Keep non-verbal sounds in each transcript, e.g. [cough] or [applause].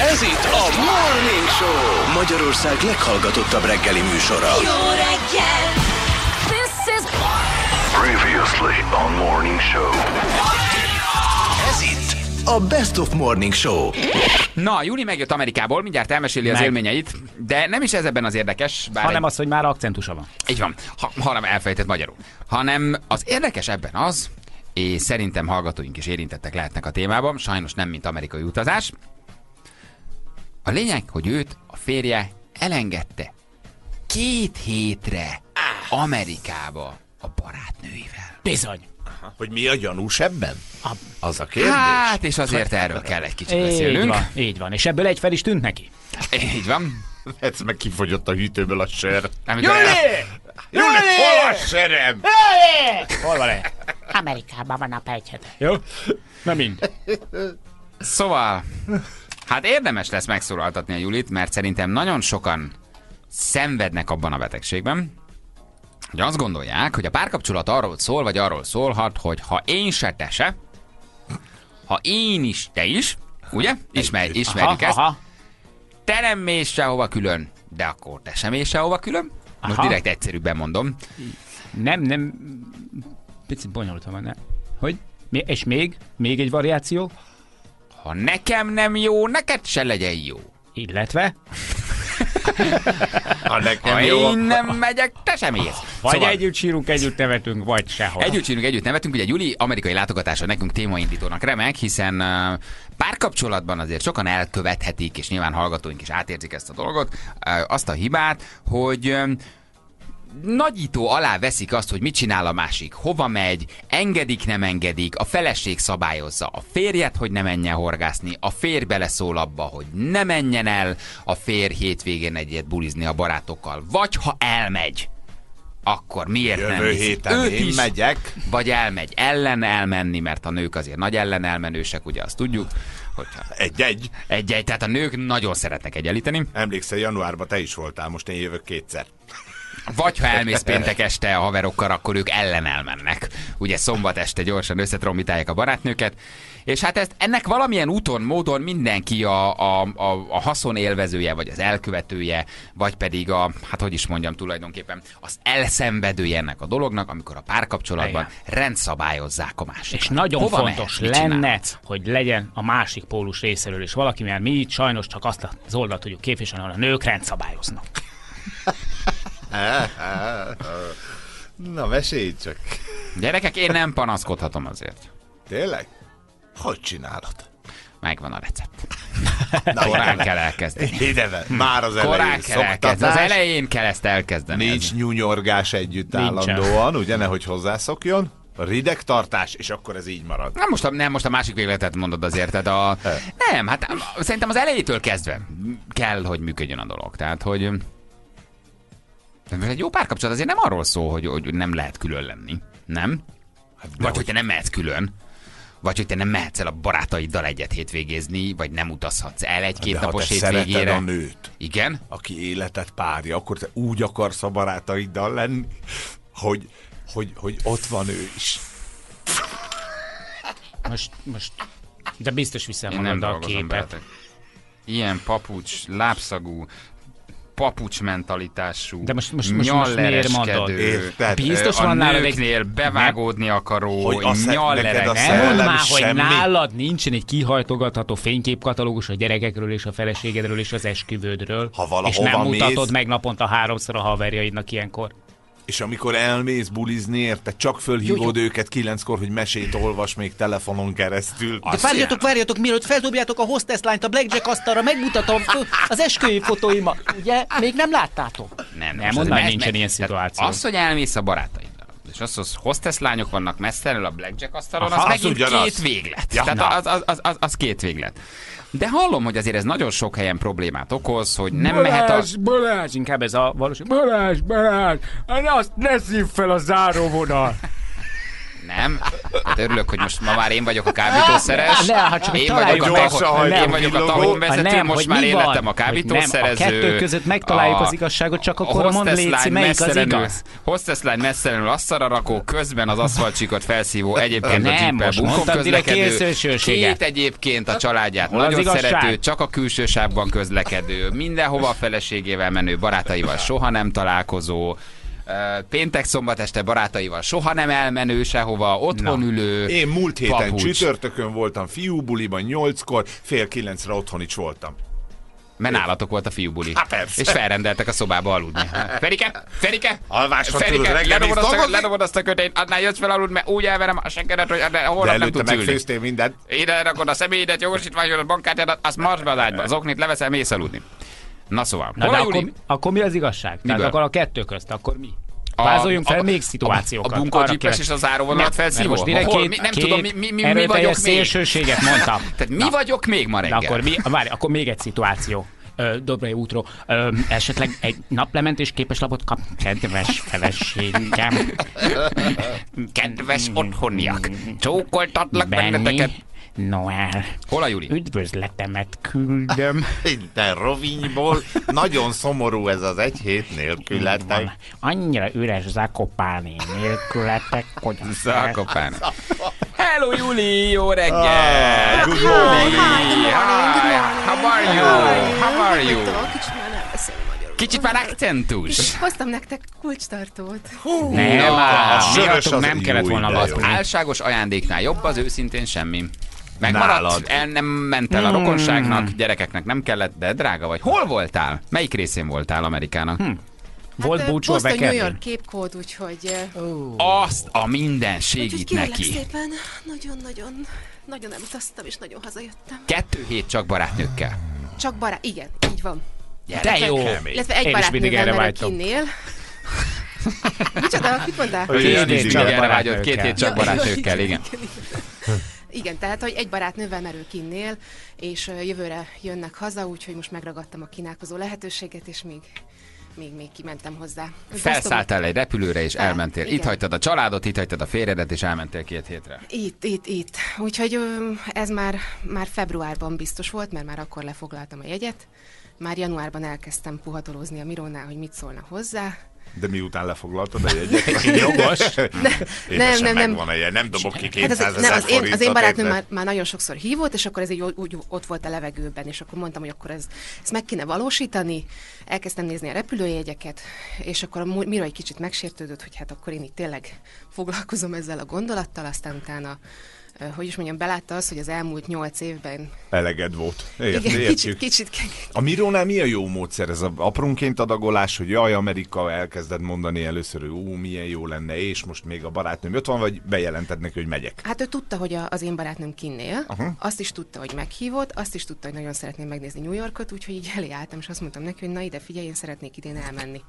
Ez itt a Morning Show. Magyarország leghallgatottabb reggeli műsora. Jó reggel! This is Previously on Morning Show. Ez itt a Best of Morning Show. Na, Júli megjött Amerikából, mindjárt elmeséli az Meg. élményeit, de nem is ez ebben az érdekes, bár Hanem egy- az, hogy már akcentusa van. így van, ha, hanem elfejtett magyarul. Hanem az érdekes ebben az, és szerintem hallgatóink is érintettek lehetnek a témában, sajnos nem mint amerikai utazás. A lényeg, hogy őt a férje elengedte két hétre Amerikába a barátnőivel. Bizony. Hogy mi a gyanús ebben? Az a kérdés. Hát, és azért erről kell egy kicsit Így beszélnünk. van, így van. És ebből egy fel is tűnt neki. Így van. Ez meg kifogyott a hűtőből a sör. Amikor Júli, hol a serem? Hol van -e? Amerikában van a pegyhete. Jó? Na mind. Szóval, hát érdemes lesz megszólaltatni a Julit, mert szerintem nagyon sokan szenvednek abban a betegségben, hogy azt gondolják, hogy a párkapcsolat arról szól, vagy arról szólhat, hogy ha én se, te se, ha én is, te is, ugye? Ismer, ismerjük ezt. aha. Te nem mész sehova külön, de akkor te sem mész sehova külön. Most Aha. direkt egyszerűbben mondom. Nem, nem. Picit bonyolultam ne? Hogy? És még? Még egy variáció? Ha nekem nem jó, neked se legyen jó. Illetve? Ha nekem Ha jó, én nem megyek, te sem mész. Vagy Szóval- együtt sírunk, együtt nevetünk, vagy sehol. Együtt csinálunk, együtt nevetünk. Ugye Juli amerikai látogatása nekünk témaindítónak remek, hiszen uh, párkapcsolatban azért sokan elkövethetik, és nyilván hallgatóink is átérzik ezt a dolgot, uh, azt a hibát, hogy nagyító alá veszik azt, hogy mit csinál a másik, hova megy, engedik, nem engedik, a feleség szabályozza a férjet, hogy ne menjen horgászni, a férj beleszól abba, hogy ne menjen el a férj hétvégén egyet bulizni a barátokkal, vagy ha elmegy, akkor miért nem Jövő viszi héten őt én is, megyek. vagy elmegy ellen elmenni, mert a nők azért nagy ellen elmenősek, ugye azt tudjuk, hogyha Egy-egy. egy-egy, tehát a nők nagyon szeretnek egyenlíteni, Emlékszel, januárban te is voltál, most én jövök kétszer. Vagy ha elmész péntek este a haverokkal, akkor ők ellen elmennek. Ugye szombat este gyorsan összetrombitálják a barátnőket, és hát ezt, ennek valamilyen úton, módon mindenki a, a, a, a haszon élvezője, vagy az elkövetője, vagy pedig a, hát hogy is mondjam tulajdonképpen, az elszenvedője ennek a dolognak, amikor a párkapcsolatban Igen. rendszabályozzák a másikat. És nagyon Hova fontos mehetsz, mit lenne, csinálsz? hogy legyen a másik pólus részéről is valaki, mert mi itt sajnos csak azt az oldalt tudjuk képviselni, ahol a nők rendszabályoznak. [laughs] Na, mesélj csak. Gyerekek, én nem panaszkodhatom azért. Tényleg? Hogy csinálod? Megvan a recept. Na, Korán kell elkezdeni. Ide Már az elején Korán kell elkezdeni. Az elején kell ezt elkezdeni. Nincs nyúnyorgás együtt Nincsen. állandóan, ugye, nehogy hozzászokjon. Rideg tartás, és akkor ez így marad. Nem most, a, nem most a másik végletet mondod azért, tehát a... Nem, hát szerintem az elejétől kezdve kell, hogy működjön a dolog. Tehát, hogy... Egy jó párkapcsolat azért nem arról szól, hogy, hogy nem lehet külön lenni. Nem? Vagy hogy te nem mehetsz külön. Vagy hogy te nem mehetsz el a barátaiddal egyet hétvégézni, vagy nem utazhatsz el egy-két De ha napos te szereted hétvégére. a nőt, Igen? aki életet párja, akkor te úgy akarsz a barátaiddal lenni, hogy, hogy, hogy ott van ő is. Most, most, de biztos viszem Én nem a képet. veletek. Ilyen papucs, lábszagú, papucs mentalitású, De most- most- most- most miért mondod? nyallereskedő, Érted? Biztos van nálad egy- bevágódni akaró, Hogy a sze- nyalleres. neked a Nem Szellem mondd már, hogy semmi. nálad nincsen egy kihajtogatható fényképkatalógus a gyerekekről és a feleségedről és az esküvődről. Ha és nem mész- mutatod meg naponta háromszor a haverjaidnak ilyenkor. És amikor elmész bulizni, érte, csak fölhívod Jó, őket kilenckor, hogy mesét olvas még telefonon keresztül. De várjatok, várjatok, mielőtt feldobjátok a hostess lányt a Blackjack asztalra, megmutatom az esküvői fotóimat. Ugye, még nem láttátok? Nem, Nem, mondd már, nincsen ilyen szituáció. Az, hogy elmész a barátaiddal, és az, hogy hostess lányok vannak messzeről a blackjack asztalon, Aha, az az megint ugyanaz. két véglet. Ja, Tehát na. az, az, az, az, az két véglet. De hallom, hogy azért ez nagyon sok helyen problémát okoz, hogy nem Balázs, mehet a... Balázs, inkább ez a valóság. Balázs, Balázs, azt ne szív fel a záróvonal. Nem. Hát örülök, hogy most ma már én vagyok a kábítószeres. Ne, hát csak én vagyok a, tahon, én a vagyok a villogó. tahonvezető, nem, most már én van? lettem a kábítószerező. a kettő között megtaláljuk az igazságot, csak akkor mondd, Léci, melyik az igaz? Hostess line messzelenül asszara rakó, közben az aszfaltcsíkot felszívó, egyébként a Nem, jeepel most bunkon közlekedő, két egyébként a családját Hol nagyon szerető, csak a külső sávban közlekedő, mindenhova a feleségével menő, barátaival soha nem találkozó, péntek szombat este barátaival soha nem elmenő sehova, otthon Na. ülő, Én múlt héten papucs. csütörtökön voltam fiúbuliban, nyolckor, fél kilencre otthon is voltam. Mert nálatok volt a fiúbuli. Há, persze. És felrendeltek a szobába aludni. Ferike, Ferike, Alvásra Ferike, ledobod azt, a, ledobod azt a kötényt, annál jössz fel aludni, mert úgy elverem a senkedet, hogy holnap nem tudsz ülni. megfőztél mindent. Ide rakod a személyedet, jogosítványodat, bankkártyádat, azt marsd be az ágyba. Az oknit leveszel, mész aludni. Na szóval, Na, de akkor, akkor mi az igazság? Tehát Miből? akkor a kettő közt, akkor mi? Vázoljunk fel a- még szituációkat. a bunkó Arra jeepes kérlek. és a záróvonalat Nem, mert felszívó? Most direkt Hol? két, Mi- nem két tudom, mi, mi, mi, mi vagyok még? szélsőséget mondtam. [laughs] Tehát mi vagyok még ma Na reggel? akkor mi? Várj, akkor még egy szituáció. Dobrai útról. Ö, esetleg egy naplementés képeslapot kap, kedves feleségem. [laughs] Kedves otthoniak, csókoltatlak Benni, benneteket. Noel. Hol a Júli? Üdvözletemet küldöm. [laughs] De rovinyból nagyon szomorú ez az egy hét nélkületek. Annyira üres zakopáni nélkületek, hogy... [laughs] Zakopán. Hello, Júli! Jó reggel! good morning. Hi! How are you? How are you? Kicsit már nem beszélni magyarul. Kicsit már akcentus. Hoztam nektek kulcstartót. Nem, a sörös miattunk az- nem kellett volna latni. Álságos ajándéknál jobb az őszintén semmi. Megmaradt, Nálad. el nem ment el a rokonságnak, gyerekeknek nem kellett, de drága vagy. Hol voltál? Melyik részén voltál Amerikának? Volt Hát, búcsú a Boston, New? York, Code, úgyhogy... uh, Azt a minden segít neki. szépen, nagyon-nagyon, nagyon elutaztam, és nagyon hazajöttem. Kettő hét csak barátnőkkel. Csak barát, igen, így van. De jó! Illetve egy Én is mindig erre vágytam. kinnél. [laughs] Micsoda, mit mondtál? Két én hét csak barátnőkkel, igen. Igen, tehát, hogy egy barátnővel merő kinnél, és jövőre jönnek haza, úgyhogy most megragadtam a kínálkozó lehetőséget, és még, még, még kimentem hozzá. Felszálltál egy repülőre és Fel- elmentél. Itt igen. hagytad a családot, itt hagytad a férjedet és elmentél két hétre. Itt, itt, itt. Úgyhogy ez már, már februárban biztos volt, mert már akkor lefoglaltam a jegyet. Már januárban elkezdtem puhatolózni a Mirónál, hogy mit szólna hozzá. De miután lefoglaltad a jegyet? [laughs] Jogos. [laughs] nem, nem, nem. Megvan a jegy, nem dobok ki Hát 200 az, nem, az, én, az én barátnőm már, már nagyon sokszor hívott, és akkor ez így úgy, ott volt a levegőben, és akkor mondtam, hogy akkor ez, ezt meg kéne valósítani. Elkezdtem nézni a repülőjegyeket, és akkor a Mira egy kicsit megsértődött, hogy hát akkor én itt tényleg foglalkozom ezzel a gondolattal, aztán utána hogy is mondjam, belátta az, hogy az elmúlt nyolc évben Eleged volt. Ért, igen, értjük. kicsit, kicsit A Mirónál mi a jó módszer? Ez a aprónként adagolás, hogy jaj, Amerika, elkezded mondani először, hogy ú, milyen jó lenne, és most még a barátnőm ott van, vagy bejelented neki, hogy megyek? Hát ő tudta, hogy a, az én barátnőm kinnél, uh-huh. azt is tudta, hogy meghívott, azt is tudta, hogy nagyon szeretném megnézni New Yorkot, úgyhogy így elé álltam, és azt mondtam neki, hogy na ide figyelj, én szeretnék idén elmenni.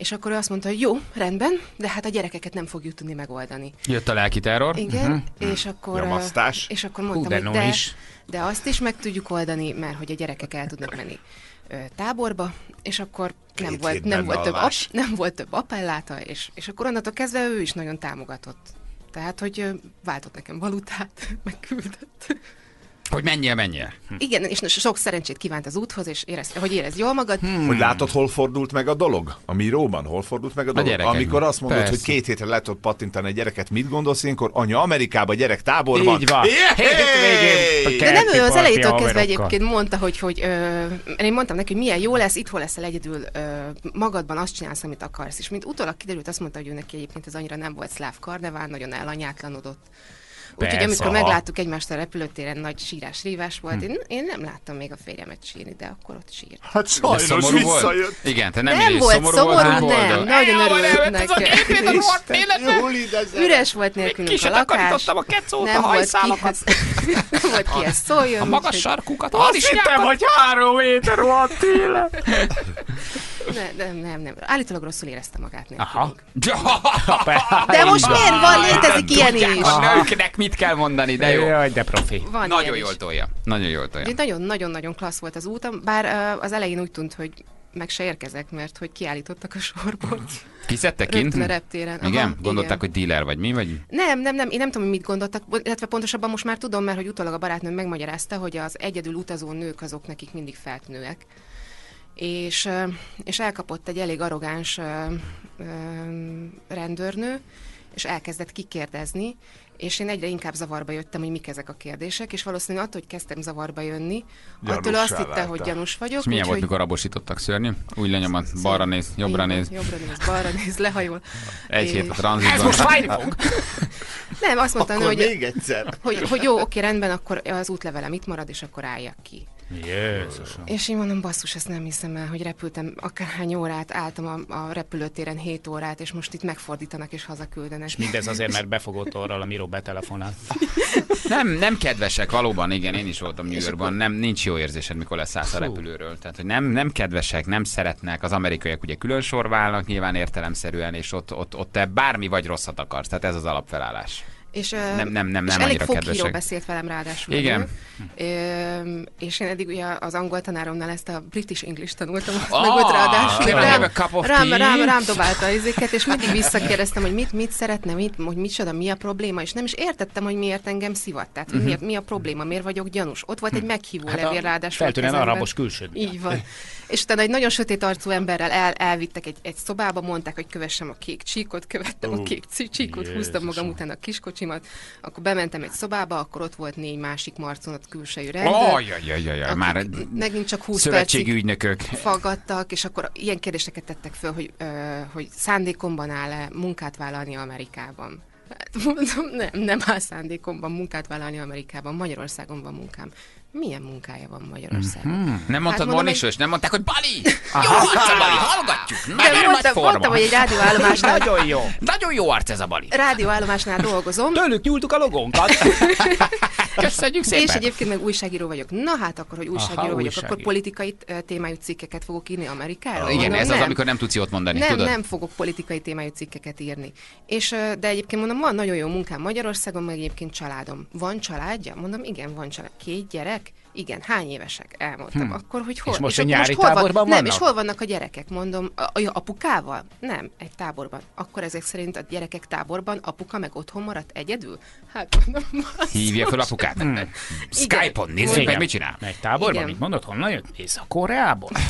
És akkor ő azt mondta, hogy jó, rendben, de hát a gyerekeket nem fogjuk tudni megoldani. Jött a lelki terror. Igen, uh-huh. és akkor... Nyomasztás. És akkor Hú, mondtam, de hogy de, is. de azt is meg tudjuk oldani, mert hogy a gyerekek el tudnak menni táborba, és akkor nem Két volt, hétben nem, volt több, ap, nem volt több appelláta, és, és akkor onnantól kezdve ő is nagyon támogatott. Tehát, hogy váltott nekem valutát, [laughs] megküldött. Hogy menjél, menjél. Igen, és sok szerencsét kívánt az úthoz, és érez, hogy érez jól magad. Hmm. Hogy látod, hol fordult meg a dolog? A Miróban hol fordult meg a dolog? gyerekekben. Amikor azt mondod, Persze. hogy két hétre le tudod pattintani egy gyereket, mit gondolsz ilyenkor? Anya Amerikába, gyerek táborban. Így van. Hétvégén! De nem ő az elejétől kezdve haverokkal. egyébként mondta, hogy, hogy ö, én mondtam neki, hogy milyen jó lesz, itthon leszel egyedül, ö, magadban azt csinálsz, amit akarsz. És mint utólag kiderült, azt mondta, hogy ő neki egyébként ez annyira nem volt szláv karnevál, nagyon elanyátlanodott. Úgyhogy amikor aha. megláttuk egymást a repülőtéren, nagy sírás rívás volt. Én, én nem láttam még a férjemet sírni, de akkor ott sírt. Hát sajnos visszajött. volt? Igen, te nem, Nem, volt szomorú, szomorú, nem, boldog. nagyon a neki. a. Üres volt nélkülünk Ki a lakás. a kecót, a nem volt hajszálakat. [laughs] nem volt kihez szóljon. A magas sarkukat, a Azt hittem, hogy három méter volt tényleg. [laughs] Ne, nem, nem, nem. Állítólag rosszul érezte magát nélkülünk. Aha. [laughs] De most miért van, létezik ilyen Tudják is? a nőknek mit kell mondani, de jó. Jaj, de profi. Van Nagyon ilyen jól is. tolja. Nagyon jól tolja. Úgyhogy Nagyon-nagyon-nagyon klassz volt az útam, bár uh, az elején úgy tűnt, hogy meg se érkezek, mert hogy kiállítottak a sorból. Kiszedtek kint? A reptéren. Aha, Igen? igen. Gondolták, hogy dealer vagy mi? Vagy? Nem, nem, nem, én nem tudom, hogy mit gondoltak, illetve pontosabban most már tudom, mert hogy utólag a barátnőm megmagyarázta, hogy az egyedül utazó nők azok nekik mindig feltűnőek. És, és elkapott egy elég arrogáns rendőrnő, és elkezdett kikérdezni, és én egyre inkább zavarba jöttem, hogy mik ezek a kérdések, és valószínűleg attól, hogy kezdtem zavarba jönni, attól Gyanússá azt hitte, váltál. hogy gyanús vagyok. És milyen volt, úgyhogy- mikor rabosítottak szörnyű? Úgy lenyomat, balra néz, jobbra néz. Jobbra néz, balra néz, lehajol. Egy És- hét a Ez tranzitban. most fájni fog. [laughs] Nem, azt mondta, Akkor hogy, még egyszer. hogy, hogy jó, oké, rendben, akkor az útlevelem itt marad, és akkor álljak ki. Jézusom. És én mondom, basszus, ezt nem hiszem el, hogy repültem akárhány órát, álltam a, a repülőtéren 7 órát, és most itt megfordítanak és hazaküldenek. Mindez azért, mert befogott orral a Miro betelefonál. Nem, nem kedvesek, valóban, igen, én is voltam New Yorkban, nem, nincs jó érzésed, mikor leszállsz a repülőről. Tehát, hogy nem, nem kedvesek, nem szeretnek, az amerikaiak ugye külön sorválnak nyilván értelemszerűen, és ott, ott, ott te bármi vagy rosszat akarsz, tehát ez az alapfelállás. És, Nem- nem- nem- nem és annyira elég foghíró beszélt velem ráadásul. Igen. Ö, és én eddig ugye az angol tanáromnál ezt a British English tanultam, azt Ah, meg ott ráadásul can I rám, a rám, rám, rám dobálta az izéket, és mindig visszakérdeztem, hogy mit, mit szeretne, mit, hogy micsoda, mi a probléma, és nem is értettem, hogy miért engem szivat, tehát Mhm. hogy miért, mi a probléma, miért vagyok gyanús. Ott volt egy meghívó Hát a levél ráadásul. a feltűnően arabos miatt. Így van. És utána egy nagyon sötét arcú emberrel el, elvittek egy, egy szobába, mondták, hogy kövessem a kék csíkot, követtem a kék csíkot, húztam magam után a kiskocsimat, akkor bementem egy szobába, akkor ott volt négy másik marconat külsejű rendőr. Ajajajajaj, akik már megint csak 20 szövetségi ügynökök. faggattak, és akkor ilyen kérdéseket tettek föl, hogy, ö, hogy szándékomban áll-e munkát vállalni Amerikában. Hát mondom, nem, nem áll szándékomban munkát vállalni Amerikában, Magyarországon van munkám. Milyen munkája van Magyarországon? Nem mondtad mondom, Morning egy- Show, és nem mondták, hogy Bali! Jó arc a Bali, hallgatjuk! De Nagyon nagy mondtam, forma. mondtam, hogy egy rádióállomásnál, Nagyon jó. Nagyon jó arc ez a Bali. rádióállomásnál dolgozom, Tőlük nyúltuk a logónkat. [laughs] Köszönjük szépen. és egyébként meg újságíró vagyok. Na hát akkor, hogy újságíró Aha, vagyok, újságíró. akkor politikai témájú cikkeket fogok írni Amerikára? Igen, Mondom, ez az, nem. amikor nem tudsz jót mondani, Nem, tudod? nem fogok politikai témájú cikkeket írni. És, de egyébként mondom, van nagyon jó munkám Magyarországon, meg egyébként családom. Van családja? Mondom, igen, van család. Két gyerek? back Igen, hány évesek? Elmondtam. Hm. Akkor, hogy hol? És most akkor a nyári van? táborban Nem, vannak? és hol vannak a gyerekek? Mondom, a, a, apukával? Nem, egy táborban. Akkor ezek szerint a gyerekek táborban, apuka meg otthon maradt egyedül? Hát mondom, basszus. Hívja fel apukát. Skype-on, nézzük meg, mit csinál. Egy táborban, Igen. mit mondod? Honnan jött? Észak-Koreából? [laughs]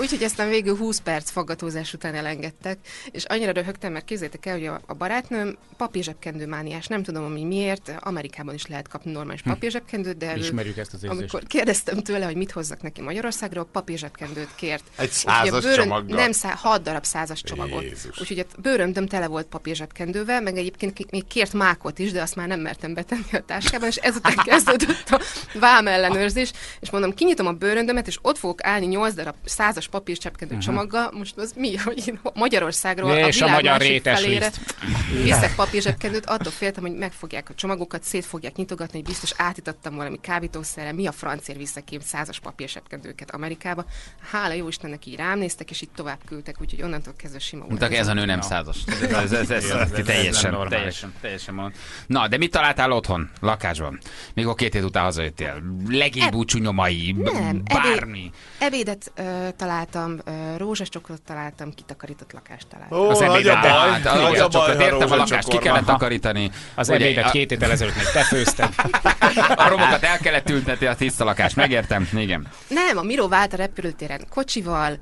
Úgyhogy aztán végül 20 perc faggatózás után elengedtek, és annyira röhögtem, mert képzétek el, hogy a, a barátnőm papírzsebkendő mániás, nem tudom, hogy miért, Amerikában is lehet kapni normális papírzsebkendőt, de ő- Ismerjük ezt az érzést. amikor kérdeztem tőle, hogy mit hozzak neki Magyarországról, papírzsebkendőt kért. Egy a százas bőrön- csomaggal? Nem, szá, hat darab százas csomagot. Jézus. Úgyhogy a bőröndöm tele volt papírzsebkendővel, meg egyébként még kért mákot is, de azt már nem mertem betenni a táskában, és ezután [laughs] kezdődött a vám ellenőrzés, és mondom, kinyitom a bőröndömet, és ott fogok állni 8 darab százas papírzsebkendő csomaggal, most az mi, hogy én Magyarországról És a a világ magyar rétes felére liszt. viszek papírzsebkendőt, attól féltem, hogy megfogják a csomagokat, szét fogják nyitogatni, hogy biztos átítottam valami kábítószerre, mi a francér viszek én százas papírzsebkendőket Amerikába. Hála jó Istennek így rám néztek, és így tovább küldtek, úgyhogy onnantól kezdve sima volt. Ez a nő nem százas. Ez, ez, ez, teljesen, normális. teljesen, teljesen mondom. Na, de mit találtál otthon, lakásban? Mikor két hét után hazajöttél? Legény búcsú nyomai, bármi. Ebédet találtam, rózsacsokrot találtam, kitakarított lakást találtam. Ó, Az ebédet a a a ha értem, a lakást ki kellett takarítani. Az ebédet a- két héttel ezelőtt még te főzted. A romokat el kellett ültetni a tiszta lakást, megértem? Igen. Nem, a Miró vált a repülőtéren kocsival,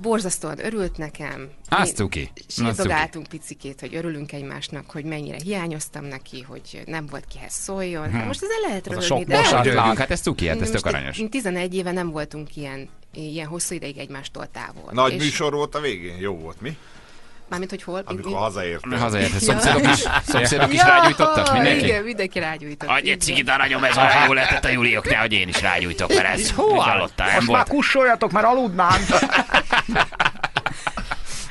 borzasztóan örült nekem. Az Mi cuki. Az Sírdogáltunk picikét, hogy örülünk egymásnak, hogy mennyire hiányoztam neki, hogy nem volt kihez szóljon. Hát most ezzel lehet röhögni, sok de... mosat. Hogy örülünk, hát ez cuki, hát ez tök aranyos. 11 éve nem voltunk ilyen, ilyen hosszú ideig egymástól távol. Nagy És- műsor volt a végén? Jó volt, mi? Mármint, hogy hol? Amikor hazaértem. Hazajött, a szomszédok is, [laughs] szomszédok is rágyújtottak, mindenki? Igen, mindenki rágyújtott. Adj egy cigit aranyom, ez olyan [laughs] jó lehetett a Juliok, nehogy én is rágyújtok, mert ez nem Most már kussoljatok, mert aludnánk. [laughs]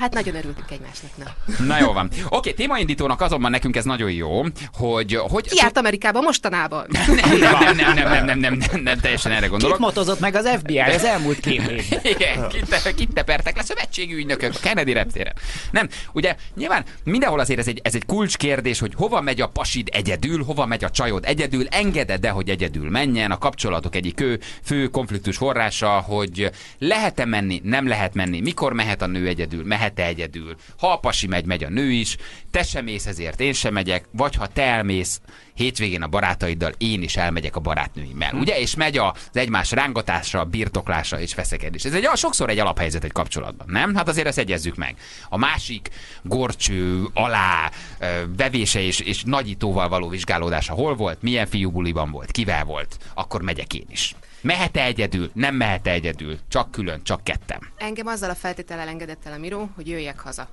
Hát nagyon örültünk egymásnak. Na. Na jó van. Oké, témaindítónak azonban nekünk ez nagyon jó, hogy... hogy Ki járt Amerikába mostanában? [laughs] nem, nem, nem, nem, nem, nem, nem, nem, nem, teljesen erre Kit gondolok. motozott meg az FBI az elmúlt két évben? [laughs] Igen, kit, kit tepertek le szövetségi ügynökök a Kennedy reptéren. Nem, ugye nyilván mindenhol azért ez egy, ez egy kulcskérdés, hogy hova megy a pasid egyedül, hova megy a csajod egyedül, engeded de hogy egyedül menjen, a kapcsolatok egyik ő, fő konfliktus forrása, hogy lehet-e menni, nem lehet menni, mikor mehet a nő egyedül, mehet-e egyedül, ha a pasi megy, megy a nő is, te sem mész ezért, én sem megyek, vagy ha te elmész, hétvégén a barátaiddal, én is elmegyek a barátnőimmel. Ugye? És megy az egymás rángatásra, birtoklása és feszekedés. Ez egy, sokszor egy alaphelyzet egy kapcsolatban, nem? Hát azért ezt egyezzük meg. A másik gorcső, alá, ö, vevése és, és nagyítóval való vizsgálódása hol volt, milyen fiúbuliban volt, kivel volt, akkor megyek én is. Mehet-e egyedül? Nem mehet egyedül. Csak külön, csak kettem. Engem azzal a feltétellel engedett el a Miró, hogy jöjjek haza.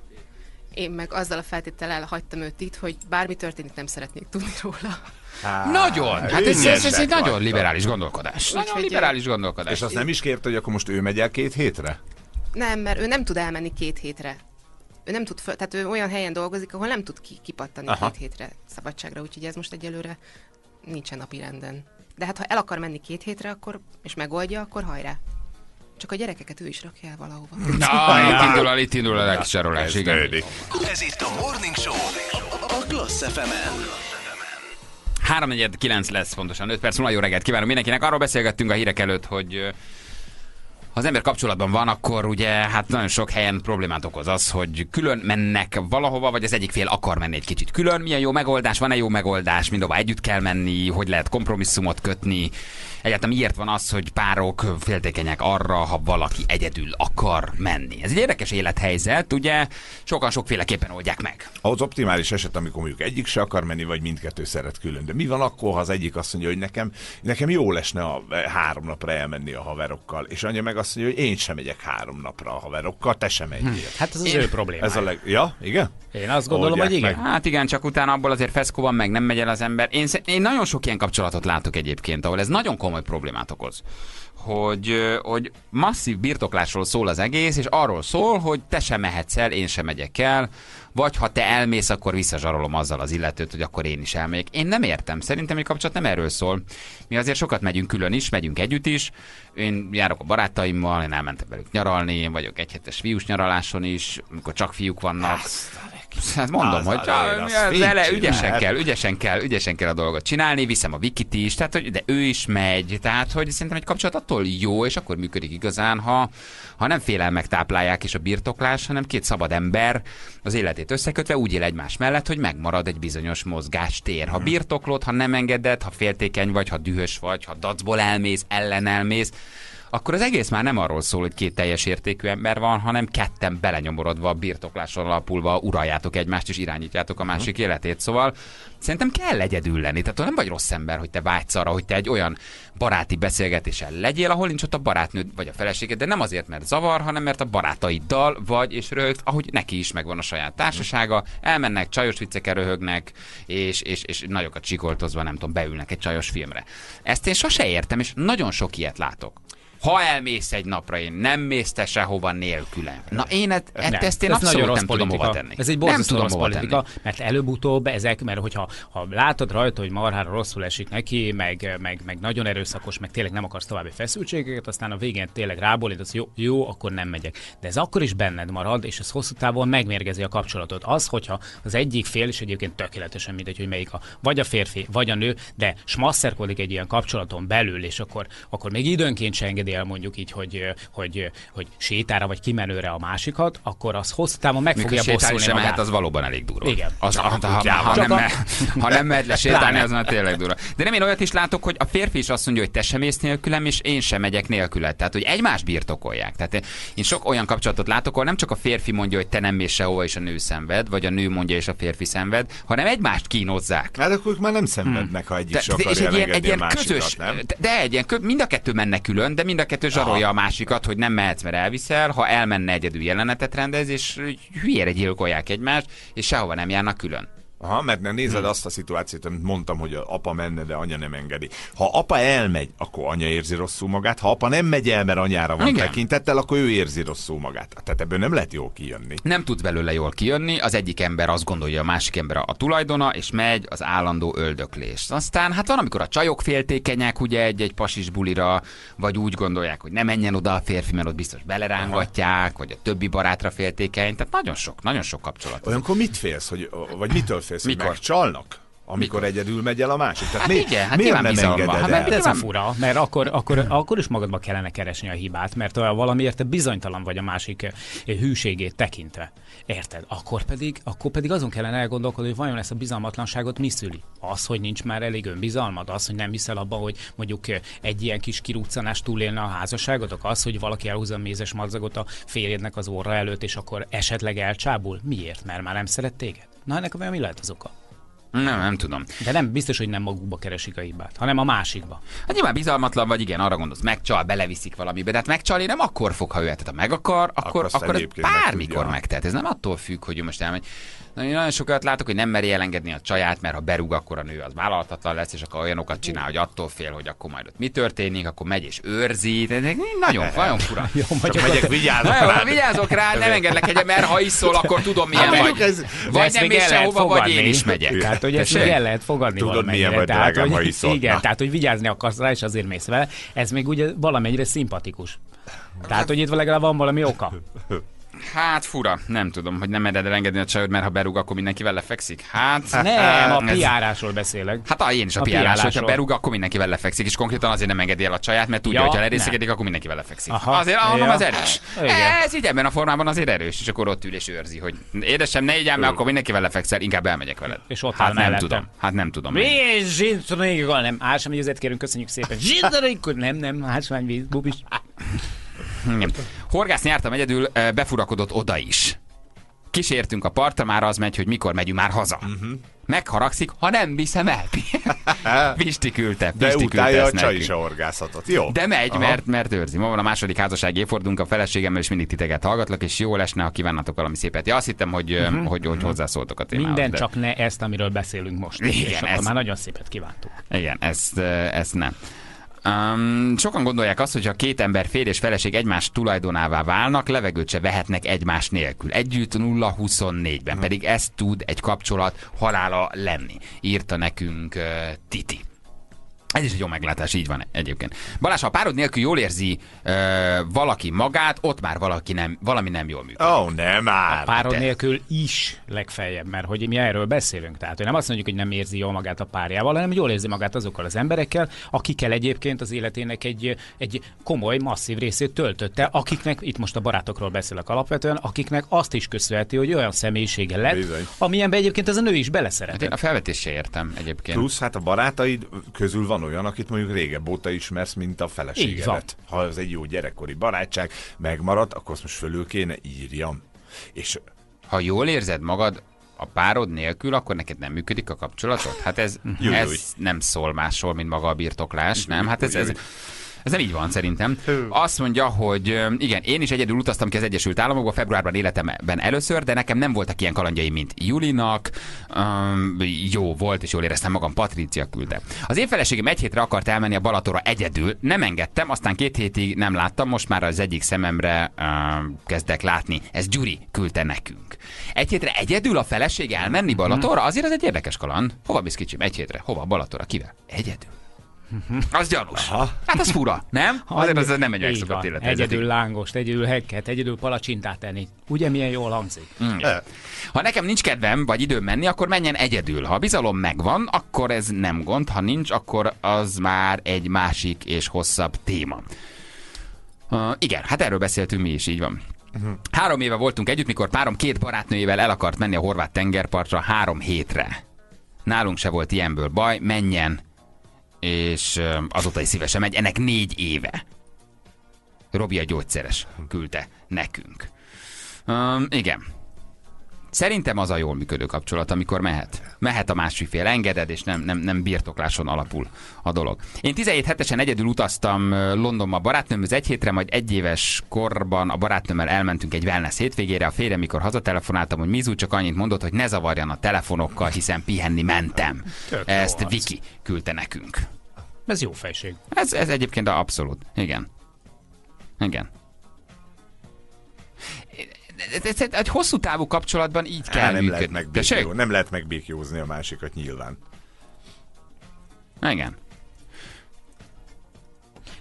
Én meg azzal a feltétellel hagytam őt itt, hogy bármi történik, nem szeretnék tudni róla. Nagyon! Hát ez, ez, ez egy nagyon liberális gondolkodás. Nagyon liberális gondolkodás. És azt nem is kérte, hogy akkor most ő megy el két hétre? Nem, mert ő nem tud elmenni két hétre. Ő nem tud, föl, tehát ő olyan helyen dolgozik, ahol nem tud ki, kipattani. Aha. két hétre szabadságra, úgyhogy ez most egyelőre nincsen napi renden. De hát ha el akar menni két hétre, akkor, és megoldja, akkor hajrá. Csak a gyerekeket ő is rakja el valahova. Na, itt indul a, itt indul a legcsarolás, igen. Ez itt a Morning Show a Klassz FM-en. 349 lesz pontosan, 5 perc múlva jó reggelt kívánunk mindenkinek. Arról beszélgettünk a hírek előtt, hogy az ember kapcsolatban van, akkor ugye hát nagyon sok helyen problémát okoz az, hogy külön mennek valahova, vagy az egyik fél akar menni egy kicsit külön. Milyen jó megoldás, van-e jó megoldás, mindova együtt kell menni, hogy lehet kompromisszumot kötni. Egyáltalán miért van az, hogy párok féltékenyek arra, ha valaki egyedül akar menni. Ez egy érdekes élethelyzet, ugye sokan sokféleképpen oldják meg. Az optimális eset, amikor mondjuk egyik se akar menni, vagy mindkettő szeret külön. De mi van akkor, ha az egyik azt mondja, hogy nekem, nekem jó lesne a három napra elmenni a haverokkal, és anya meg azt mondja, hogy én sem megyek három napra a haverokkal, te sem menjél. Hát ez az Én- ő probléma. Ez a leg... Ja, igen? Én azt gondolom, Oldják hogy igen. meg. Hát igen, csak utána abból azért feszkó van, meg nem megy el az ember. Én, én nagyon sok ilyen kapcsolatot látok egyébként, ahol ez nagyon komoly problémát okoz. Hogy, hogy masszív birtoklásról szól az egész, és arról szól, hogy te sem mehetsz el, én sem megyek el, vagy ha te elmész, akkor visszazsarolom azzal az illetőt, hogy akkor én is elmegyek. Én nem értem, szerintem egy kapcsolat nem erről szól. Mi azért sokat megyünk külön is, megyünk együtt is. Én járok a barátaimmal, én elmentem velük nyaralni, én vagyok egy hetes fiús nyaraláson is, amikor csak fiúk vannak. Hát mondom, Az hogy ja, így vele csinál. ügyesen kell, ügyesen kell, ügyesen kell a dolgot csinálni, viszem a Vikit is, tehát, hogy, de ő is megy, tehát, hogy szerintem egy kapcsolat attól jó, és akkor működik igazán, ha, ha nem félelmek táplálják is a birtoklás, hanem két szabad ember az életét összekötve úgy él egymás mellett, hogy megmarad egy bizonyos mozgástér. Ha birtoklod, ha nem engeded, ha féltékeny vagy, ha dühös vagy, ha dacból elmész, ellen elmész, akkor az egész már nem arról szól, hogy két teljes értékű ember van, hanem ketten belenyomorodva, birtokláson alapulva uraljátok egymást és irányítjátok a másik életét. Szóval szerintem kell egyedül lenni. Tehát nem vagy rossz ember, hogy te vágysz arra, hogy te egy olyan baráti beszélgetéssel legyél, ahol nincs ott a barátnőd vagy a feleséged, de nem azért, mert zavar, hanem mert a barátaiddal vagy, és röhögsz, ahogy neki is megvan a saját társasága, elmennek, csajos viccekkel röhögnek, és, és, és nagyokat csikoltozva, nem tudom, beülnek egy csajos filmre. Ezt én sose értem, és nagyon sok ilyet látok. Ha elmész egy napra, én nem mész te sehova nélkülem. Na én et, et, Nem, ezt én ez abszolút nem rossz tudom politika. hova tenni. Ez egy nem tudom rossz hova politika, tenni. mert előbb-utóbb ezek, mert hogyha ha látod rajta, hogy marhára rosszul esik neki, meg, meg, meg nagyon erőszakos, meg tényleg nem akarsz további feszültségeket, aztán a végén tényleg rábólít, jó, jó, akkor nem megyek. De ez akkor is benned marad, és ez hosszú távon megmérgezi a kapcsolatot. Az, hogyha az egyik fél, és egyébként tökéletesen mindegy, hogy melyik a, vagy a férfi, vagy a nő, de smaszerkodik egy ilyen kapcsolaton belül, és akkor, akkor még időnként se engedi el mondjuk így, hogy, hogy, hogy sétára vagy kimenőre a másikat, akkor az hosszú távon meg Mikor fogja bosszulni sem mehet, az valóban elég durva. Igen. Az, ha, ha, ha, ha, nem, me- ha nem mehet le sétálni, az már tényleg durva. De nem én olyat is látok, hogy a férfi is azt mondja, hogy te sem mész nélkülem, és én sem megyek nélküled. Tehát, hogy egymást birtokolják. Tehát én sok olyan kapcsolatot látok, ahol nem csak a férfi mondja, hogy te nem mész sehova, és a nő szenved, vagy a nő mondja, és a férfi szenved, hanem egymást kínozzák. Hát akkor ők már nem szenvednek, ha egyik De, se de, és egy ilyen, egy ilyen másikat, közös, nem? de, de egy ilyen, mind a kettő menne külön, de mind a kettő zsarolja a másikat, hogy nem mehetsz, mert elviszel, ha elmenne egyedül jelenetet rendez, és hülyére gyilkolják egymást, és sehova nem járnak külön. Aha, mert ne nézed azt a szituációt, amit mondtam, hogy a apa menne, de anya nem engedi. Ha apa elmegy, akkor anya érzi rosszul magát, ha apa nem megy el, mert anyára van Igen. tekintettel, akkor ő érzi rosszul magát. Tehát ebből nem lehet jól kijönni. Nem tud belőle jól kijönni, az egyik ember azt gondolja, a másik ember a tulajdona, és megy az állandó öldöklés. Aztán hát van, amikor a csajok féltékenyek ugye egy-egy pasis bulira, vagy úgy gondolják, hogy ne menjen oda a férfi, mert ott biztos belerángatják, vagy a többi barátra féltékeny. Tehát nagyon sok, nagyon sok kapcsolat. Olyankor mit félsz, hogy, vagy mitől hogy Mikor? megcsalnak? Amikor egyedül megy el a másik. Tehát Hát mi, igen, hát miért nem engeded Hát mert Ez a Nem. fura, mert akkor, akkor, akkor is magadba kellene keresni a hibát, mert valamiért te bizonytalan vagy a másik eh, hűségét tekintve. Érted? Akkor pedig, akkor pedig azon kellene elgondolkodni, hogy vajon ezt a bizalmatlanságot mi szüli? Az, hogy nincs már elég önbizalmad, az, hogy nem hiszel abba, hogy mondjuk eh, egy ilyen kis kiruccanást túlélne a házasságotok, az, hogy valaki elhúzza a mézes madzagot a férjednek az orra előtt, és akkor esetleg elcsábul? Miért? Mert már nem szeret téged? Na ennek vajon mi lehet az oka? Nem, nem tudom. De nem biztos, hogy nem magukba keresik a hibát, hanem a másikba. Hát nyilván bizalmatlan vagy, igen, arra gondolsz, megcsal, beleviszik valamibe, de hát megcsalni nem akkor fog, ha ő ha meg akar, akkor, akkor, ez meg bármikor megtehet. Ez nem attól függ, hogy ő most elmegy. Na, én nagyon sokat látok, hogy nem meri elengedni a csaját, mert ha berúg, akkor a nő az vállalhatatlan lesz, és akkor olyanokat csinál, hogy attól fél, hogy akkor majd ott mi történik, akkor megy és őrzi. Nagyon, [laughs] nagyon fura. Jó, Csak megyek, te- vigyázok Na jó, rád. vigyázok rá, nem engedlek egyet, mert ha iszol, akkor tudom, milyen Hát vagy. ez- Vagy nem mész sehova, vagy én fogadni. is megyek. Tehát, hogy ezt még el lehet fogadni Tudod, milyen vagy, tehát, drágám, hogy, ha iszol. Igen, Na. tehát, hogy vigyázni akarsz rá, és azért mész vele. Ez még ugye valamennyire szimpatikus. Tehát, hogy itt legalább van valami oka. [laughs] Hát fura, nem tudom, hogy nem mered elengedni a csajod, mert ha berúg, akkor mindenki vele fekszik. Hát [laughs] Nem, a piárásról beszélek. Hát ah, én is a, A piárás, piárásról. hogyha berúg, akkor mindenki vele fekszik, és konkrétan azért nem engedi el a csaját, mert tudja, Ja, hogy ha lerészegedik, akkor mindenki vele fekszik. Aha, azért mondom, ja. az erős. Igen. Ez így ebben a formában azért erős, és akkor ott ül és őrzi, hogy édesem, ne így mert akkor mindenki vele fekszel, inkább elmegyek veled. És ott hát nem mellettem. tudom. Hát nem tudom. Mi? Zsintonégal nem. Ásványvizet kérünk, köszönjük szépen. [laughs] Zsintonékkal nem, nem, ásványvíz, bubis. Igen. Horgászni jártam egyedül, befurakodott oda is. Kísértünk a partra, már az megy, hogy mikor megyünk már haza. Mhm. Megharagszik, ha nem viszem el. [laughs] Pisti küldte. De Pisti utálja küldte a csaj is a horgászatot. Jó. De megy, Aha. mert, mert őrzi. Ma van a második házassági évfordulunk a feleségemmel, és mindig titeket hallgatlak, és jó lesne, ha kívánnatok valami szépet. Ja, azt hittem, hogy, uh-huh. hogy, hogy hozzászóltok a témához. Minden de... csak ne ezt, amiről beszélünk most. Igen, és akkor ez- már nagyon szépet kívántuk. Igen, ezt, ezt nem. Um, sokan gondolják azt, hogy ha két ember férj és feleség egymás tulajdonává válnak, levegőt se vehetnek egymás nélkül. Együtt 0-24-ben, pedig ez tud egy kapcsolat halála lenni. Írta nekünk uh, Titi. Ez is egy jó meglátás, így van egyébként. Balázs, ha a párod nélkül jól érzi uh, valaki magát, ott már valaki nem, valami nem jól működik. Ó, oh, nem már. Párod de- nélkül is legfeljebb, mert hogy mi erről beszélünk. Tehát hogy nem azt mondjuk, hogy nem érzi jól magát a párjával, hanem jól érzi magát azokkal az emberekkel, akikkel egyébként az életének egy, egy komoly, masszív részét töltötte, akiknek, itt most a barátokról beszélek alapvetően, akiknek azt is köszönheti, hogy olyan személyisége lett, Bizony. amilyenben egyébként ez a nő is Hát beleszeretett. én a felvetést se értem egyébként. Plusz, hát a barátaid közül van olyan, akit mondjuk régebb óta ismersz, mint a van. feleségedet. Ha ez egy jó gyerekkori barátság megmaradt, akkor azt most fölül kéne írjam. És ha jól érzed magad a párod nélkül, akkor neked nem működik a kapcsolatod? Hát ez, Júj, ez nem szól másról, mint maga a birtoklás, nem? Hát ez, ez. Ez nem így van szerintem. Azt mondja, hogy igen, én is egyedül utaztam ki az Egyesült Államokba februárban életemben először, de nekem nem voltak ilyen kalandjaim, mint Julinak. Um, jó volt, és jól éreztem magam, Patricia küldte. Az én feleségem egy hétre akart elmenni a Balatonra egyedül, nem engedtem, aztán két hétig nem láttam, most már az egyik szememre um, kezdek látni. Ez Gyuri küldte nekünk. Egy hétre egyedül a feleség elmenni Balatonra? Azért az egy érdekes kaland. Hova mész kicsim? Egy hétre. Hova? Balatonra? Kivel? Egyedül. Az gyanús. Aha. Hát az fura, nem? Azért az nem egy megszokott élet. Egyedül lángost, egyedül hekket, egyedül palacsintát tenni. Ugye milyen jól hangzik? Ha nekem nincs kedvem, vagy időm menni, akkor menjen egyedül. Ha a bizalom megvan, akkor ez nem gond, ha nincs, akkor az már egy másik és hosszabb téma. Uh, igen, hát erről beszéltünk mi is, így van. Három éve voltunk együtt, mikor párom két barátnőjével el akart menni a horvát tengerpartra három hétre. Nálunk se volt ilyenből baj, menjen, és azóta is szívesen megy. Ennek négy éve. Robi a gyógyszeres küldte nekünk. Um, igen. Szerintem az a jól működő kapcsolat, amikor mehet. Mehet a másik fél, engeded, és nem, nem, nem birtokláson alapul a dolog. Én 17 hetesen egyedül utaztam Londonba barátnőmhöz egy hétre, majd egy éves korban a barátnőmmel elmentünk egy wellness hétvégére. A férjem, mikor hazatelefonáltam, hogy Mizu csak annyit mondott, hogy ne zavarjan a telefonokkal, hiszen pihenni mentem. Tök Ezt. Viki küldte nekünk. Ez jó fejség. Ez, ez egyébként a abszolút. Igen. Igen. Ez- Egy hosszú távú kapcsolatban így kell Á, nem lehet, működni. Megbékjó, nem lehet megbékjózni a másikat nyilván. Igen.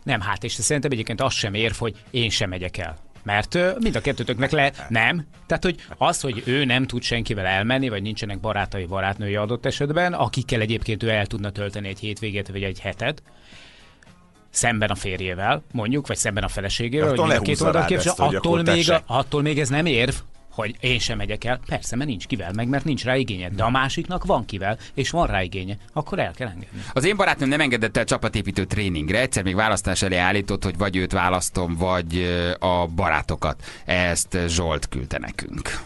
Nem, hát és szerintem egyébként az sem ér, hogy én sem megyek el. Mert mind a kettőtöknek le... Nem. Tehát, hogy az, hogy ő nem tud senkivel elmenni, vagy nincsenek barátai, barátnői adott esetben, akikkel egyébként ő el tudna tölteni egy hétvégét, vagy egy hetet, szemben a férjével, mondjuk, vagy szemben a feleségével, Attól a két ezt, hogy attól még, se. attól még ez nem érv, hogy én sem megyek el. Persze, mert nincs kivel, meg mert nincs rá igénye. De a másiknak van kivel, és van rá igénye. Akkor el kell engedni. Az én barátnőm nem engedett el csapatépítő tréningre, egyszer még választás elé állított, hogy vagy őt választom, vagy a barátokat. Ezt Zsolt küldte nekünk.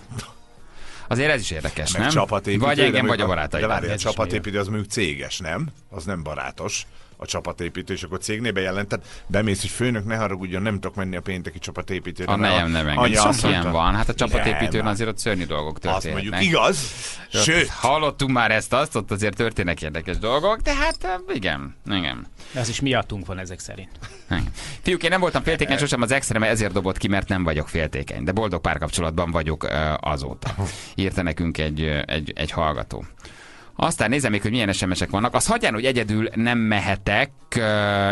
Azért ez is érdekes, Meg nem? csapatépítő. Vagy de engem, vagy a De barátaim. várj, a csapatépítő az mondjuk céges, nem? Az nem barátos a csapatépítő, és akkor cégnél bejelented, bemész, hogy főnök, ne haragudjon, nem tudok menni a pénteki csapatépítőre. A mert nejem nem enged. anya Sok azt ilyen van. Hát a csapatépítőn azért ott szörnyű dolgok Az történnek. mondjuk igaz, sőt, Hallottunk már ezt, azt, ott azért történnek érdekes dolgok, de hát ö, igen, igen. De az is miattunk van ezek szerint. Fiúk, én nem voltam féltékeny [laughs] sosem az extreme, ezért dobott ki, mert nem vagyok féltékeny. De boldog párkapcsolatban vagyok ö, azóta. [laughs] Írta nekünk egy, ö, egy, egy hallgató. Aztán nézem még, hogy milyen SMS-ek vannak. Az hagyján, hogy egyedül nem mehetek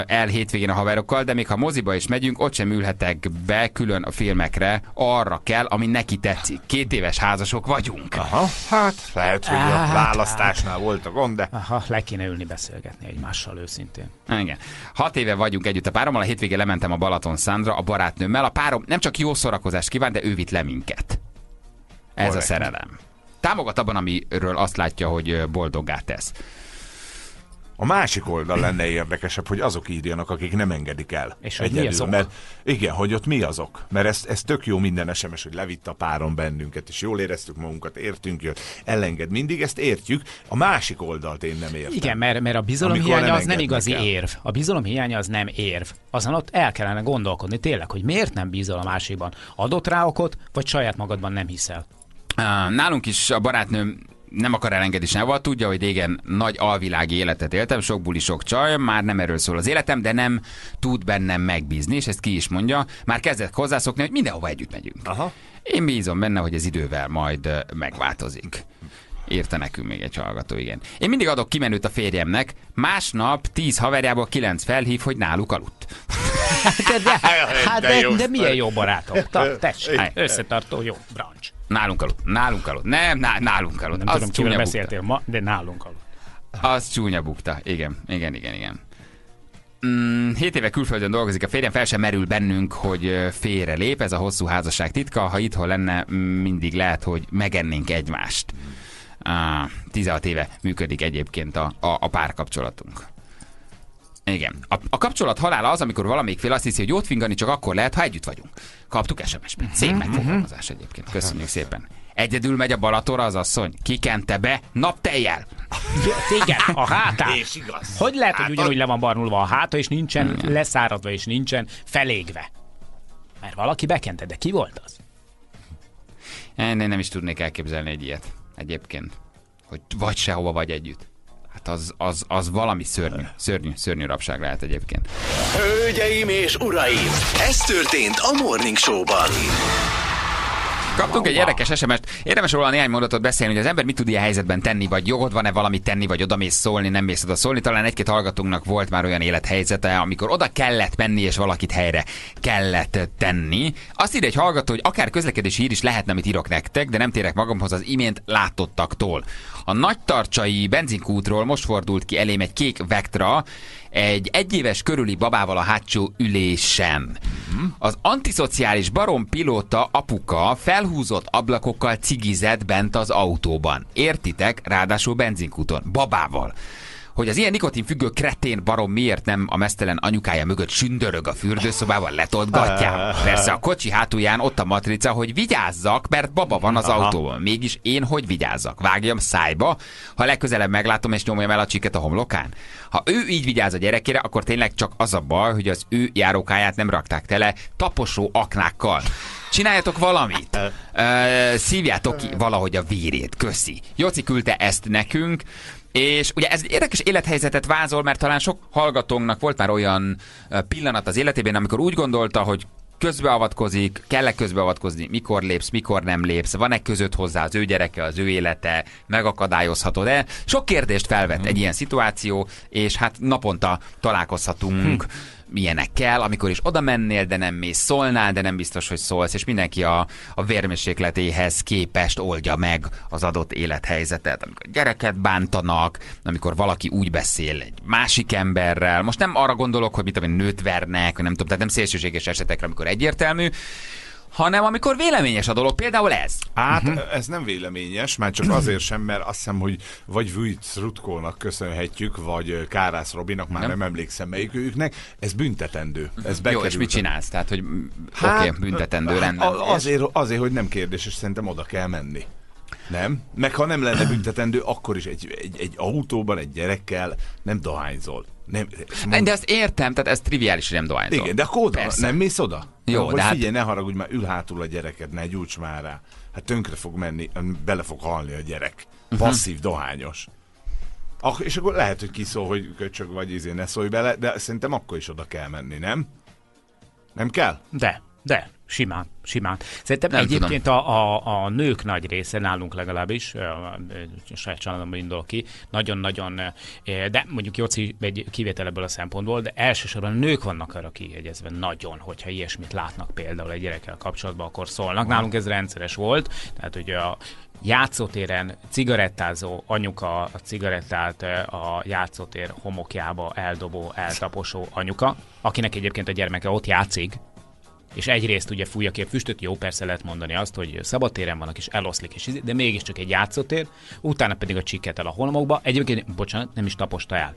el hétvégén a haverokkal, de még ha moziba is megyünk, ott sem ülhetek be külön a filmekre. Arra kell, ami neki tetszik. Két éves házasok vagyunk. Aha, hát lehet, hogy a Hát, választásnál volt a gond, de Aha, le kéne ülni beszélgetni egymással őszintén. Igen. Hat éve vagyunk együtt a párommal, a hétvégén lementem a Balaton Szandra a barátnőmmel. A párom nem csak jó szórakozást kíván, de ő vitt le minket. Ez a Korrekt. szerelem. Támogat abban, amiről azt látja, hogy boldoggá tesz. a másik oldal lenne érdekesebb, hogy azok írjanak, akik nem engedik el. És hogy mi az ok? Mert, igen, hogy ott mi azok. Mert ez, ez tök jó minden SMS, hogy levitt a páron bennünket, és jól éreztük magunkat, értünk, jött, elenged. Mindig ezt értjük. A másik oldalt én nem értem. Igen, mert, mert a bizalom Amikor hiánya nem az nem igazi el. érv. A bizalom hiánya az nem érv. Azon ott el kellene gondolkodni tényleg, hogy miért nem bízol a másikban. Adott rá okot, vagy saját magadban nem hiszel. Nálunk is a barátnőm nem akar elengedni sehova, tudja, hogy régen nagy alvilági életet éltem, sok buli, sok csaj, már nem erről szól az életem, de nem tud bennem megbízni, és ezt ki is mondja. Már kezdett hozzászokni, hogy mindenhova együtt megyünk. Aha. Én bízom benne, hogy ez idővel majd megváltozik. Írta nekünk még egy hallgató, igen. Én mindig adok kimenőt a férjemnek, másnap 10 haverjából 9 felhív, hogy náluk aludt. De, [laughs] de, hát De de, de milyen jó barátok. [laughs] Tessék, összetartó jó brancs. Nálunk aludt, nálunk aludt. Nem, ná, nálunk aludt. Nem Az tudom, bukta. beszéltél ma, de nálunk aludt. Az csúnya bukta. Igen, igen, igen, igen. Mm, hét éve külföldön dolgozik a férjem, fel sem merül bennünk, hogy félre lép, ez a hosszú házasság titka. Ha itthon lenne, mindig lehet, hogy megennénk egymást. Uh, 16 éve működik egyébként a, a, a párkapcsolatunk. Igen. A, a kapcsolat halála az, amikor valamelyik fél azt hiszi, hogy jót fingani csak akkor lehet, ha együtt vagyunk. Kaptuk SMS-ben. Szép megfogalmazás egyébként. Köszönjük szépen. Egyedül megy a Balatonra az asszony. Kikente be naptejjel. Igen, a hátán. És igaz. Hogy lehet, hogy Hát ugyanúgy le van barnulva a háta, és nincsen leszáradva, és nincsen felégve? Mert valaki bekente, de ki volt az? Én, én nem is tudnék elképzelni egy ilyet egyébként. Hogy vagy sehova, vagy együtt. Hát az, az, az valami szörnyű, szörnyű, szörnyű rabság lehet egyébként. Hölgyeim és uraim, ez történt a Morning Show-ban. Kaptunk egy érdekes SMS-t. Érdemes róla néhány mondatot beszélni, hogy az ember mit tud ilyen helyzetben tenni, vagy jogod van-e valamit tenni, vagy oda mész szólni, nem mész oda szólni. Talán egy-két hallgatónknak volt már olyan élethelyzete, amikor oda kellett menni, és valakit helyre kellett tenni. Azt írja egy hallgató, hogy akár közlekedési hír is lehetne, amit írok nektek, de nem térek magamhoz az imént látottaktól. A nagytarcsai benzinkútról most fordult ki elém egy kék Vectra, egy egyéves körüli babával a hátsó ülésen. Az antiszociális barom pilóta apuka felhúzott ablakokkal cigizett bent az autóban. Értitek? Ráadásul benzinkúton. Babával. Hogy az ilyen nikotinfüggő kretén barom miért nem a mesztelen anyukája mögött sündörög a fürdőszobában, letolt gatyám. Persze a kocsi hátulján ott a matrica, hogy vigyázzak, mert baba van az Aha. autóban. Mégis én hogy vigyázzak? Vágjam szájba, ha legközelebb meglátom és nyomjam el a csiket a homlokán? Ha ő így vigyáz a gyerekére, akkor tényleg csak az a baj, hogy az ő járókáját nem rakták tele taposó aknákkal. Csináljatok valamit. Ö, szívjátok ki valahogy a vérét. Köszi. Joci küldte ezt nekünk. És ugye ez egy érdekes élethelyzetet vázol, mert talán sok hallgatónknak volt már olyan pillanat az életében, amikor úgy gondolta, hogy közbeavatkozik, kell-e közbeavatkozni, mikor lépsz, mikor nem lépsz, van-e között hozzá az ő gyereke, az ő élete, megakadályozhatod-e? Sok kérdést felvet egy ilyen szituáció, és hát naponta találkozhatunk ilyenekkel, amikor is oda mennél, de nem mész, szólnál, de nem biztos, hogy szólsz, és mindenki a, a vérmérsékletéhez képest oldja meg az adott élethelyzetet. Amikor gyereket bántanak, amikor valaki úgy beszél egy másik emberrel. Most nem arra gondolok, hogy mit tudom nőt vernek, vagy nem tudom, tehát nem szélsőséges esetekre, amikor egyértelmű, hanem amikor véleményes a dolog, például ez. Hát uh-huh. ez nem véleményes, már csak azért sem, mert azt hiszem, hogy vagy Vujc Rutkónak köszönhetjük, vagy Kárász Robinak, már nem, nem emlékszem melyikőjüknek, ez büntetendő. Ez Jó, bekerült és mit csinálsz? Tehát, hogy Hát, oké, okay, büntetendő hát, rendben. Azért, azért, hogy nem kérdés, és szerintem oda kell menni. Nem? Meg ha nem lenne büntetendő, akkor is egy, egy, egy autóban egy gyerekkel nem dohányzol. Nem, mond- De azt értem, tehát ez triviális, hogy nem dohányzol. igen, de akkor oda, Persze. nem mész oda? Jó, Hogy de hát- figyelj, ne haragudj, már ül hátul a gyereked, ne gyújts már rá. Hát tönkre fog menni, bele fog halni a gyerek. Mhm. Passzív, dohányos. Ak- és akkor lehet, hogy kiszól, hogy köcsög vagy izé, ne szólj bele, de szerintem akkor is oda kell menni, nem? Nem kell? De, de, simán, simán. Szerintem Nem egyébként a, a, a nők nagy része, nálunk legalábbis, ö, saját családomban indul ki, nagyon-nagyon, de mondjuk Joci egy kivétel ebből a szempontból, de elsősorban a nők vannak arra kihegyezve nagyon, hogyha ilyesmit látnak például egy gyerekkel kapcsolatban, akkor szólnak. Nálunk ez rendszeres volt, tehát hogy a játszótéren cigarettázó anyuka a cigarettát a játszótér homokjába eldobó, eltaposó anyuka, akinek egyébként a gyermeke ott játszik, és egyrészt ugye fújja ki a füstöt, jó, persze lehet mondani azt, hogy szabadtéren vannak és eloszlik, és izé, de mégiscsak egy játszótér, utána pedig a csikket el a holmokba, egyébként, bocsánat, nem is taposta el.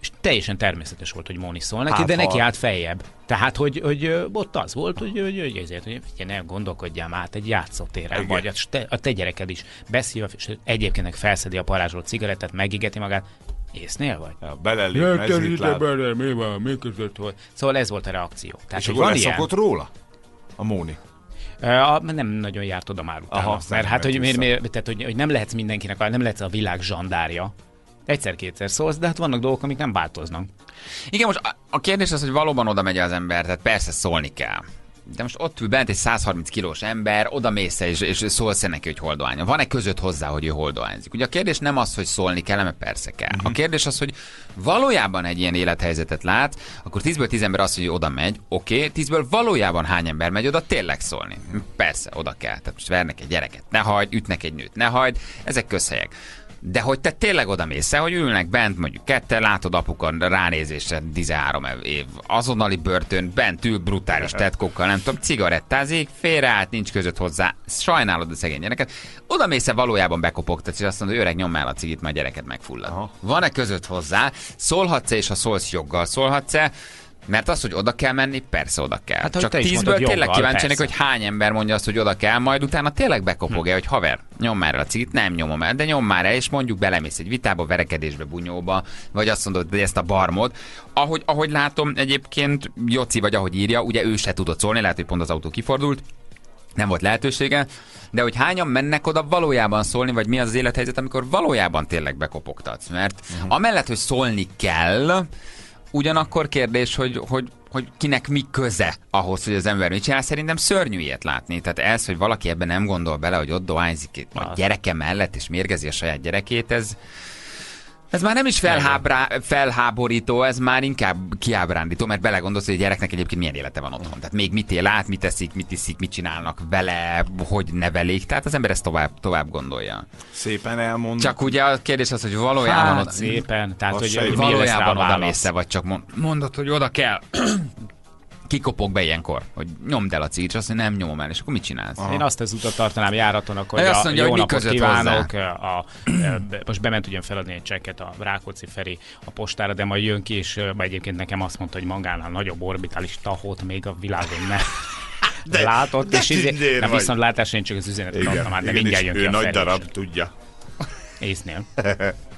És teljesen természetes volt, hogy Móni szól neki, Hát, de neki állt feljebb. Tehát, hogy, hogy ott az volt, hogy, hogy, hogy, ezért, hogy figyelj, ne gondolkodjál át egy játszótéren, vagy a te, a te gyereked is beszél, és egyébként felszedi a parázsolt cigarettát, megigeti magát, észnél vagy? Ja, belelép, mezitláb. bele, mi van, mi között volt. Szóval ez volt a reakció. Tehát, És akkor van ilyen. leszokott róla? A Móni. A, nem nagyon járt oda már utána. Aha, mert hát, hogy, miért, miért, tehát, hogy, hogy nem lehetsz mindenkinek, nem lehetsz a világ zsandárja. Egyszer-kétszer szólsz, de hát vannak dolgok, amik nem változnak. Igen, most a, a kérdés az, hogy valóban oda megy az ember, tehát persze szólni kell. De most ott ül bent egy 130 kilós ember, oda mész és, és szólsz neki, hogy hol dohányol. Van-e között hozzá, hogy ő hol dohányzik? Ugye a kérdés nem az, hogy szólni kell, mert persze kell. A kérdés az, hogy valójában egy ilyen élethelyzetet lát, akkor 10-ből 10 ember azt hogy oda megy, oké, okay, 10-ből valójában hány ember megy oda tényleg szólni? Persze, oda kell. Tehát most vernek egy gyereket, ne hagyd, ütnek egy nőt, ne hagyd, ezek közhelyek. De hogy te tényleg oda mész hogy ülnek bent, mondjuk ketten, látod apukan ránézésre 13 év, azonnali börtön, bent ül brutális tetkókkal, nem tudom, cigarettázik, félreállt, nincs között hozzá, sajnálod a szegény gyereket. Oda mész valójában bekopogtatsz, és azt mondod, öreg, nyom el a cigit, majd gyereket megfullad. Van-e között hozzá? Szólhatsz-e, és ha szólsz joggal szólhatsz-e? Mert az, hogy oda kell menni, persze oda kell. Hát, Csak tízből tényleg joggal, kíváncsi lennék, persze. hogy hány ember mondja azt, hogy oda kell, majd utána tényleg bekopog-e, hogy haver, nyom már el a cigit, nem nyomom el, de nyom már el, és mondjuk belemész egy vitába, verekedésbe, bunyóba, vagy azt mondod, hogy ezt a barmot. Ahogy, ahogy látom, egyébként Joci, vagy ahogy írja, ugye ő se tudott szólni, lehet, hogy pont az autó kifordult, nem volt lehetősége, de hogy hányan mennek oda valójában szólni, vagy mi az az élethelyzet, amikor valójában tényleg bekopogtatsz. Mert uh-huh. amellett, hogy szólni kell, ugyanakkor kérdés, hogy, hogy, hogy kinek mi köze ahhoz, hogy az ember mit csinál, szerintem szörnyű ilyet látni. Tehát ez, hogy valaki ebben nem gondol bele, hogy ott dohányzik a gyereke mellett, és mérgezi a saját gyerekét, ez, ez már nem is felhábrá, felháborító, ez már inkább kiábrándító, mert belegondolsz, hogy a gyereknek egyébként milyen élete van otthon. Tehát még mit él át, mit teszik, mit iszik, mit csinálnak vele, hogy nevelik. Tehát az ember ezt tovább, tovább gondolja. Szépen elmond. Csak ugye a kérdés az, hogy valójában Hát ott, szépen, tehát Az hogy, hogy valójában a oda mész vagy csak mond, mondod, hogy oda kell. Kikopog be ilyenkor, hogy nyomd el a és azt mondja, nem nyomom el, és akkor mit csinálsz? Én azt az utat tartanám járaton, hogy Ő azt a, mondja, jó hogy napot között kívánok, a, a, most bement ugyan feladni egy csekket a Rákóczi Feri a postára, de majd jön ki, és egyébként nekem azt mondta, hogy magánál nagyobb orbitális tahót még a világon ne [laughs] De- látott, de és izé, nem viszont látásra én csak az üzenetet adtam már, de igen, mindjárt jön ő ki a nagy darab, tudja. Észnél. [laughs]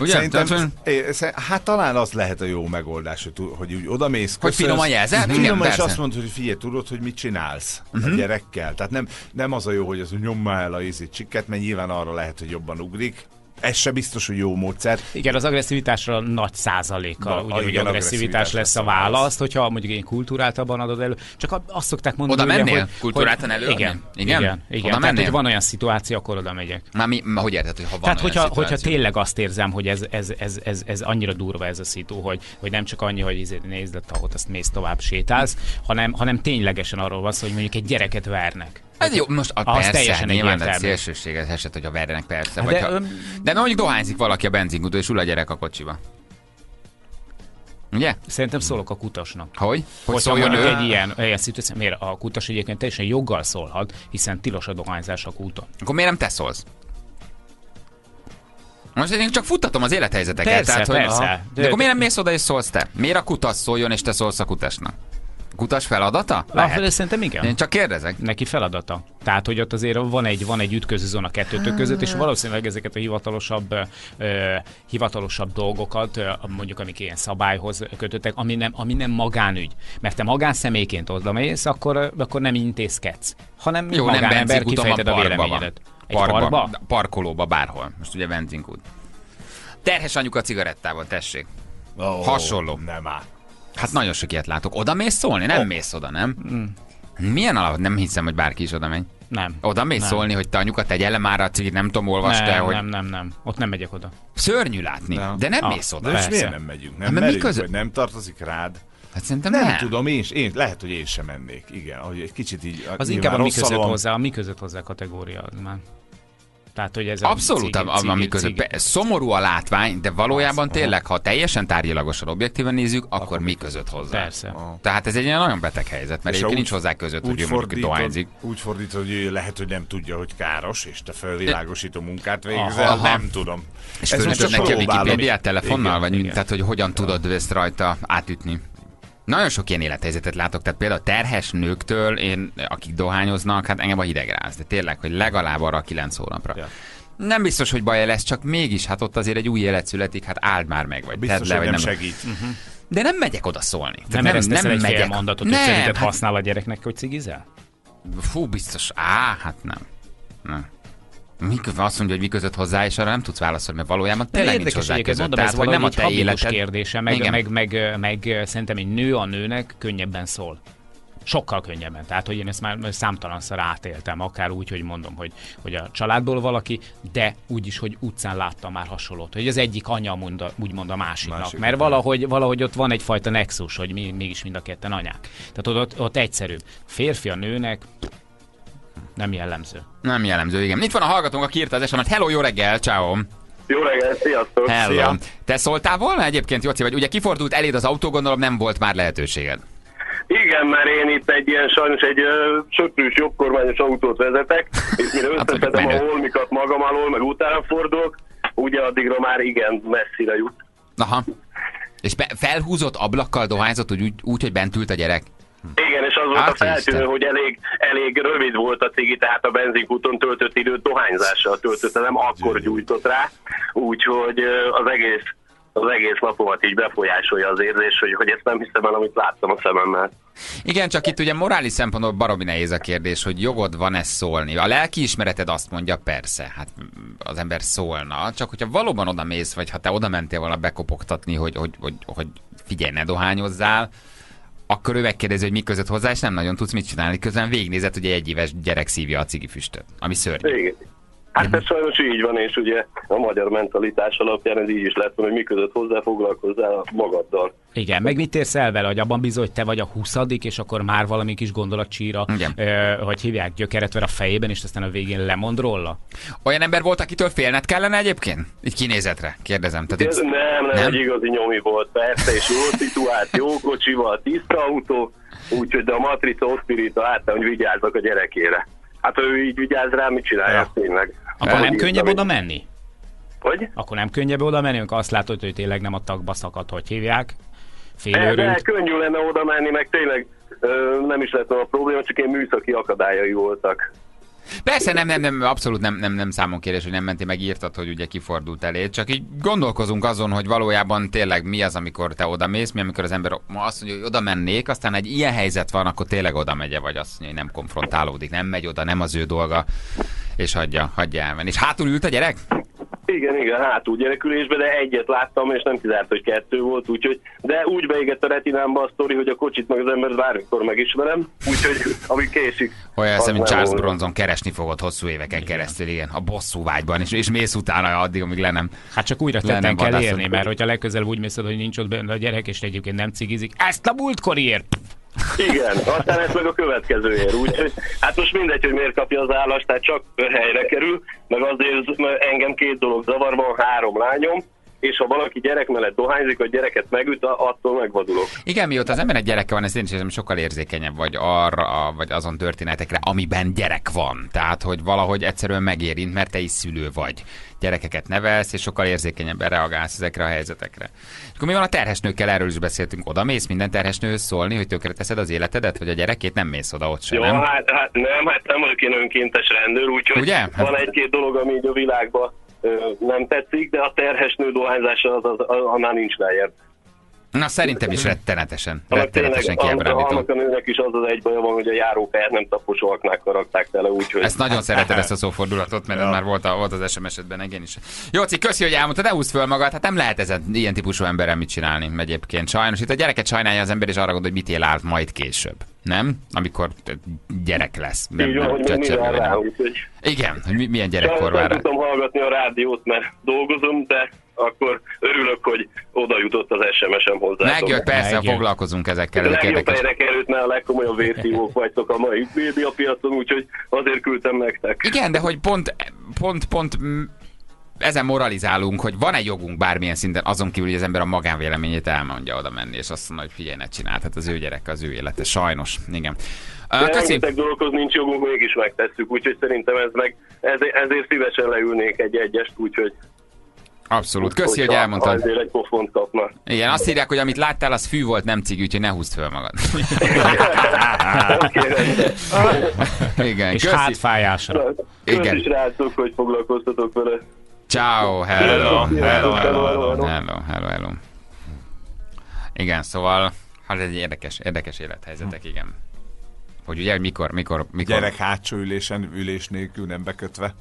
Ugye? Szerintem, Tehát, hát talán az lehet a jó megoldás, hogy, hogy úgy odamész, Hogy köszönsz, finoman jelzel? Igen, Finoman, és persze. azt mondod, hogy figyelj, tudod, hogy mit csinálsz uh-huh. a gyerekkel. Tehát nem, nem az a jó, hogy az hogy nyomma el a ízét csikket, mert nyilván arra lehet, hogy jobban ugrik. Ez se biztos, hogy jó módszer. Igen, az agresszivitásra nagy százalékkal, Na, ugye, igen, agresszivitás agresszivitás lesz a válasz. hogyha mondjuk én kultúráltabban adod elő. Csak azt szokták mondani, Oda ugye, mennél? hogy, Kultúráltan előadni? Igen, Igen? igen, igen. Oda Tehát, hogy van olyan szituáció, akkor oda megyek. Már mi, már hogy érted, hogy ha van Tehát, olyan hogyha, hogyha szituáció? tényleg azt érzem, hogy ez, ez, ez, ez, ez annyira durva ez a szitu, hogy, hogy nem csak annyi, hogy izé nézd a tahot, azt mész tovább sétálsz, hanem, hanem ténylegesen arról van szó, hogy mondjuk egy gyereket vernek. Hát jó, most a, Az persze, teljesen nyilván egyértelmű. szélsőséges eset, hogy a verjenek persze. Hát Vagy de, ha, öm, de mondjuk dohányzik valaki a benzinkúton, és ül a gyerek a kocsiba. Ugye? Szerintem szólok a kutasnak. Hogy? Hogy Hogyha szóljon ő? egy ilyen, ilyen szituáció, miért a kutas egyébként teljesen joggal szólhat, hiszen tilos a dohányzás a kúton. Akkor miért nem te szólsz? Most én csak futtatom az élethelyzeteket. Persze, tehát, hogy, persze. De, De- akkor miért nem mész oda és szólsz te? Miért a kutas szóljon és te szólsz a kutasnak? Kutas feladata? Lehet. Szerintem igen. Én csak kérdezek. neki feladata. Tehát, hogy ott azért van egy, van egy ütköző zóna kettőtök között, és valószínűleg ezeket a hivatalosabb, ö, hivatalosabb dolgokat, ö, mondjuk amik ilyen szabályhoz kötöttek, ami nem, ami nem magánügy. Mert te magánszemélyként oda mész, akkor, akkor nem intézkedsz, hanem Jó, nem van, kifejted a van. véleményedet. Egy Parkba, parkba? Parkolóba, bárhol. Most ugye benzinkút. Terhes anyuka cigarettával, tessék. Oh, Hasonló. Nem áll. Hát nagyon sok ilyet látok. Oda mész szólni? Nem mész oda, nem? Mm. Milyen alap? Nem hiszem, hogy bárki is oda megy. Nem. Oda mész Nem. szólni, hogy te anyuka tegye le már a cigit, nem tudom, olvast nem, el, hogy nem, nem, nem. Ott nem megyek oda. szörnyű látni. Nem. De nem Ah, mész De oda. és Persze. miért nem megyünk? Nem Hát, mert mi merünk, közö- nem tartozik rád? Hát szerintem Nem, nem. tudom, én, én, lehet, hogy én sem mennék. Igen, hogy egy kicsit így... Az inkább a mi között hozzá, a mi között hozzá kategória az már. Tehát, hogy ez Abszolút, a, cigi- között. cigi- Pe- Szomorú a látvány, de valójában Az, tényleg, ha teljesen tárgyilagosan, objektíven nézzük, akkor, mi között hozzá. Persze. Tehát ez egy ilyen nagyon beteg helyzet, mert egyébként nincs hozzá között, hogy mondjuk dohányzik. úgy fordítod, hogy lehet, hogy nem tudja, hogy káros, és te felvilágosító munkát végzel. Aha. Nem tudom. És Ez most neki a. Wikipédiát telefonnal, Igen, vagy igen. tehát, hogy hogyan tudod ezt rajta átütni. Nagyon sok ilyen élethelyzetet látok, tehát például terhes nőktől, én, akik dohányoznak, hát engem a hidegráz, de tényleg, hogy legalább arra a 9 hónapra. Ja. Nem biztos, hogy baj lesz, csak mégis, hát ott azért egy új élet születik, hát áld már meg, vagy Biztos, le, hogy vagy nem nem. segít. De nem megyek oda szólni. Nem, nem, nem, egy fél mondatot, hogy nem, szerinted hát, használ a gyereknek, hogy cigizel? Fú, biztos. Á, hát nem. Nem. Mi, azt mondja, hogy mi között hozzá, és arra nem tudsz válaszolni, mert valójában tényleg nincs Érdekes hozzá között. mondom, ez Tehát, hogy nem a te életed. kérdése, meg, Igen. meg, meg, meg, meg, szerintem egy nő a nőnek könnyebben szól. Sokkal könnyebben. Tehát, hogy én ezt már számtalanszor átéltem, akár úgy, hogy mondom, hogy, hogy a családból valaki, de úgy is, hogy utcán láttam már hasonlót, hogy az egyik anya mond a, úgymond a másiknak. Másik, mert valahogy, valahogy ott van egyfajta nexus, hogy mi, mégis mind a ketten anyák. Tehát ott, ott egyszerűbb. Férfi a nőnek nem jellemző. Nem jellemző, igen. Itt van a hallgatónk, aki írta az esemet. Hello, jó reggel, ciao. Jó reggelt, sziasztok! Hello. Szia. Te szóltál volna egyébként, Jóci, vagy ugye kifordult eléd az autó, gondolom nem volt már lehetőséged. Igen, mert én itt egy ilyen sajnos egy ö, söprűs jobbkormányos autót vezetek, és mire Hát, összeszedem a holmikat magam alól, meg utána fordulok, ugye addigra már igen messzire jut. Aha. És be, felhúzott ablakkal dohányzott úgy, úgy, úgy, hogy bent ült a gyerek? Igen, és az volt Hát, a feltűnő, hogy elég, elég rövid volt a cigi, tehát a benzinkúton töltött időt dohányzással töltötte, nem akkor gyújtott rá, úgyhogy az egész az egész napomat így befolyásolja az érzés, hogy, hogy ezt nem hiszem el, amit láttam a szememmel. Igen, csak itt ugye morális szempontból baromi nehéz a kérdés, hogy jogod van ezt szólni. A lelkiismereted azt mondja, persze, hát az ember szólna, csak hogyha valóban oda mész, vagy ha te oda mentél volna bekopogtatni, hogy, hogy, hogy, hogy figyelj, ne dohányozzál, akkor ő megkérdezi, hogy mi között hozzá, és nem nagyon tudsz mit csinálni. Közben végignézed, hogy egy éves gyerek szívja a cigifüstöt, ami szörnyű. Igen. Hát ez sajnos így van, és ugye a magyar mentalitás alapján ez így is lett, hogy mi között hozzá foglalkozzál magaddal. Igen, meg mit érsz el vele, hogy abban bizony, hogy te vagy a huszadik, és akkor már valami kis gondolatcsíra, ö, hogy hívják, gyökeret ver a fejében, és aztán a végén lemond róla? Olyan ember volt, akitől félned kellene egyébként? Így kinézetre, kérdezem. Tehát itt... nem, nem, Nem? egy igazi nyomi volt, persze, és jó szituált, jó kocsival, tiszta autó, úgyhogy de a matrica ott pirít a hátán, hogy vigyázzak a gyerekére. Hát ő így vigyáz rá, mit csinálja Ja. tényleg? Akkor nem könnyebb oda menni? Hogy? Akkor nem könnyebb oda menni, amikor azt látod, hogy tényleg nem a tagba szakadt, hogy hívják? De, de Félőrült. könnyű lenne oda menni, meg tényleg ö, nem is lett a probléma, csak ilyen műszaki akadályai voltak. Persze, nem, nem, nem, abszolút nem, nem, nem számon kérés, hogy nem mentél, meg írtad, hogy ugye kifordult elé. Csak így gondolkozunk azon, hogy valójában tényleg mi az, amikor te oda mész, mi amikor az ember ma azt mondja, hogy oda mennék, aztán egy ilyen helyzet van, akkor tényleg oda megye, vagy azt mondja, hogy nem konfrontálódik, nem megy oda, nem az ő dolga, és hagyja, hagyja elmenni. És hátul ült a gyerek? Igen, igen, hátul gyerekülésbe, de egyet láttam, és nem kizárt, hogy kettő volt, úgyhogy, de úgy beégett a retinámba a sztori, hogy a kocsit meg az embert bármikor megismerem, úgyhogy amíg késik. Olyan az hiszem, mint Charles volt. Bronson keresni fogod hosszú éveken keresztül, igen, a bosszú vágyban, és, és mész utána addig, amíg le nem. Hát csak újra tetten kell érni, mert hogyha legközelebb úgy mész, hogy nincs ott benne a gyerek, és egyébként nem cigizik, ezt a múltkoriért! Igen, aztán ez meg a következőért, úgyhogy hát most mindegy, hogy miért kapja az állást, tehát csak helyre kerül, meg azért engem két dolog zavar, van három lányom, és ha valaki gyerek mellett dohányzik, a gyereket megüt, attól megvadulok. Igen, mióta az embernek gyereke van, ez én is érzem, sokkal érzékenyebb vagy arra, vagy azon történetekre, amiben gyerek van. Tehát, hogy valahogy egyszerűen megérint, mert te is szülő vagy. Gyerekeket nevelsz, és sokkal érzékenyebben reagálsz ezekre a helyzetekre. És akkor mi van a terhes nőkkel? Erről is beszéltünk. Oda mész minden terhes nőhöz szólni, hogy tökre teszed az életedet, vagy a gyerekét nem mész oda ott sem, Jó, nem? hát, hát nem, hát nem vagyok én önkéntes rendőr, úgyhogy Ugye? Van egy-két dolog, ami így a világban nem tetszik, de a terhes nő dohányzása az, az, az, annál nincs lejjebb. Na szerintem is rettenetesen, rettenetesen kiábrándító. annak a nőnek is az az egy baja van, hogy a járókáját nem taposó aknákkal rakták tele, úgyhogy... Ezt nagyon szereted ezt a [laughs] szófordulatot, mert ez már volt, a, volt az SMS-edben, igen is. Jóci, köszi, hogy elmondtad, ne húzd föl magad, hát nem lehet ezen ilyen típusú emberrel mit csinálni egyébként. Sajnos itt a gyereket sajnálja az ember, és arra gondol, hogy mit él át majd később. Nem? Amikor gyerek lesz. Nem, Így van, nem, hogy vagy rá, nem. Igen, hogy mi- milyen Sajnos gyerekkor nem tudtam hallgatni a rádiót, mert dolgozom, de akkor örülök, hogy oda jutott az SMS-em hozzá. Megjött, persze, Megjött. foglalkozunk ezekkel, De ezek legjobb érdekes. került, mert a legkomolyabb [laughs] vészhívók vagytok a mai médiapiacon, úgyhogy azért küldtem nektek. Igen, de hogy pont, pont, pont ezen moralizálunk, hogy van egy jogunk bármilyen szinten, azon kívül, hogy az ember a magánvéleményét elmondja oda menni, és azt mondja, hogy figyelj, ne csináld, hát az ő gyerek, az ő élete, sajnos. Igen. De rengeteg dologhoz nincs jogunk, mégis megtesszük, úgyhogy szerintem ez meg, ezért, ezért szívesen leülnék egy egyest, úgyhogy... Abszolút. Köszi, hogy elmondtad. Azért egy pofont kapna. Igen, azt írják, hogy amit láttál, az fű volt, nem cigi, úgyhogy ne húzd föl magad. [laughs] Igen, És köszi. hátfájásra. Igen. Köszi srácok, hogy foglalkoztatok vele. Ciao, hello, Hello, hello, hello, hello, hello. Igen, szóval, hát ez egy érdekes, érdekes élethelyzetek, igen. Hogy ugye, mikor, mikor, mikor... Gyerek hátsó ülésen, ülés nélkül nem bekötve.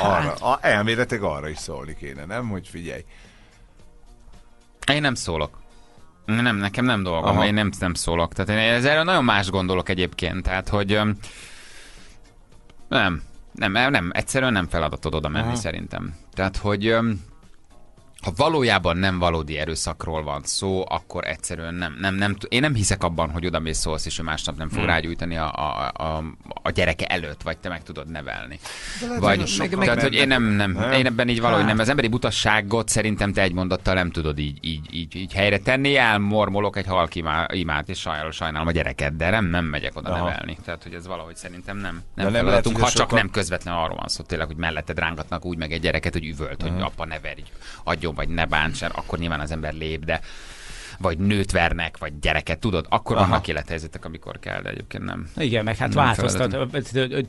A- Arra, a, elméletileg arra is szólni kéne, nem? Hogy figyelj. Én nem szólok. Nem, nekem nem dolgom, Aha. én nem, nem szólok. Tehát én ezzel nagyon más gondolok egyébként. Tehát, hogy nem, nem, nem, egyszerűen nem feladatod oda menni Aha. szerintem. Tehát, hogy ha valójában nem valódi erőszakról van szó, akkor egyszerűen nem, nem, nem, én nem hiszek abban, hogy oda mész szólsz, és ő másnap nem fog Hmm. rágyújtani a, a, a, a gyereke előtt, vagy te meg tudod nevelni. Vagy, hogy sokan tehát, hogy én nem, nem, nem. én ebben így valahogy Hát. nem. Az emberi butasságot szerintem te egy mondattal nem tudod így, így, így, így helyre tenni. Elmormolok egy halk imá- imát, és sajnálom, sajnálom a gyereket, de nem, nem megyek oda Aha. nevelni. Tehát, hogy ez valahogy szerintem nem, De nem nem lehet, ha csak sokan- nem közvetlenül arról van szó, tényleg, hogy melletted rángatnak úgy meg egy gyereket, hogy üvölt, hogy apa ne verj, adjon, vagy ne bánts, akkor nyilván az ember lép, de vagy nőt vernek, vagy gyereket, tudod, akkor Aha. vannak élethelyzetek, amikor kell, de egyébként nem. Igen, meg hát Nem változtat,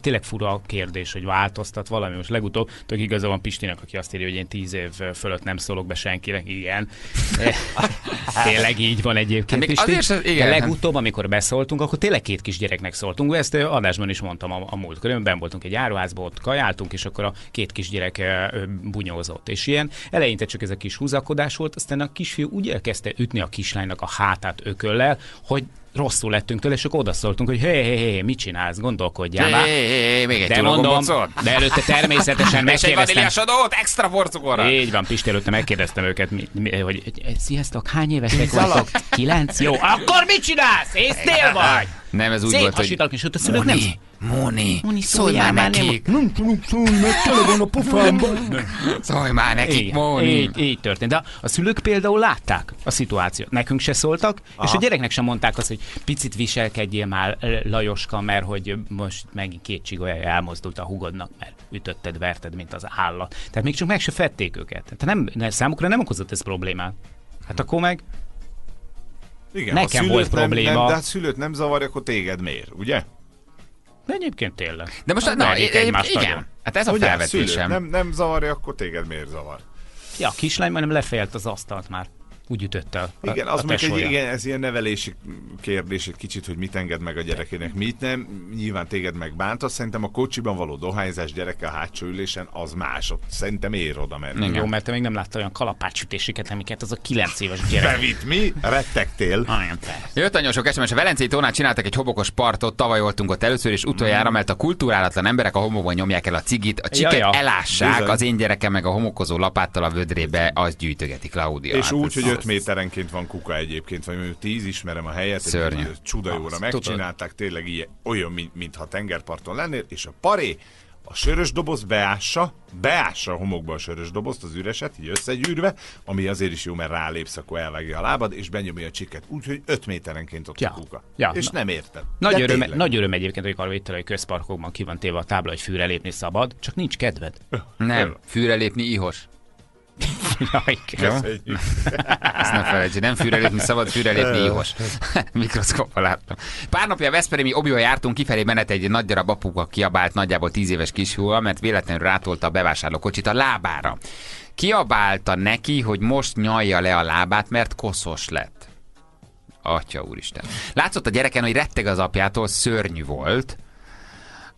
tényleg fura a kérdés, hogy változtat valami. Most legutóbb, tök igaza van Pistinek, aki azt írja, hogy én tíz év fölött nem szólok be senkinek, igen. [laughs] tényleg így van egyébként, Hát még Pisti. azért igen, De legutóbb, amikor beszóltunk, akkor tényleg két kisgyereknek szóltunk. Ezt adásban is mondtam a, a múltkor. Ben voltunk egy áruházban, ott kajáltunk, és akkor a két kisgyerek bunyózott. És ilyen eleinte csak ez a kis húzakodás volt, aztán a kisfiú úgy elkezdte ütni a kislánynak a hátát ököllel, hogy rosszul lettünk tőle, és akkor odaszóltunk, hogy hé, hé, hé, mit csinálsz, gondolkodjál már. Hé, hé, hé, még egy De mondom, de előtte természetesen [laughs] És egy megkérdeztem. extra porcukorra. Így van, Pisti, előtte megkérdeztem őket, mi, mi, hogy sziasztok, hány évesek vagytok? Kilenc? Jó, akkor mit csinálsz? Észnél vagy? Nem, ez úgy volt, hogy... Széthasítanak, és ott a szülők nem... Moni, Moni, Moni, szólj már nekik, Nem tudok szólni, mert tele van a pofámban. szólj már nekik, Így, Moni. így, így történt. De a- szülők például látták a szituációt. Nekünk se szóltak, Aha. és a gyereknek sem mondták azt, hogy picit viselkedjél már, Lajoska, mert hogy most megint két csigolya elmozdult a hugodnak, mert ütötted, verted, mint az állat. Tehát még csak meg se fették őket. Tehát nem, ne, számukra nem okozott ez problémát. Hát akkor meg Igen, Nekem volt nem, probléma. Nem, de hát szülőt nem zavarja, akkor téged miért, ugye? De egyébként tényleg. De most, Hát na, egy, egymást igen. nagyon. Hát ez a Ugye? felvetésem. Szülőt nem, nem zavarja, akkor téged miért zavar? Ja, a kislány majdnem lefejelt az asztalt már. Úgy ütötte a, Igen, a, az a meg egy, igen, ez ilyen nevelési kérdés egy kicsit, hogy mit enged meg a gyerekének, mit nem. Nyilván téged megbántasz, szerintem a kocsiban való dohányzás gyereke a hátsó ülésen az más. Ott szerintem ér oda menni. Igen. Jó, mert te még nem látta olyan kalapácsütéseket, amiket az a kilenc éves gyerek. Bevitt mi? Rettegtél. Persze. Jött nagyon sok SMS. A Velencei tónál csináltak egy hobokos partot, tavaly voltunk ott először, és utoljára, mert a kulturálatlan emberek a homokban nyomják el a cigit, a csiket Ja, ja. elássák, Bizony. az én gyerekem meg a homokozó lapáttal a vödrébe, azt gyűjtögeti Klaudia. És Hát úgy, hogy 5 méterenként van kuka egyébként, vagy mondjuk 10, ismerem a helyet, egy Szörnyű. csuda jóra Azt megcsinálták, tényleg ilyen, olyan, mint, mintha tengerparton lennél, és a paré a sörös doboz beássa, beássa a homokba a sörös dobozt, az üreset, így összegyűrve, ami azért is jó, mert rálépsz, akkor elvágja a lábad, és benyomja a csiket, úgyhogy 5 méterenként ott Ja. a kuka. Ja. És Na. nem érted. Nagy öröm, tényleg. nagy öröm egyébként, hogy karvételai közparkokban ki van téve a tábla, hogy fűre lépni szabad, csak nincs kedved. Nem, fűre lépni ihos. Jaj, Köszönjük. Ezt ne felejtsd, nem fűre lépni szabad, fűre lépni ihos. Mikroszkóppal láttam. Pár napja Veszprémi Obival jártunk, kifelé menet egy nagy darab apuka kiabált nagyjából 10 éves kisfiúval, mert véletlenül rátolta a bevásárlókocsit a lábára. Kiabálta neki, hogy most nyalja le a lábát, mert koszos lett. Atya úristen. Látszott a gyereken, hogy retteg az apjától, szörnyű volt.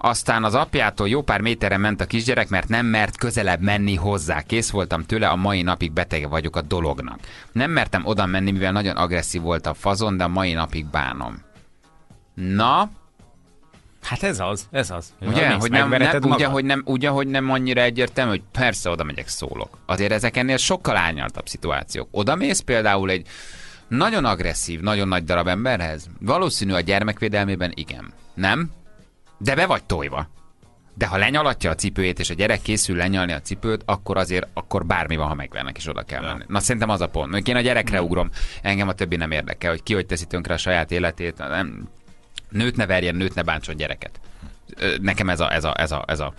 Aztán az apjától jó pár méterre ment a kisgyerek, mert nem mert közelebb menni hozzá. Kész voltam tőle, a mai napig betege vagyok a dolognak. Nem mertem oda menni, mivel nagyon agresszív volt a fazon, de a mai napig bánom. Na, Hát ez az, ez az. ugye, Mész, hogy nem, nem, ugye, hogy nem, ugye, hogy nem annyira egyértelmű, hogy persze oda megyek, szólok. Azért ezek ennél sokkal árnyaltabb szituációk. Oda mész például egy nagyon agresszív, nagyon nagy darab emberhez? Valószínű a gyermekvédelmében igen. Nem? De be vagy tojva. De ha lenyalatja a cipőjét, és a gyerek készül lenyalni a cipőt, akkor azért, akkor bármi van, ha megvernek, és oda kell menni. Na szerintem az a pont. Mondjuk én a gyerekre ugrom, engem a többi nem érdekel, hogy ki hogy teszi tönkre a saját életét. Nem, nőt ne verjen, nőt ne bántson gyereket. Nekem ez a, ez a, ez a, ez a,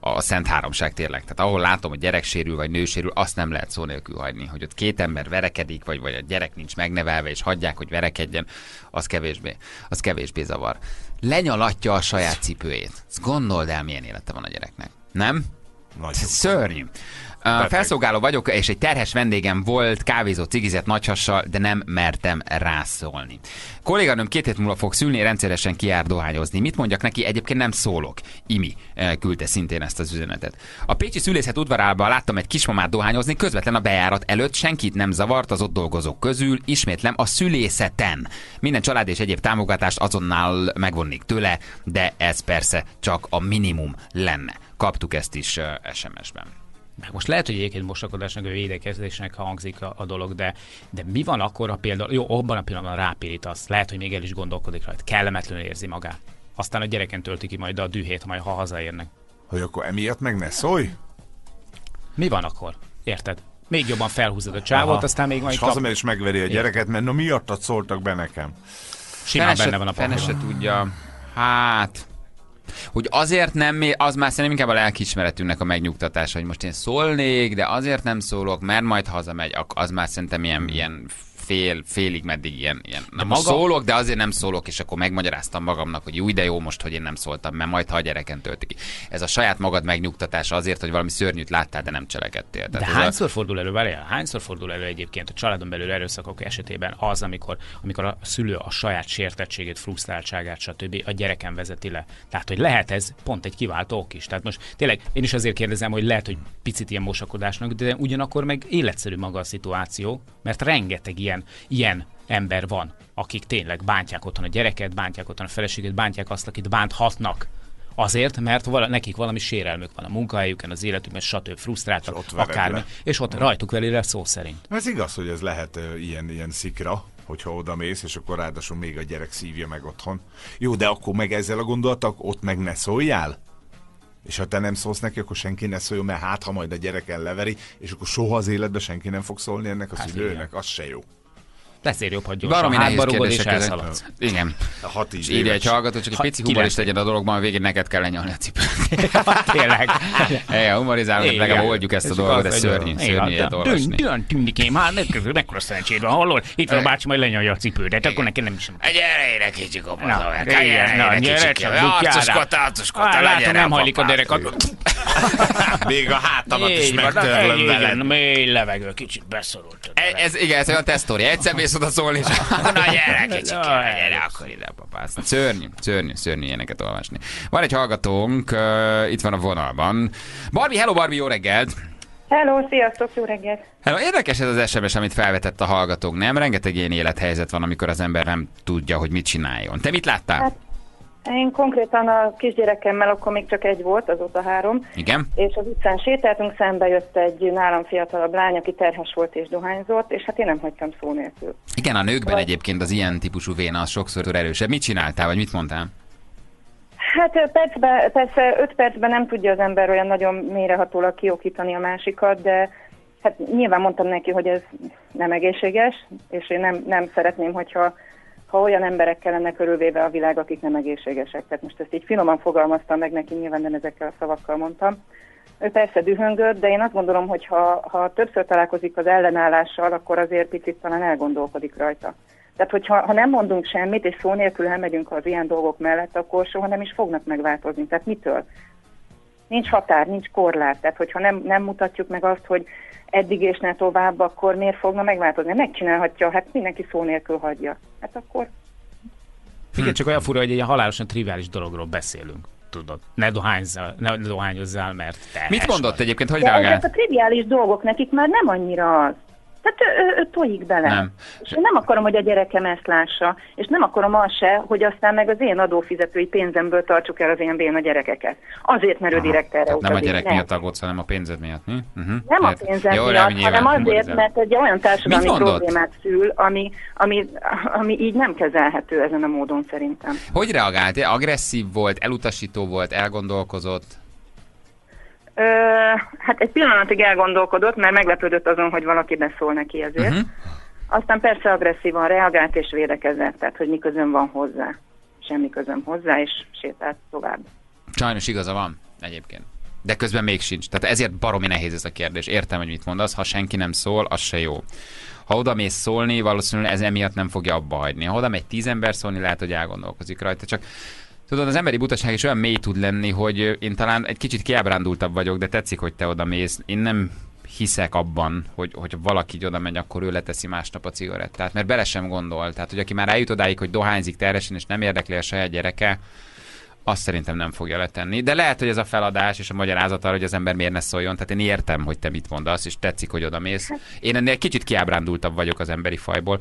a szent háromság tényleg. Tehát ahol látom, hogy gyerek sérül, vagy nő sérül, azt nem lehet szó nélkül hagyni. Hogy ott két ember verekedik, vagy, vagy a gyerek nincs megnevelve, és hagyják, hogy verekedjen, az kevésbé, az kevésbé zavar. Lenyalatja a saját cipőjét. Ezt gondold el, milyen élete van a gyereknek. Nem? Nagyon. Szörnyű. Uh, felszolgáló vagyok, és egy terhes vendégem volt, kávézó cigizett nagyhassal, de nem mertem rászólni. Kolléganőm két hét múlva fog szülni, rendszeresen kijár dohányozni. Mit mondjak neki? Egyébként nem szólok. Imi eh, küldte szintén ezt az üzenetet. A Pécsi szülészet udvarában láttam egy kismamát dohányozni, közvetlen a bejárat előtt senkit nem zavart az ott dolgozók közül, ismétlem a szülészeten. Minden család és egyéb támogatást azonnal megvonnék tőle, de ez persze csak a minimum lenne. Kaptuk ezt is eh, SMS-ben. Meg most lehet, hogy egyébként mosakodásnak, vagy védekezésnek hangzik a, a dolog, de, de mi van akkor, ha például, jó, abban a pillanatban rápirítasz, lehet, hogy még el is gondolkodik rajta, kellemetlenül érzi magát. Aztán a gyereken tölti ki majd a dühét, majd ha hazaérnek. Hogy akkor emiatt meg ne szólj? Mi van akkor? Érted? Még jobban felhúzod a csávot, Aha. aztán még majd És kap, hazamegy és megveri a gyereket, mert no miattad szóltak be nekem. simán Fene benne van a pakliban. se tudja. Hát, hogy azért nem, az már szerintem inkább a lelkiismeretünknek a megnyugtatása, hogy most én szólnék, de azért nem szólok, mert majd hazamegy, az már szerintem ilyen, ilyen fél, félig meddig ilyen, ilyen. Na most maga- szólok, de azért nem szólok, és akkor megmagyaráztam magamnak, hogy úgy de jó most, hogy én nem szóltam, mert majd ha a gyereken tölti ki. Ez a saját magad megnyugtatása azért, hogy valami szörnyűt láttál, de nem cselekedtél. De Tehát a- hányszor fordul elő, várjál, hányszor fordul elő egyébként a családon belül erőszakok esetében az, amikor, amikor a szülő a saját sértettségét, frusztráltságát, stb. a gyereken vezeti le. Tehát, hogy lehet ez pont egy kiváltó ok is. Tehát most tényleg én is azért kérdezem, hogy lehet, hogy picit ilyen mosakodásnak, de ugyanakkor meg életszerű maga a szituáció, mert rengeteg ilyen ilyen, ilyen ember van, akik tényleg bántják otthon a gyereket, bántják otthon a feleséget, bántják azt, akit bánthatnak. Azért, mert vala, nekik valami sérelmük van a munkahelyükön, az életükben, stb. frusztráltak, És akármi, le. és ott rajtuk veli le szó szerint. Ez igaz, hogy ez lehet ö, ilyen, ilyen szikra, hogyha oda mész, és akkor ráadásul még a gyerek szívja meg otthon. Jó, de akkor meg ezzel a gondoltak, ott meg ne szóljál? És ha te nem szólsz neki, akkor senki ne szóljon, mert hát, ha majd a gyerek eleveri, és akkor soha az életben senki nem fog szólni ennek a Hát szülőnek, az se jó. Ezért jobb, hogy gyorsan Baromi nehéz és elszaladsz. Igen. A hat És írja egy hallgató, csak egy pici humor is kilenc. legyen a dologban, a végén neked kell lenyalni a cipőt. [laughs] Tényleg. Igen, humorizálunk, legalább oldjuk ezt a dolgot, de szörnyű, Igen, szörnyű ilyet olvasni. Dön, tűnikém, hát mekkora szerencséd van, hallod? Itt van a bácsi, majd lenyalja a cipődet, akkor nekem nem is Gyere ére kicsi na, gyere csak, Arcoskotta, arcoskotta, Ah, legyen látom, rá nem hajlik a papát. derek. [laughs] Még a hátamat is megtörlöm veled. mély levegő, kicsit beszorult. E- Ez, igen, ez olyan tesztori. Egyszer mész oda szólni, és [laughs] na [laughs] gyere, kicsi, gyere, akkor ide papász. Szörnyű, szörnyű, szörnyű ilyeneket olvasni. Van egy hallgatónk, uh, itt van a vonalban. Barbie, hello Barbie, jó reggelt! Hello, sziasztok, jó reggelt! Hello, érdekes ez az SMS, amit felvetett a hallgatónk, nem? Rengeteg ilyen élethelyzet van, amikor az ember nem tudja, hogy mit csináljon. Te mit láttál? Hát- Én konkrétan a kisgyerekemmel akkor még csak egy volt, azóta három, Igen? és az utcán sétáltunk, szembe jött egy nálam fiatalabb lány, aki terhes volt és dohányzott, és hát én nem hagytam szó nélkül. Igen, a nőkben egyébként az ilyen típusú véna az sokszor erősebb. Mit csináltál, vagy mit mondtál? Hát percben, persze öt percben nem tudja az ember olyan nagyon mélyrehatólag kiokítani a másikat, de hát nyilván mondtam neki, hogy ez nem egészséges, és én nem, nem szeretném, hogyha ha olyan emberekkel lenne körülvéve a világ, akik nem egészségesek. Tehát most ezt így finoman fogalmaztam meg neki, nyilván nem ezekkel a szavakkal mondtam. Ő persze dühöngött, de én azt gondolom, hogy ha, ha többször találkozik az ellenállással, akkor azért picit talán elgondolkodik rajta. Tehát, hogyha ha nem mondunk semmit, és szó nélkül elmegyünk az ilyen dolgok mellett, akkor soha nem is fognak megváltozni. Tehát mitől? Nincs határ, nincs korlát. Tehát, hogyha nem, nem mutatjuk meg azt, hogy eddig és ne tovább, akkor miért fogna megváltozni? Megcsinálhatja, hát mindenki szó nélkül hagyja. Hát akkor Igen, csak olyan fura, hogy egy ilyen halálosan triviális dologról beszélünk. Tudod, ne dohányzzál, ne dohányozzál, mert te. Mit mondott egyébként, hogy De ezek reagált? a triviális dolgok nekik már nem annyira az. Tehát ő, ő, ő tojik bele. Nem. És én nem akarom, hogy a gyerekem ezt lássa, és nem akarom azt se, hogy aztán meg az én adófizetői pénzemből tartsuk el az én béna gyerekeket. Azért, mert ő direkt erre Tehát nem a utazik. gyerek Nem. miatt aggódsz, hanem a pénzed miatt. Mi? Uh-huh. Nem a pénzem Jó, miatt, nyilván hanem azért, mert egy olyan társadalmi problémát szül, ami, ami, ami így nem kezelhető ezen a módon szerintem. Hogy reagált? Agresszív volt, elutasító volt, elgondolkozott? Ö, hát egy pillanatig elgondolkodott, mert meglepődött azon, hogy valaki beszól neki ezért. Uh-huh. Aztán persze agresszívan reagált és védekezett, tehát hogy mi közön van hozzá. Semmi közöm hozzá, és sétált tovább. Sajnos igaza van egyébként. De közben még sincs. Tehát ezért baromi nehéz ez a kérdés. Értem, hogy mit mondasz. Ha senki nem szól, az se jó. Ha oda mész szólni, valószínűleg ez emiatt nem fogja abba hagyni. Ha oda megy tíz ember szólni, lehet, hogy elgondolkozik rajta. Csak tudod, az emberi butaság is olyan mély tud lenni, hogy én talán egy kicsit kiábrándultabb vagyok, de tetszik, hogy te oda mész. Én nem hiszek abban, hogy, hogy valaki oda megy, akkor ő leteszi másnap a cigarettát, mert bele sem gondol. Tehát, hogy aki már eljut odáig, hogy dohányzik teresen, és nem érdekli a saját gyereke, azt szerintem nem fogja letenni. De lehet, hogy ez a feladás és a magyarázat arra, hogy az ember miért ne szóljon. Tehát én értem, hogy te mit mondasz, és tetszik, hogy oda mész. Én ennél kicsit kiábrándultabb vagyok az emberi fajból,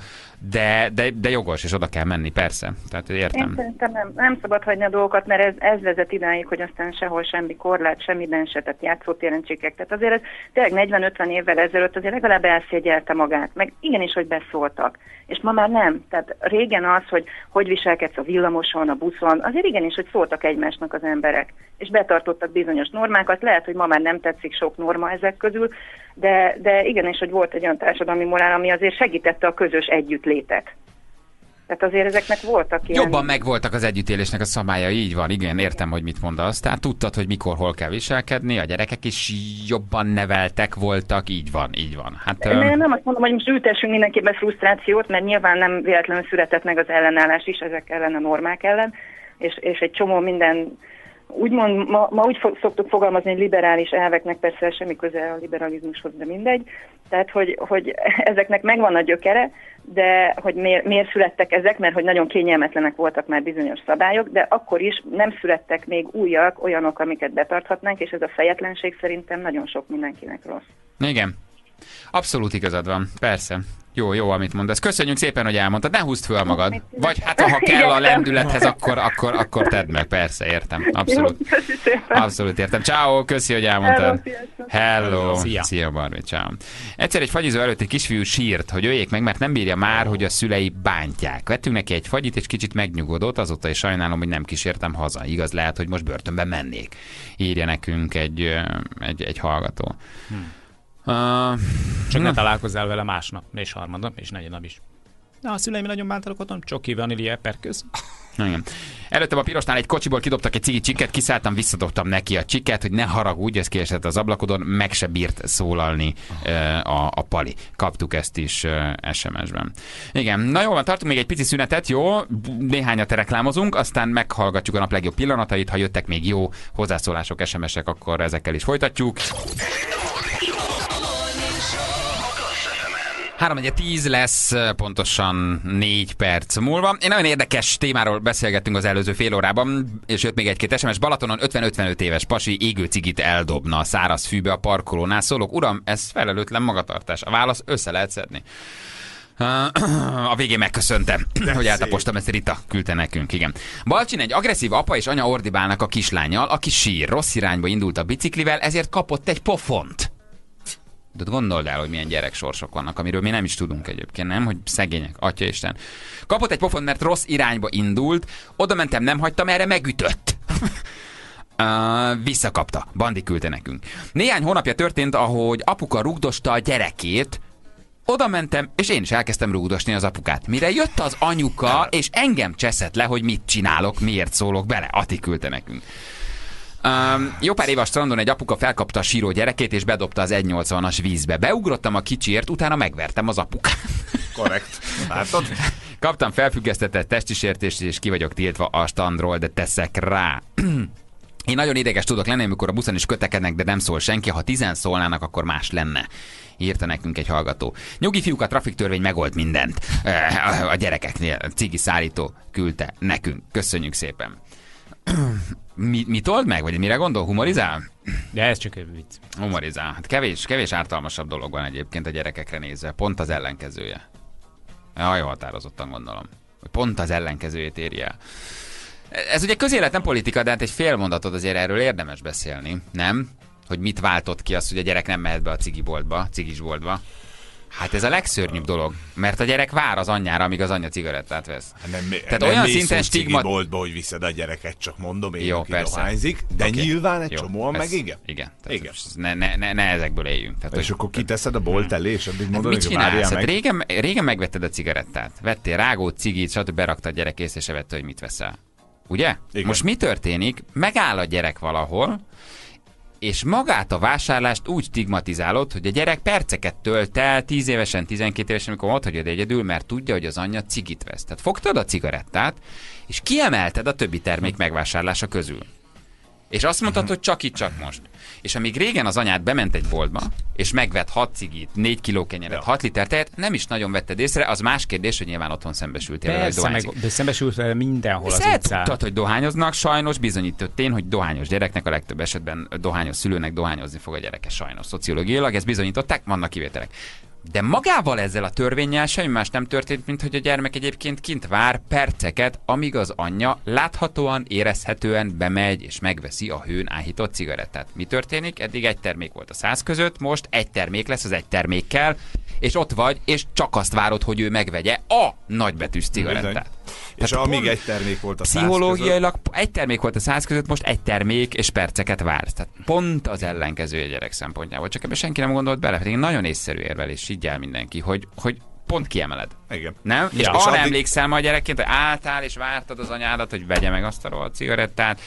de, de, de jogos, és oda kell menni, persze. Tehát Én értem. szerintem nem, nem szabad hagyni a dolgokat, mert ez, ez vezet idáig, hogy aztán sehol semmi korlát, semmiben se, tehát játszótéren csikek. Tehát azért ez tényleg 40-50 évvel ezelőtt azért legalább elszégyelte magát, meg igenis, hogy beszóltak. És ma már nem. Tehát régen az, hogy hogy viselkedsz a villamoson, a buszon, azért igenis, hogy szóltak egymásnak az emberek. És betartottak bizonyos normákat. Lehet, hogy ma már nem tetszik sok norma ezek közül, de, de igenis, hogy volt egy olyan társadalmi morál, ami azért segítette a közös együttlétet. Tehát azért ezeknek voltak ilyen... Jobban megvoltak az együttélésnek a szabályai, így van, igen, értem, hogy mit mondasz. Tehát tudtad, hogy mikor, hol kell viselkedni, a gyerekek is jobban neveltek voltak, így van, így van. Hát, Nem, öm, nem azt mondom, hogy most ültessünk mindenkibe frusztrációt, mert nyilván nem véletlenül született meg az ellenállás is ezek ellen a normák ellen, és, és egy csomó minden, úgymond ma, ma úgy fo- szoktuk fogalmazni, hogy liberális elveknek persze semmi köze a liberalizmushoz, de mindegy. Tehát, hogy, hogy ezeknek megvan a gyökere, de hogy miért, miért születtek ezek, mert hogy nagyon kényelmetlenek voltak már bizonyos szabályok, de akkor is nem születtek még újak, olyanok, amiket betarthatnánk, és ez a fejetlenség szerintem nagyon sok mindenkinek rossz. igen. Abszolút igazad van, persze. Jó, jó, amit mondasz. Köszönjük szépen, hogy elmondtad. Ne húzd föl magad. Vagy hát, ha kell a lendülethez, akkor, akkor, akkor tedd meg. Persze, értem. Abszolút. Abszolút értem. Ciao, köszi, hogy elmondtad. Hello. Szia. Szia, Barbi, ciao. Egyszer egy fagyizó előtt egy kisfiú sírt, hogy öljék meg, mert nem bírja már, hogy a szülei bántják. Vettünk neki egy fagyit, és kicsit megnyugodott, azóta is sajnálom, hogy nem kísértem haza. Igaz, lehet, hogy most börtönbe mennék. Írja nekünk egy, egy, egy hallgató. Hmm. Uh, Csak ne találkozzál vele másnap, és harmadnap, és negyednap is. Na, a szüleim nagyon bántalak otthon, csoki, vanília, perköz. Igen. Előttem a pirosnál egy kocsiból kidobtak egy cigi csikket, kiszálltam, visszadobtam neki a csikket, hogy ne haragudj, ez kiesett az ablakodon, meg se bírt szólalni a, a pali. Kaptuk ezt is SMS-ben. Igen, na jó van, tartunk még egy pici szünetet, jó? Néhányat reklámozunk, aztán meghallgatjuk a nap legjobb pillanatait, ha jöttek még jó hozzászólások, SMS-ek, akkor ezekkel is folytatjuk. 3 10 lesz pontosan 4 perc múlva. Én nagyon érdekes témáról beszélgettünk az előző fél órában, és jött még egy-két SMS. Balatonon 50-55 éves pasi égő cigit eldobna a száraz fűbe a parkolónál. Szólok, uram, ez felelőtlen magatartás. A válasz össze lehet szedni. A végén megköszöntem, hogy eltapostam, ezt Rita küldte nekünk, igen. Balcsin egy agresszív apa és anya ordibálnak a kislányjal, aki sír, rossz irányba indult a biciklivel, ezért kapott egy pofont. De gondold el, hogy milyen gyereksorsok vannak, amiről mi nem is tudunk egyébként, nem? Hogy szegények, atya Isten. Kapott egy pofont, mert rossz irányba indult, oda mentem, nem hagytam, erre megütött. [laughs] Uh, visszakapta. Bandi küldte nekünk. Néhány hónapja történt, ahogy apuka rugdosta a gyerekét, oda mentem, és én is elkezdtem rúgdosni az apukát. Mire jött az anyuka, és engem cseszett le, hogy mit csinálok, miért szólok bele. Ati küldte nekünk. Um, jó pár év a strandon egy apuka felkapta a síró gyerekét, és bedobta az 1,80-as vízbe. Beugrottam a kicsiért, utána megvertem az apukát. Korrekt. Látod? Kaptam felfüggesztetett testisértést, és ki vagyok tiltva a standról, de teszek rá. Én nagyon ideges tudok lenni, amikor a buszon is kötekednek, de nem szól senki. Ha tizen szólnának, akkor más lenne. Írta nekünk egy hallgató. Nyugi fiúk, a trafiktörvény megold mindent. A gyerekeknél cigi szállító küldte nekünk. Köszönjük szépen. Mi, mit old meg? Vagy mire gondol? Humorizál? De ez csak egy vicc. Humorizál. Hát kevés, kevés ártalmasabb dolog van egyébként a gyerekekre nézve. Pont az ellenkezője. Jaj, határozottan gondolom. Pont az ellenkezőjét érje el. Ez ugye közélet, nem politika, de hát egy fél mondatot azért erről érdemes beszélni, nem? Hogy mit váltott ki az, hogy a gyerek nem mehet be a cigiboltba, cigisboltba. Hát ez a legszörnyűbb dolog, mert a gyerek vár az anyjára, amíg az anyja cigarettát vesz. Hát Nem, Tehát nem olyan szinten stigma... boltba, hogy viszed a gyereket, csak mondom, én Jó, persze. dohányzik, de Oké. nyilván egy Jó, csomóan ez- meg igen. Igen. Tehát Igen. Ne, ne, ne, ne, ezekből éljünk. Tehát, És hogy- akkor kiteszed a bolt elé, és addig mondod, Mit hogy csinálsz? Hát meg. régen, régen megvetted a cigarettát. Vettél rágót, cigit, stb. berakta a gyerek észre, se vette, hogy mit veszel. Ugye? Igen. Most mi történik? Megáll a gyerek valahol, és magát a vásárlást úgy stigmatizálod, hogy a gyerek perceket tölt el 10 évesen, 12 évesen, amikor ott hagyod egyedül, mert tudja, hogy az anyja cigit vesz. Tehát fogtad a cigarettát, és kiemelted a többi termék megvásárlása közül. És azt mondtad, hogy csak itt, csak most. És amíg régen az anyád bement egy boltba, és megvett 6 cigit, 4 kiló kenyeret, Ja. 6 liter tejet, nem is nagyon vetted észre, az más kérdés, hogy nyilván otthon szembesültél vele, hogy Persze, meg, dohányzik. de szembesült vele mindenhol az Ezt utcán. tudtad, hogy dohányoznak, sajnos bizonyított tény, hogy dohányos gyereknek a legtöbb esetben dohányos szülőnek dohányozni fog a gyereke sajnos. Szociológiailag ezt bizonyították, vannak kivételek. De magával ezzel a törvényel semmi más nem történt, mint hogy a gyermek egyébként kint vár perceket, amíg az anyja láthatóan, érezhetően bemegy és megveszi a hőn áhított cigarettát. Mi történik? Eddig egy termék volt a száz között, most egy termék lesz az egy termékkel, és ott vagy, és csak azt várod, hogy ő megvegye a nagybetűs cigarettát. Bizony. És Tehát amíg pont- egy termék volt a száz között, Pszichológiailag egy termék volt a száz között, most egy termék és perceket vársz. Tehát pont az ellenkező a gyerek szempontjából. Csak ebbe senki nem gondolt bele. Pedig nagyon észszerű érvelés, így el mindenki, hogy, hogy pont kiemeled. Igen. Nem? Ja, és és arra addig- emlékszel majd gyerekként, hogy álltál és vártad az anyádat, hogy vegye meg azt a rohadt cigarettát,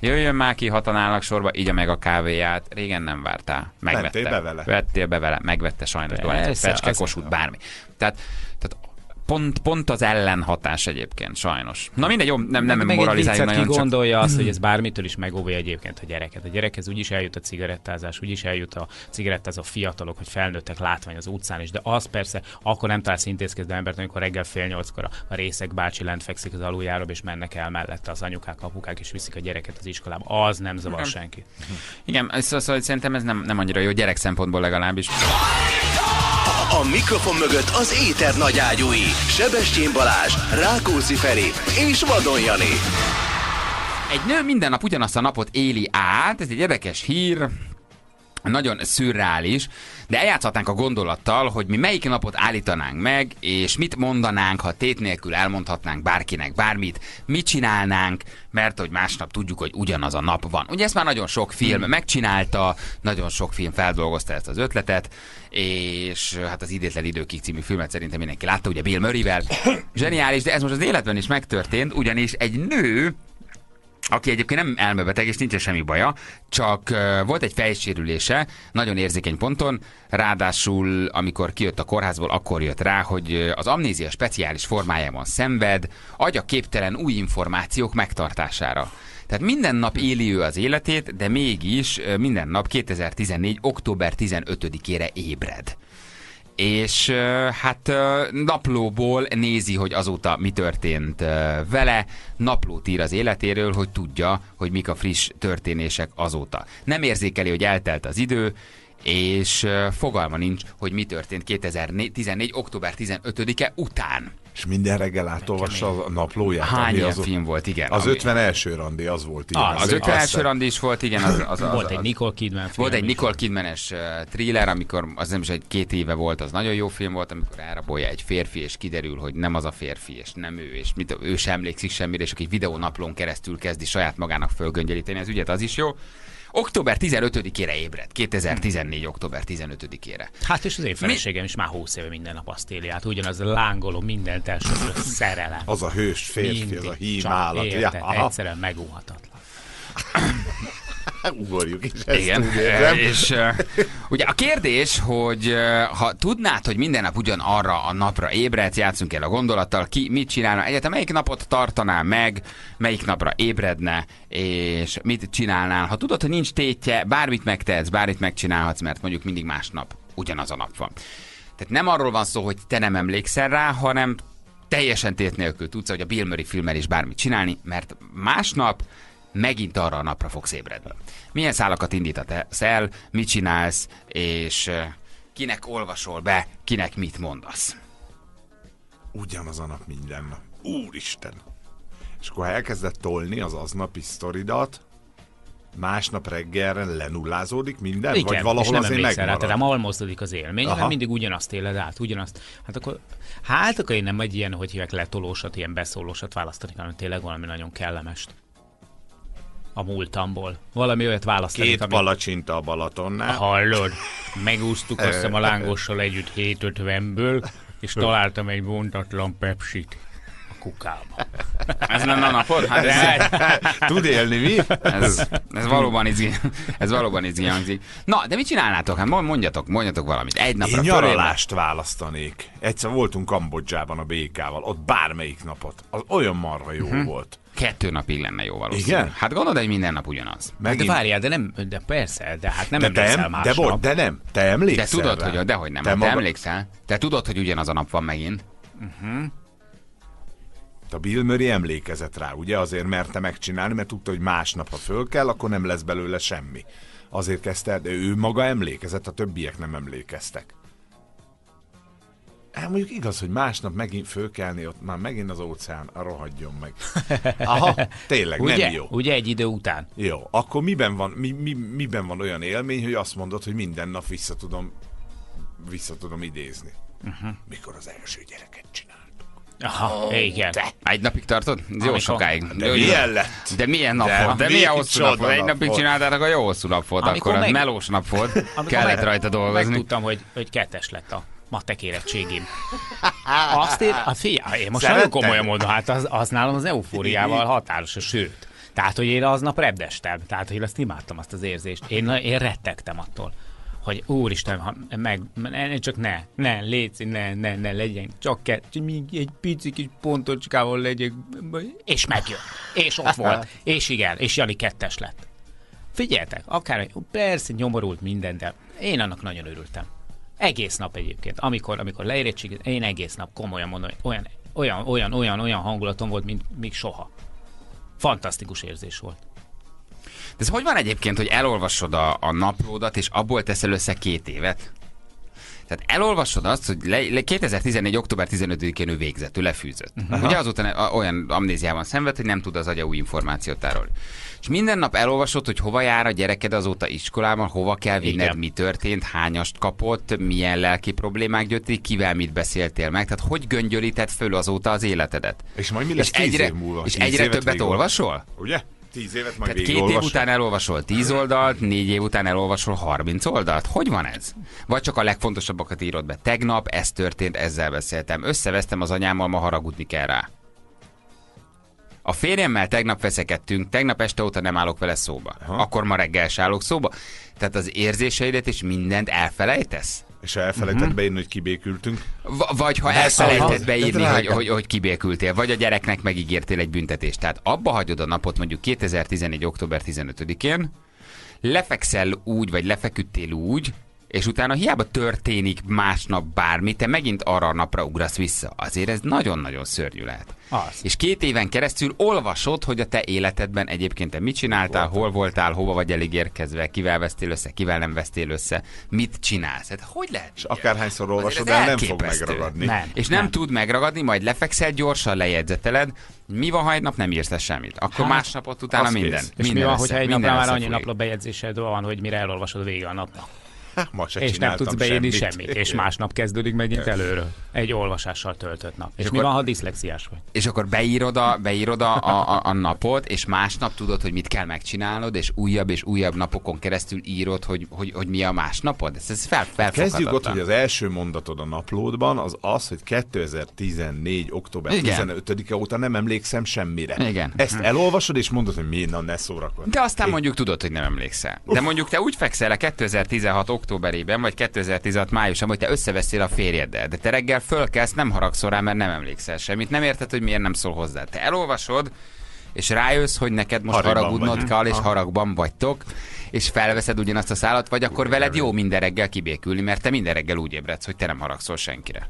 jöjjön már ki, hatan állnak sorba, igya meg a kávéját. Régen nem vártál. Megvette. Mentél be vele. Vettél be vele, megvette sajnos Persze, az- kossuth, bármi. Tehát, tehát pont, pont az ellenhatás egyébként, sajnos. Na mindegy, jó, nem, nem meg, moralizáljunk viccet, ki nagyon, csak... gondolja azt, hogy ez [clears throat] bármitől is megóvja egyébként a gyereket. A gyerekhez úgyis eljut a cigarettázás, úgyis eljut a cigarettázó fiatalok, hogy felnőttek látvány az utcán is, de az persze akkor nem találsz intézkedő embert, amikor reggel fél nyolckor a, a részek bácsi lent fekszik az aluljáróba, és mennek el mellette az anyukák, apukák, és viszik a gyereket az iskolába. Az nem zavar Igen. senki. Igen, szóval, szóval szerintem ez nem, nem annyira jó gyerek szempontból legalábbis. A mikrofon mögött az éter nagyágyúi. Sebestyén Balázs, Rákóczi Feri és Vadon Jani. Egy nő minden nap ugyanazt a napot éli át, ez egy érdekes hír, nagyon szürreális, de eljátszhatnánk a gondolattal, hogy mi melyik napot állítanánk meg, és mit mondanánk, ha tét nélkül elmondhatnánk bárkinek bármit, mit csinálnánk, mert hogy másnap tudjuk, hogy ugyanaz a nap van. Ugye ezt már nagyon sok film Hmm. megcsinálta, nagyon sok film feldolgozta ezt az ötletet, és hát az Idétlen Időkig című filmet szerintem mindenki látta, ugye Bill Murrayvel. [coughs] Zseniális, de ez most az életben is megtörtént, ugyanis egy nő aki egyébként nem elmebeteg, és nincs semmi baja, csak volt egy fejsérülése, nagyon érzékeny ponton, ráadásul amikor kijött a kórházból, akkor jött rá, hogy az amnézia speciális formájában szenved, agya képtelen új információk megtartására. Tehát minden nap éli ő az életét, de mégis minden nap 2014. október 15-ére ébred és hát naplóból nézi, hogy azóta mi történt vele, naplót ír az életéről, hogy tudja, hogy mik a friss történések azóta. Nem érzékeli, hogy eltelt az idő, és fogalma nincs, hogy mi történt 2014. október 15-e után. És minden reggel átolvassa a naplóját. Hány ami ilyen az, film volt, igen. Az ami- 51. randi, az volt. Igen. Ah, Az 51 randi is volt, igen. Az, az, az, Volt az, egy Nicole Kidman film. Volt egy. Nicole Kidmanes thriller, amikor az nem is egy két éve volt, az nagyon jó film volt, amikor elrabolja egy férfi, és kiderül, hogy nem az a férfi, és nem ő, és mit, ő sem emlékszik semmire, és aki videónaplón keresztül kezdi saját magának fölgöngyelíteni az ügyet, az is jó. Október 15-ére ébredt, 2014. október 15-ére. Hát és az én feleségem is már 20 éve minden nap azt éli át. Ugyanaz a lángoló, mindent elsősorban szerelem. Az a hős férfi, Mindig az a hím csak állat. Ja, érted, aha, egyszerűen megúhatatlan. [laughs] ugorjuk is ezt. Igen, úgy érzem. és uh, ugye a kérdés, hogy uh, ha tudnád, hogy minden nap ugyan arra a napra ébredsz, játszunk el a gondolattal, ki mit csinálna, egyetem melyik napot tartanál meg, melyik napra ébredne, és mit csinálnál. Ha tudod, hogy nincs tétje, bármit megtehetsz, bármit megcsinálhatsz, mert mondjuk mindig másnap ugyanaz a nap van. Tehát nem arról van szó, hogy te nem emlékszel rá, hanem teljesen tét nélkül tudsz, hogy a Bill Murray filmmel is bármit csinálni, mert másnap megint arra a napra fogsz ébredni. Milyen szálakat indítasz el, mit csinálsz, és kinek olvasol be, kinek mit mondasz. Ugyanaz a nap minden nap. Úristen! És akkor ha elkezdett tolni az aznapi sztoridat, másnap reggelre lenullázódik minden? Igen, vagy és valahol nem azért emlékszel rá, megmarad? tehát nem az élmény, Aha. hanem mindig ugyanazt éled át, ugyanazt. Hát akkor, hát akkor én nem egy ilyen, hogy hívják letolósat, ilyen beszólósat választani, hanem tényleg valami nagyon kellemest. A múltamból. Valami olyat választani, Két palacsinta a Balatonnál. Hallod? Megúsztuk azt hiszem a lángossal együtt 750-ből, és találtam egy bontatlan pepsit kukába. Ez lenne a napod? Hát ez, Tud élni, mi? ez, ez valóban izgi, ez valóban izgi hangzik. Na, de mit csinálnátok? Hát mond- mondjatok, mondjatok valamit. Egy napra Én nyaralást választanék. Egyszer voltunk Kambodzsában a békával, ott bármelyik napot. Az olyan marha jó Mhm. volt. Kettő napig lenne jó valószínű. Igen? Hát gondolod, hogy minden nap ugyanaz. De várjál, de nem, de persze, de hát nem de, te, emlékszel em- de, másnap. bo- de nem, te De emlékszel tudod, rá. hogy dehogy nem. Te, Te, te maga- emlékszel? Te tudod, hogy ugyanaz a nap van megint. A Bill Murray emlékezett rá, ugye? Azért merte megcsinálni, mert tudta, hogy másnap, ha föl kell, akkor nem lesz belőle semmi. Azért kezdte, de ő maga emlékezett, a többiek nem emlékeztek. Hát mondjuk igaz, hogy másnap megint fölkelni, ott már megint az óceán, rohadjon meg. Aha, tényleg, Ugye? nem jó. Ugye egy idő után. Jó, akkor miben van, mi, mi, miben van olyan élmény, hogy azt mondod, hogy minden nap vissza tudom, vissza tudom idézni? Uh-huh. Mikor az első gyereket csináltuk. Aha, oh, igen. Te, egy napig tartod? Ez jó Amikor- sokáig. De Jó, milyen lett? De milyen nap De volt? De mi milyen hosszú nap volt? Egy nap napig csináltátok, a jó hosszú nap volt. Amikor Akkor meg- melós nap volt. Kellett meg- rajta dolgozni. Megtudtam, hogy, hogy kettes lett a matek érettségim. [laughs] Azt ér, a figyelj, én most Szeretted? nagyon komolyan mondom, hát az, az nálam az eufóriával határos, sőt. Tehát, hogy én aznap repdestem. Tehát, hogy én azt imádtam, azt az érzést. Én, én rettegtem attól hogy úristen, ha meg, ne, csak ne, ne, légy, ne, ne, ne legyen, csak ke, még egy pici kis pontocskával legyek, és megjön, és ott [laughs] volt, és igen, és Jani kettes lett. Figyeltek, akár, persze nyomorult minden, de én annak nagyon örültem. Egész nap egyébként. Amikor, amikor leérettség, én egész nap komolyan mondom, olyan, olyan, olyan, olyan, olyan hangulatom volt, mint még soha. Fantasztikus érzés volt. De ez hogy van egyébként, hogy elolvasod a, a naplódat, és abból teszel össze két évet? Tehát elolvasod azt, hogy le, le 2014. október 15-én ő végzett, ő lefűzött. Uh-huh. Ugye azután a- olyan amnéziában szenved, hogy nem tud az agya új információt tárolni. És minden nap elolvasod, hogy hova jár a gyereked azóta iskolában, hova kell vinned, Igen. mi történt, hányast kapott, milyen lelki problémák gyötték, kivel mit beszéltél meg, tehát hogy göngyölített föl azóta az életedet. És majd mi lesz és egyre, múlva? És egyre többet olvasol? Ugye? Tíz évet majd Tehát két év után elolvasol 10 oldalt, négy év után elolvasol 30 oldalt? Hogy van ez? Vagy csak a legfontosabbakat írod be. Tegnap ez történt, ezzel beszéltem. Összevesztem az anyámmal, ma haragudni kell rá. A férjemmel tegnap veszekedtünk, tegnap este óta nem állok vele szóba. Aha. Akkor ma reggel se állok szóba. Tehát az érzéseidet és mindent elfelejtesz? És ha elfelejtett uh-huh. beírni, hogy kibékültünk. V- vagy ha szavaz, beírni, hogy, hogy, hogy kibékültél, vagy a gyereknek megígértél egy büntetést. Tehát abba hagyod a napot mondjuk 2014. október 15-én, lefekszel úgy, vagy lefeküdtél úgy, és utána hiába történik másnap bármi, te megint arra a napra ugrasz vissza. Azért ez nagyon-nagyon szörnyű lehet. Az. És két éven keresztül olvasod, hogy a te életedben egyébként te mit csináltál, hol voltál, hova vagy elég érkezve, kivel vesztél össze, kivel nem vesztél össze, mit csinálsz. Hát hogy lehet? És akárhányszor olvasod el, nem fog megragadni. Nem. És nem, tud megragadni, majd lefekszel, gyorsan lejegyzeteled. Mi van, ha egy nap nem írsz le semmit? Akkor Hát, másnapot utána az kész. minden. És És mi minden van, össze- hogyha egy minden napra már annyi napló bejegyzésed van, hogy mire elolvasod vége a napnak? [laughs] Ma se És nem tudsz beírni semmit. semmit. És másnap kezdődik megint előről. Egy olvasással töltött nap. És, És mi akkor- van, ha diszlexiás vagy? És akkor beírod a, beírod a, a, a, napot, és másnap tudod, hogy mit kell megcsinálnod, és újabb és újabb napokon keresztül írod, hogy, hogy, hogy mi a másnapod. Ez, ez fel, felfoghatatlan. Kezdjük ott, hogy az első mondatod a naplódban az az, hogy 2014. október Igen. 15-e óta nem emlékszem semmire. Igen. Ezt elolvasod, és mondod, hogy mi, na ne szórakozz. De aztán Én- mondjuk tudod, hogy nem emlékszel. De mondjuk te úgy fekszel le 2016 októberében, vagy 2016 májusban, hogy te összeveszél a férjeddel, de te reggel fölkelsz, nem haragszol rá, mert nem emlékszel semmit. Nem érted, hogy miért nem szól hozzá. Te elolvasod, és rájössz, hogy neked most Haragban haragudnod vagy. kell, és Aha. haragban vagytok, és felveszed ugyanazt a szállat, vagy akkor veled jó minden reggel kibékülni, mert te minden reggel úgy ébredsz, hogy te nem haragszol senkire.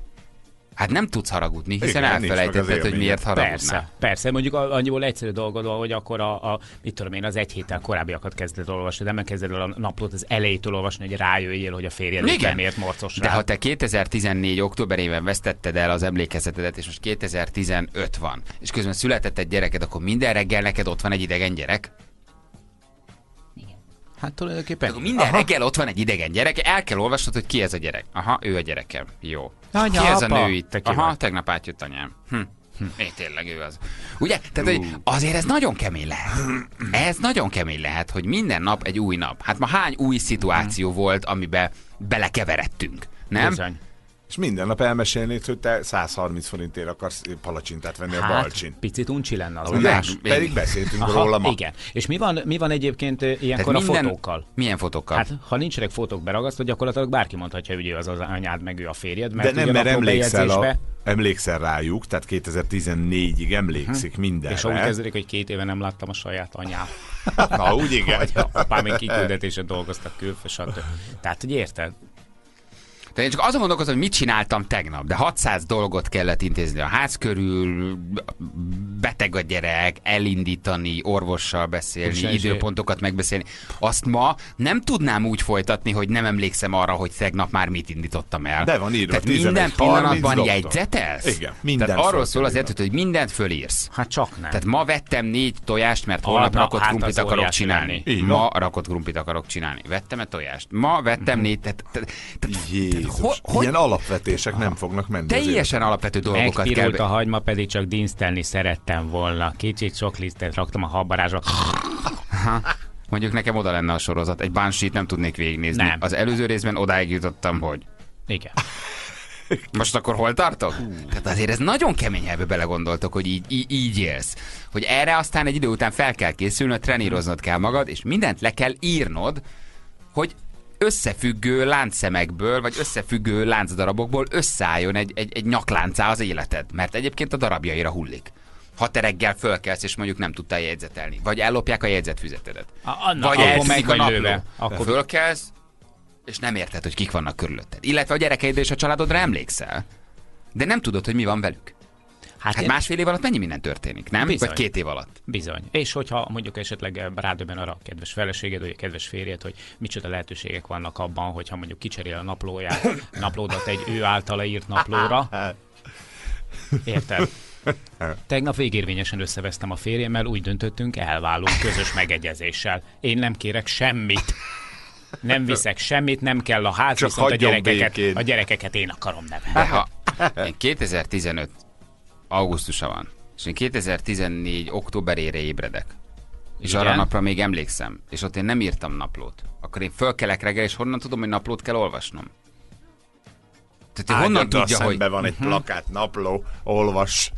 Hát nem tudsz haragudni, hiszen Igen, elfelejtetted, hogy miért haragudnál. Persze, persze. Mondjuk annyiból egyszerű dolgod hogy akkor a, a, mit tudom én, az egy héttel korábbiakat kezded olvasni, de nem kezded el a naplót az elejétől olvasni, hogy rájöjjél, hogy a férjed Igen. miért morcos De rá. ha te 2014. októberében vesztetted el az emlékezetedet, és most 2015 van, és közben született egy gyereked, akkor minden reggel neked ott van egy idegen gyerek? Hát tulajdonképpen. Akkor minden Aha. reggel ott van egy idegen gyerek, el kell olvasnod, hogy ki ez a gyerek. Aha, ő a gyerekem. Jó. Anya, ki ez a apa? nő itt? Te Aha, vagy? tegnap átjött anyám. Hm. Hm. É, tényleg ő az. Ugye? Tehát, hogy azért ez nagyon kemény lehet. Ez nagyon kemény lehet, hogy minden nap egy új nap. Hát ma hány új szituáció volt, amiben belekeveredtünk, nem? Bizony. És minden nap elmesélnéd, hogy te 130 forintért akarsz palacsintát venni a Hát, balcsin. picit uncsi lenne az Ugye? adás. Pedig beszéltünk Aha, róla ma. Igen. És mi van, mi van egyébként ö, ilyenkor a fotókkal? Milyen fotókkal? Hát, ha nincsenek fotók beragasztva, gyakorlatilag bárki mondhatja, hogy ő az az anyád, meg ő a férjed, mert De nem, mert emlékszel, a, emlékszel rájuk, tehát 2014-ig emlékszik mindenre. És úgy kezdődik, hogy két éve nem láttam a saját anyám. [laughs] Na, úgy igen. Vagy apám még kiküldetésen dolgoztak külföld, stb. Tehát, hogy érted? De én csak azon gondolkozom, hogy mit csináltam tegnap, de 600 dolgot kellett intézni a ház körül, beteg a gyerek, elindítani, orvossal beszélni, és- időpontokat megbeszélni. Azt ma nem tudnám úgy folytatni, hogy nem emlékszem arra, hogy tegnap már mit indítottam el. De van írva, Tehát minden 11.30 pillanatban jegyzetelsz? Igen, minden Tehát arról szól az érted, hogy mindent fölírsz. Hát csak nem. Tehát ma vettem négy tojást, mert holnap na, rakott hát krumplit akarok csinálni. Ma rakott krumplit akarok csinálni. Vettem-e tojást? Ma vettem négy. Tehát, tehát, tehát, Jézus, hogy- ilyen alapvetések nem fognak menni. teljesen alapvető dolgokat kell... Megpirult be- a hagyma, pedig csak dinsztelni szerettem volna. Kicsit sok lisztet raktam a habbarázsba. Mondjuk nekem oda lenne a sorozat. Egy Banshee-t nem tudnék végignézni. Nem. Az előző részben odáig jutottam, hogy Igen. [laughs] most akkor hol tartok? Tehát azért ez nagyon kemény, ebbe belegondoltok, hogy így, így, így élsz. Hogy erre aztán egy idő után fel kell készülnöd, treníroznod kell magad, és mindent le kell írnod, hogy összefüggő láncszemekből, vagy összefüggő láncdarabokból összeálljon egy, egy, egy nyakláncá az életed. Mert egyébként a darabjaira hullik. Ha te reggel fölkelsz, és mondjuk nem tudtál jegyzetelni. Vagy ellopják a jegyzetfüzetedet. A- anna- vagy meg a napló. Akkor- Akkor fölkelsz, és nem érted, hogy kik vannak körülötted. Illetve a gyerekeidre és a családodra emlékszel. De nem tudod, hogy mi van velük. Hát én- másfél év alatt mennyi minden történik, nem? Bizony. Vagy két év alatt? Bizony. És hogyha mondjuk esetleg rádöbben arra a kedves feleséged, vagy a kedves férjed, hogy micsoda lehetőségek vannak abban, hogyha mondjuk kicserél a naplóját, [laughs] naplódat egy ő általa írt naplóra. Érted? Tegnap végérvényesen összevesztem a férjemmel, úgy döntöttünk, elválunk közös megegyezéssel. Én nem kérek semmit. Nem viszek semmit, nem kell a ház, Csak viszont a gyerekeket, békén. a gyerekeket én akarom nevelni. én 2015 augusztusa van, és én 2014 októberére ébredek, és Igen. arra a napra még emlékszem, és ott én nem írtam naplót, akkor én fölkelek reggel, és honnan tudom, hogy naplót kell olvasnom? Tehát honnan Ágyaddal tudja, hogy... van egy plakát, napló, olvas.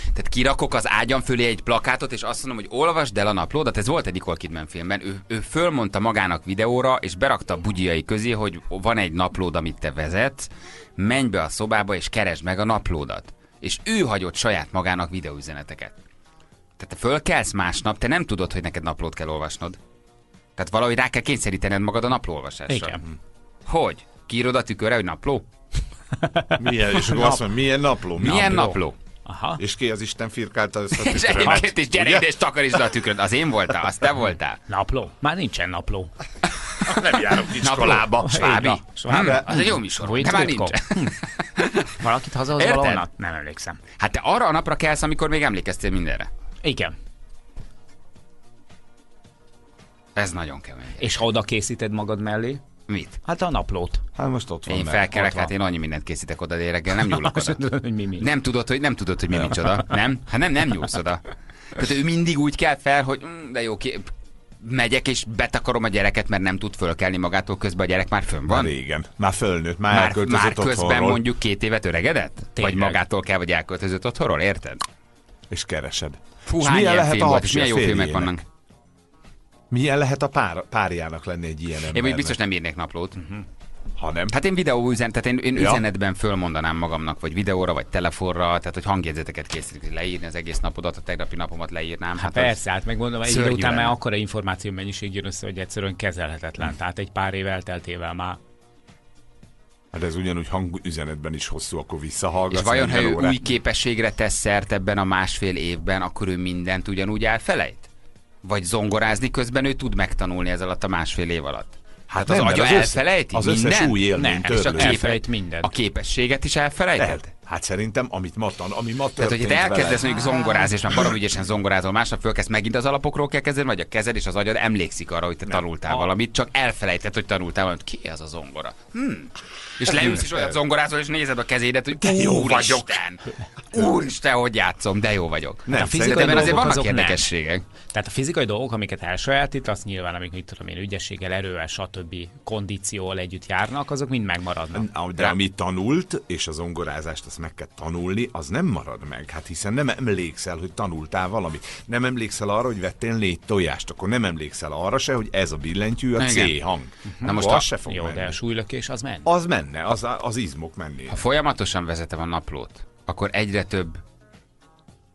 Tehát kirakok az ágyam fölé egy plakátot, és azt mondom, hogy olvasd el a naplódat. Ez volt egy Nicole Kidman filmben. Ő, ő fölmondta magának videóra, és berakta a bugyjai közé, hogy van egy naplód, amit te vezetsz, menj be a szobába, és keresd meg a naplódat. És ő hagyott saját magának videóüzeneteket. Tehát te fölkelsz másnap, te nem tudod, hogy neked naplót kell olvasnod. Tehát valahogy rá kell kényszerítened magad a naplóolvasásra. Igen. Hogy? Kiírod a tükörre, hogy napló? [laughs] Milyen, és akkor azt mondja, milyen napló? Milyen napló? Aha. És ki az Isten firkálta ezt a [laughs] És tükrömet? egyébként is gyere ide, és takarítsd a tükröt. Az én voltál, az te voltál. Napló? Már nincsen napló. [laughs] Nem járok iskolába. Svábi. Svábi. Hm, az egy jó műsor. Vojt De már nincs. [laughs] Valakit hazahoz valahonnan? Nem emlékszem. Hát te arra a napra kelsz, amikor még emlékeztél mindenre. Igen. Ez nagyon kemény. És ha oda készíted magad mellé, Mit? hát a naplót. Hát most ott van. Én felkelek, hát én annyi mindent készítek oda, reggel nem nyúlok [laughs] oda. mondod, hogy mi mi. Nem tudod, hogy nem tudod, hogy mi micsoda. Nem? Hát nem, nem nyúlsz oda. Tehát ő mindig úgy kell fel, hogy mm, de jó. Megyek és betakarom a gyereket, mert nem tud fölkelni magától, közben a gyerek már fönn Már van. régen. Már fölnőtt, már, Már, elköltözött már közben otthonról, mondjuk két évet öregedett? Tényleg. Vagy magától kell, vagy elköltözött otthonról, érted? és keresed. Fú, És milyen ilyen lehet film a volt, milyen jó filmek vannak. Milyen lehet a pár, párjának lenni egy ilyen Én embernek? mondjuk biztos nem írnék naplót. Ha nem. Hát én videó üzen, tehát én, én Ja. üzenetben fölmondanám magamnak, vagy videóra, vagy telefonra, tehát hogy hangjegyzeteket készítek, hogy leírni az egész napodat, a tegnapi napomat leírnám. Hát az- persze, hát megmondom, egy idő után már akkora információ mennyiség jön össze, hogy egyszerűen kezelhetetlen. Tehát egy pár év elteltével már Hát ez ugyanúgy hangüzenetben is hosszú, akkor visszahallgatsz. És vajon, ha 40 ő órát. új képességre tesz szert ebben a másfél évben, akkor ő mindent ugyanúgy elfelejt? Vagy zongorázni közben ő tud megtanulni ez alatt a másfél év alatt? Hát az nem, agya az elfelejti az összes új élmény Nem, és a törlődik. képe- elfelejt mindent. A képességet is elfelejted? Lehet. Hát szerintem, amit ma, tan, ami ma Tehát, történt hogy te elkezdesz vele, mondjuk zongorázni, és már barom ügyesen zongorázol, másnap fölkezd megint az alapokról kell kezdeni, vagy a kezed és az agyad emlékszik arra, hogy te tanultál A- valamit, csak elfelejtett, hogy tanultál valamit. Ki ez a zongora? Hm. És leülsz és olyat zongorázol, és nézed a kezédet, hogy de jó Úristen, Úristen, hogy játszom, de jó vagyok. Nem, a fizikai ebben azért vannak azok nem. érdekességek. Tehát a fizikai dolgok, amiket elsajátít, az nyilván, amik, mit tudom én, ügyességgel, erővel, stb. kondícióval együtt járnak, azok mind megmaradnak. De amit tanult, és a zongorázást azt meg kell tanulni, az nem marad meg. Hát hiszen nem emlékszel, hogy tanultál valamit. Nem emlékszel arra, hogy vettél négy tojást, akkor nem emlékszel arra se, hogy ez a billentyű a C hang. Na most a- az se fog Jó, menni. de a súlylökés az ment. Az menne, az, az izmok mennének. Ha folyamatosan vezetem a naplót, akkor egyre több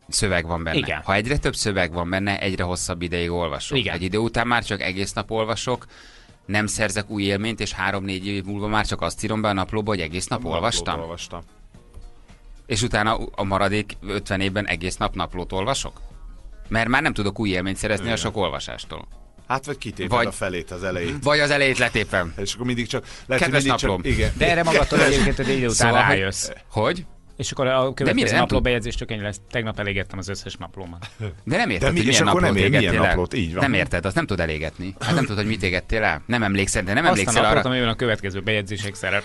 szöveg van benne. Igen. Ha egyre több szöveg van benne, egyre hosszabb ideig olvasok. Igen. Egy idő után már csak egész nap olvasok, nem szerzek új élményt, és három-négy év múlva már csak azt írom be a naplóba, hogy egész nap olvastam. olvastam. És utána a maradék 50 évben egész nap naplót olvasok? Mert már nem tudok új élményt szerezni a sok olvasástól. Hát vagy kitéped Vagy- a felét az elején. Vagy az elejét letépem. És akkor mindig csak... Lehet, Kedves hogy mindig naplom. Csak, igen. De erre magadtól egyébként egy idő után Szóval, hogy- rájössz. Hogy? És akkor a mire? következő Nem napló bejegyzés csak ennyi lesz. Tegnap elégettem az összes naplómat. De nem érted, mi- hogy milyen naplót nem ér- milyen naplót? Így van. Nem érted, azt nem tud elégetni. Hát nem tudod, hogy mit égettél el. Nem emlékszel, de nem Azt a emlékszel arra. amiben a következő bejegyzések szerep.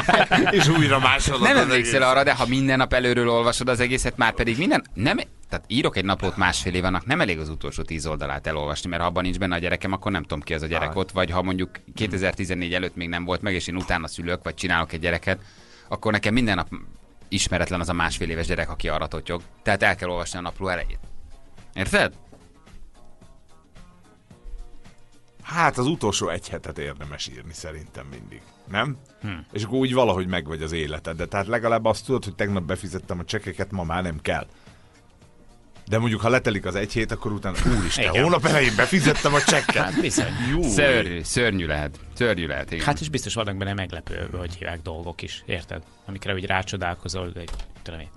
[laughs] És újra másolod Nem emlékszel egész. arra, de ha minden nap előről olvasod az egészet, már pedig minden... Nem, tehát írok egy naplót másfél év, annak nem elég az utolsó tíz oldalát elolvasni, mert ha abban nincs benne a gyerekem, akkor nem tudom ki az a gyerek Ah. ott, vagy ha mondjuk 2014 előtt még nem volt meg, és én utána szülök, vagy csinálok egy gyereket, akkor nekem minden nap ismeretlen az a másfél éves gyerek, aki arra totyog. Tehát el kell olvasni a napló elejét. Érted? Hát az utolsó egy hetet érdemes írni szerintem mindig. Nem? Hm. És akkor úgy valahogy megvagy az életed. De tehát legalább azt tudod, hogy tegnap befizettem a csekeket, ma már nem kell. De mondjuk, ha letelik az egy hét, akkor utána, úristen, Igen. hónap elején befizettem a csekket. Hát bizony. Jó. Szörnyű, szörnyű lehet. Szörnyű lehet, igen. Hát és biztos vannak benne meglepő, hogy hívják dolgok is, érted? Amikre úgy rácsodálkozol, hogy tudom én.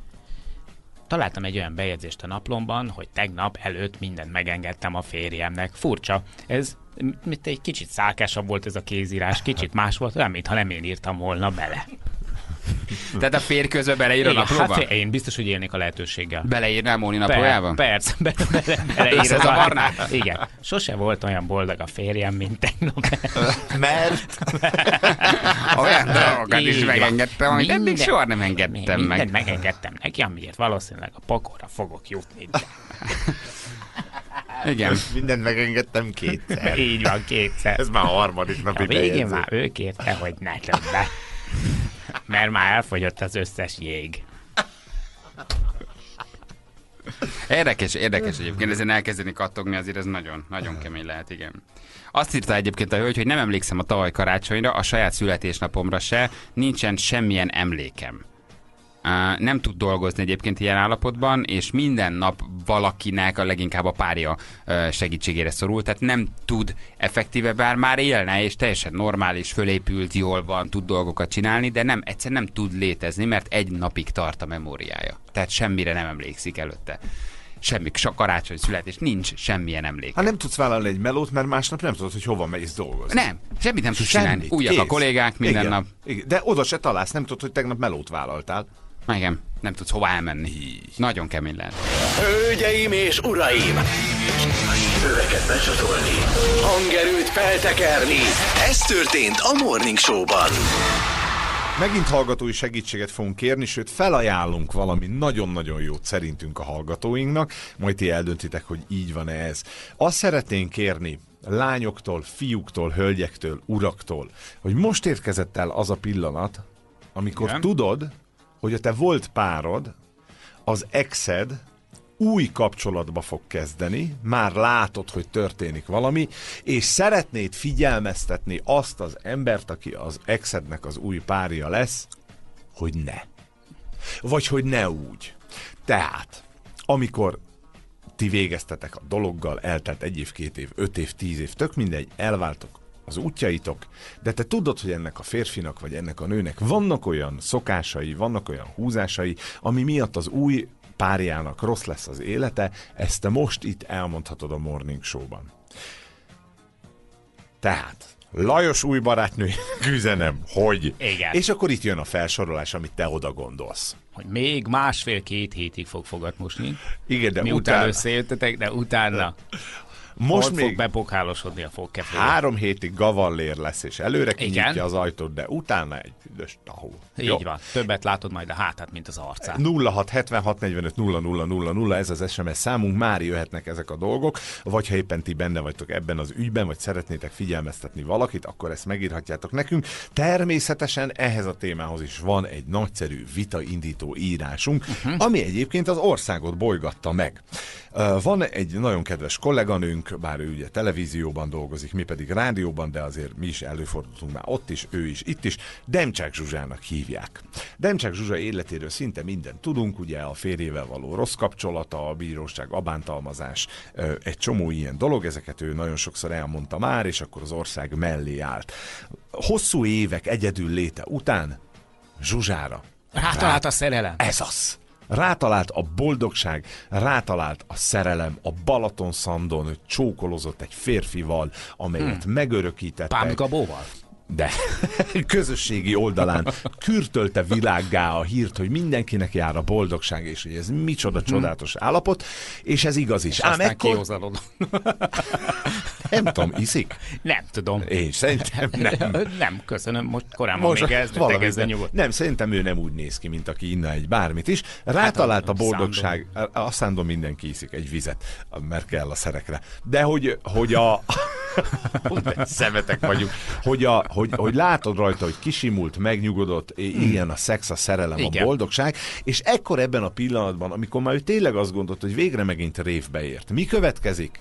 találtam egy olyan bejegyzést a naplomban, hogy tegnap előtt mindent megengedtem a férjemnek. Furcsa. Ez mint egy kicsit szákásabb volt ez a kézírás, kicsit más volt, olyan, mintha nem én írtam volna bele. [laughs] Tehát a férj közben beleír a naplóba? hát én biztos, hogy élnék a lehetőséggel. Beleírnál Móni naplójába? Per, perc, be, bele, beleírom. Összezavarná? Igen. Sose volt olyan boldog a férjem, mint tegnap. [laughs] Mert [laughs] Olyan dolgokat is megengedtem, amit eddig soha nem engedtem Mindent meg. megengedtem neki, amiért valószínűleg a pokorra fogok jutni. Igen. mindent megengedtem kétszer. így van, kétszer. Ez már a harmadik A napi végén bejegyzés. már ő kérte, hogy ne többet. Mert már elfogyott az összes jég. Érdekes, érdekes egyébként, ezen elkezdeni kattogni, azért ez nagyon, nagyon kemény lehet, igen. Azt írta egyébként a hölgy, hogy nem emlékszem a tavaly karácsonyra, a saját születésnapomra se, nincsen semmilyen emlékem. Nem tud dolgozni egyébként ilyen állapotban, és minden nap valakinek, a leginkább a párja segítségére szorul, tehát nem tud effektíve, bár már élne, és teljesen normális, fölépült, jól van, tud dolgokat csinálni, de nem, egyszer nem tud létezni, mert egy napig tart a memóriája. Tehát semmire nem emlékszik előtte. Semmi, se karácsony, születés, nincs semmilyen emlék. Hát nem tudsz vállalni egy melót, mert másnap nem tudod, hogy hova mész dolgozni. Nem, semmit nem tudsz csinálni. Semmit, Újak a kész. kollégák minden Igen, nap. Igen, de oda se találsz, nem tudod, hogy tegnap melót vállaltál. Igen, nem tudsz hova elmenni. Nagyon kemény lehet. Hölgyeim és uraim! Öveket becsatolni, hangerőt feltekerni. Ez történt a Morning Show-ban. Megint hallgatói segítséget fogunk kérni, sőt felajánlunk valami nagyon-nagyon jót szerintünk a hallgatóinknak, majd ti eldöntitek, hogy így van-e ez. Azt szeretnénk kérni lányoktól, fiúktól, hölgyektől, uraktól, hogy most érkezett el az a pillanat, amikor Igen. tudod, hogy a te volt párod, az exed új kapcsolatba fog kezdeni, már látod, hogy történik valami, és szeretnéd figyelmeztetni azt az embert, aki az exednek az új párja lesz, hogy ne. Vagy hogy ne úgy. Tehát, amikor ti végeztetek a dologgal, eltelt egy év, két év, öt év, tíz év, tök mindegy, elváltok az útjaitok, de te tudod, hogy ennek a férfinak vagy ennek a nőnek vannak olyan szokásai, vannak olyan húzásai, ami miatt az új párjának rossz lesz az élete, ezt te most itt elmondhatod a Morning Show-ban. Tehát, Lajos új barátnőjének [laughs] üzenem, hogy... Igen. És akkor itt jön a felsorolás, amit te oda gondolsz. Hogy még másfél-két hétig fog fogatmosni. Igen, de Miután utána, összejöttetek, de utána most még fog bepokálosodni a fogkefé. három hétig gavallér lesz, és előre kinyitja Igen. az ajtót, de utána egy büdös tahó. Így van. Többet látod majd a hátát, mint az arcát. 06 76 45 00 00 0, ez az SMS számunk, már jöhetnek ezek a dolgok, vagy ha éppen ti benne vagytok ebben az ügyben, vagy szeretnétek figyelmeztetni valakit, akkor ezt megírhatjátok nekünk. Természetesen ehhez a témához is van egy nagyszerű vitaindító írásunk, uh-huh. ami egyébként az országot bolygatta meg. Van egy nagyon kedves kolléganőnk, bár ő ugye televízióban dolgozik, mi pedig rádióban, de azért mi is előfordultunk már ott is, ő is, itt is. Demcsák Zsuzsának hívják. Demcsák Zsuzsa életéről szinte mindent tudunk, ugye a férjével való rossz kapcsolata, a bíróság, a bántalmazás, ö, egy csomó ilyen dolog, ezeket ő nagyon sokszor elmondta már, és akkor az ország mellé állt. Hosszú évek egyedül léte után Zsuzsára Rátalált a szerelem. ez az. Rátalált a boldogság, rátalált a szerelem, a Balaton Szandon hogy csókolozott egy férfival, amelyet hmm. megörökítettek. Pám Gabóval. De [laughs] közösségi oldalán kürtölte világgá a hírt, hogy mindenkinek jár a boldogság, és hogy ez micsoda csodálatos állapot, és ez igaz is. És aztán kiózalod. [laughs] nem tudom, iszik? Nem tudom. Én szerintem nem. nem, [laughs] köszönöm. Most korán van még ez, kezdve nem. nyugodt. Nem, szerintem ő nem úgy néz ki, mint aki inna egy bármit is. Rátalált a a boldogság, a szándon mindenki iszik egy vizet, mert kell a szerekre. De hogy, hogy a... Szemetek vagyunk. Hogy, a, hogy, hogy látod rajta, hogy kisimult, megnyugodott, ilyen a szex, a szerelem, Igen. a boldogság, és ekkor ebben a pillanatban, amikor már ő tényleg azt gondolt, hogy végre megint révbe ért. Mi következik?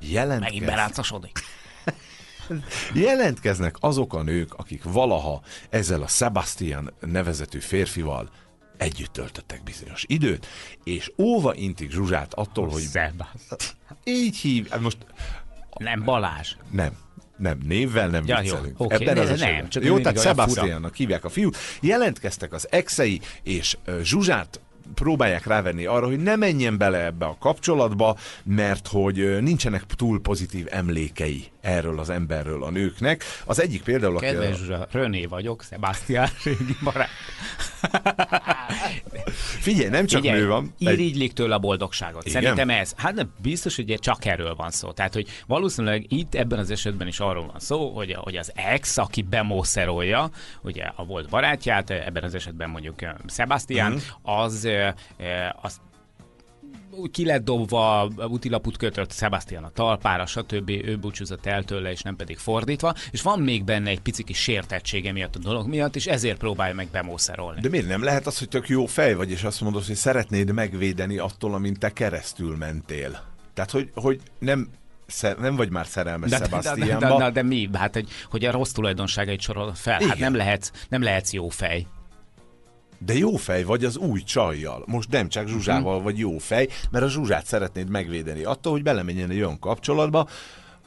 Megint Jelentkezik. beláncosodik. [laughs] Jelentkeznek azok a nők, akik valaha ezzel a Sebastian nevezetű férfival együtt töltöttek bizonyos időt, és óva intik Zsuzsát attól, hogy Sebastian. így hív, hát most Nem Balázs. nem, nem, névvel nem Ja, jó, viccelünk. oké, Ebben ne- az nem, esetben. csak Jó, tehát. Sebastiannak hívják a fiút. Jelentkeztek az exei, és Zsuzsát próbálják rávenni arra, hogy ne menjen bele ebbe a kapcsolatba, mert hogy nincsenek túl pozitív emlékei erről az emberről a nőknek. Az egyik például, aki Kedves Zsuzsa, René vagyok, Sebastian, [laughs] régi barát. Figyelj, nem csak Figyelj, nő van. Irigylik tőle a boldogságot. Igen? Szerintem ez. Hát nem, biztos, hogy csak erről van szó. Tehát, hogy valószínűleg itt ebben az esetben is arról van szó, hogy, hogy az ex, aki bemószerolja, ugye a volt barátját, ebben az esetben mondjuk Sebastian, Mhm. az, az ki lett dobva, utilaput kötött Sebastian a talpára, stb. Ő búcsúzott el tőle, és nem pedig fordítva, és van még benne egy pici kis sértettsége miatt a dolog miatt, és ezért próbálja meg bemószerolni. de miért nem lehet az, hogy tök jó fej vagy, és azt mondod, hogy szeretnéd megvédeni attól, amint te keresztül mentél? Tehát, hogy, hogy nem, nem vagy már szerelmes De, de, de, de, Sebastianba. de, de, mi? Hát, hogy, hogy a rossz tulajdonságait sorol fel. Hát Igen. nem lehetsz, nem lehetsz jó fej. De jó fej vagy az új csajjal. Most nem csak Zsuzsával vagy jó fej, mert a Zsuzsát szeretnéd megvédeni attól, hogy belemenjen egy olyan kapcsolatba,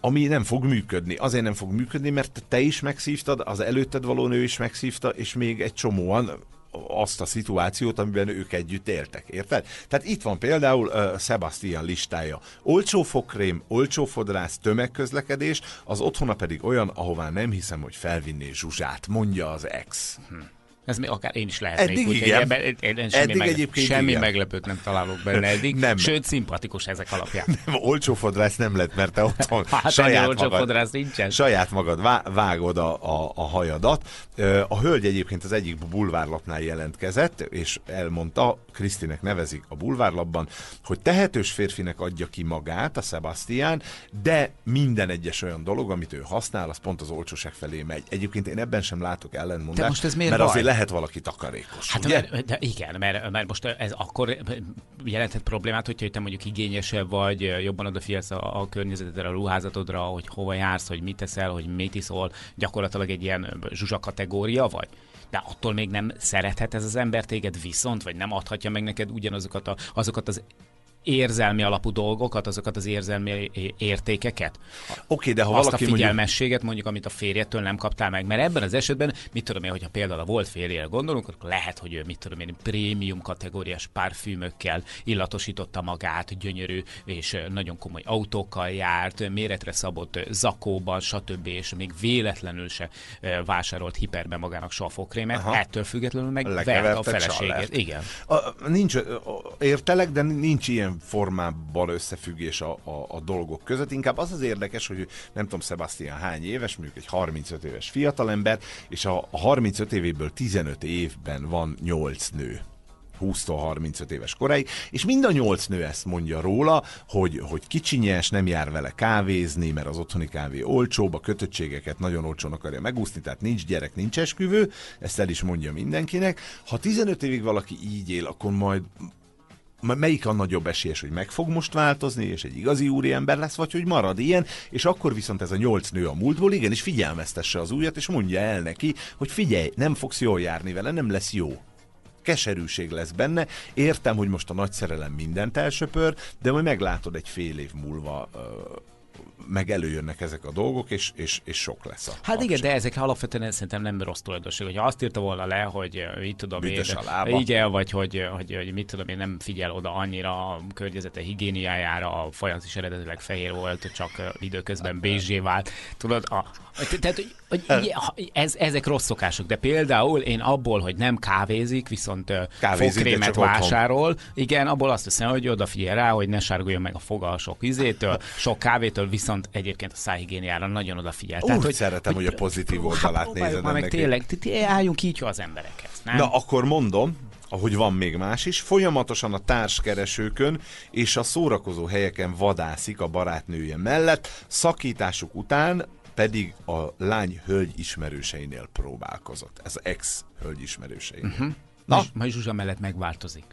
ami nem fog működni. Azért nem fog működni, mert te is megszívtad, az előtted való nő is megszívta, és még egy csomóan azt a szituációt, amiben ők együtt éltek, érted? Tehát itt van például uh, Sebastian listája. Olcsó fogkrém, olcsó fodrász, tömegközlekedés, az otthona pedig olyan, ahová nem hiszem, hogy felvinné Zsuzsát, mondja az ex. Ez még akár én is lehetnék. Eddig úgyhogy igen. ebben- én semmi, Eddig meg, egyébként semmi igen. meglepőt nem találok benne [laughs] eddig. Nem. Sőt, szimpatikus ezek alapján. [laughs] olcsó fodrász nem lett, mert te otthon [laughs] Hát saját, olcsó magad, fodrász nincsen. saját magad vá- vágod a, a, a hajadat. A hölgy egyébként az egyik bulvárlapnál jelentkezett, és elmondta, Krisztinek nevezik a bulvárlapban, hogy tehetős férfinek adja ki magát, a Sebastian, de minden egyes olyan dolog, amit ő használ, az pont az olcsóság felé megy. Egyébként én ebben sem látok ellentmondást, De most ez miért mert baj? azért lehet valaki takarékos, Hát ugye? mert, de igen, mert, mert most ez akkor jelenthet problémát, hogyha te mondjuk igényesebb vagy, jobban odafigyelsz a, a környezetedre, a ruházatodra, hogy hova jársz, hogy mit teszel, hogy mit iszol, gyakorlatilag egy ilyen zsuzsa kategória vagy? De attól még nem szerethet ez az ember téged viszont, vagy nem adhatja meg neked ugyanazokat a, azokat az érzelmi alapú dolgokat, azokat az érzelmi értékeket? Oké, de ha azt valaki a mondjuk figyelmességet mondjuk, amit a férjettől nem kaptál meg. Mert ebben az esetben, mit tudom én, hogyha például a volt férjére gondolunk, akkor lehet, hogy ő, mit tudom én, prémium kategóriás parfümökkel illatosította magát, gyönyörű és nagyon komoly autókkal járt, méretre szabott zakóban, stb. és még véletlenül se vásárolt hiperbe magának soha fogkrémet, Aha. ettől függetlenül meg a. Csallert. Igen. A, nincs, értelek, de nincs ilyen formában összefüggés a, a, a dolgok között. Inkább az az érdekes, hogy nem tudom, Sebastian hány éves, mondjuk egy 35 éves fiatalember, és a, a 35 évéből 15 évben van 8 nő. 20 35 éves koráig, és mind a nyolc nő ezt mondja róla, hogy, hogy kicsinyes, nem jár vele kávézni, mert az otthoni kávé olcsóbb, a kötöttségeket nagyon olcsón akarja megúszni, tehát nincs gyerek, nincs esküvő, ezt el is mondja mindenkinek. Ha 15 évig valaki így él, akkor majd melyik a nagyobb esélyes, hogy meg fog most változni, és egy igazi úriember lesz, vagy hogy marad ilyen, és akkor viszont ez a nyolc nő a múltból, igenis figyelmeztesse az újat, és mondja el neki, hogy figyelj, nem fogsz jól járni vele, nem lesz jó keserűség lesz benne. Értem, hogy most a nagy szerelem mindent elsöpör, de majd meglátod egy fél év múlva meg előjönnek ezek a dolgok, és, és, és sok lesz a Hát igen, de ezek alapvetően szerintem nem rossz tulajdonság. Hogyha azt írta volna le, hogy mit tudom én, Büdös a lába. igen, vagy hogy, hogy, hogy, mit tudom én, nem figyel oda annyira a környezete higiéniájára, a fajansz is eredetileg fehér volt, csak időközben bézsé vált. Tudod, a, tehát, hogy, így- ez, ezek rossz szokások, de például én abból, hogy nem kávézik, viszont Kávézik, fogkrémet csak otthon. vásárol, igen, abból azt hiszem, hogy odafigyel rá, hogy ne sárguljon meg a foga a sok izétől, sok kávétől, viszont egyébként a szájhigiéniára nagyon odafigyel. Úgy szeretem, hogy a pozitív oldalát Hát nézed meg tényleg, álljunk így az emberekhez, nem? Na, akkor mondom, ahogy van még más is, folyamatosan a társkeresőkön és a szórakozó helyeken vadászik a barátnője mellett, szakításuk után pedig a lány hölgy ismerőseinél próbálkozott. Ez ex hölgy ismerőseinél. Uh-huh. Na? Na, Majd Zsuzsa mellett megváltozik.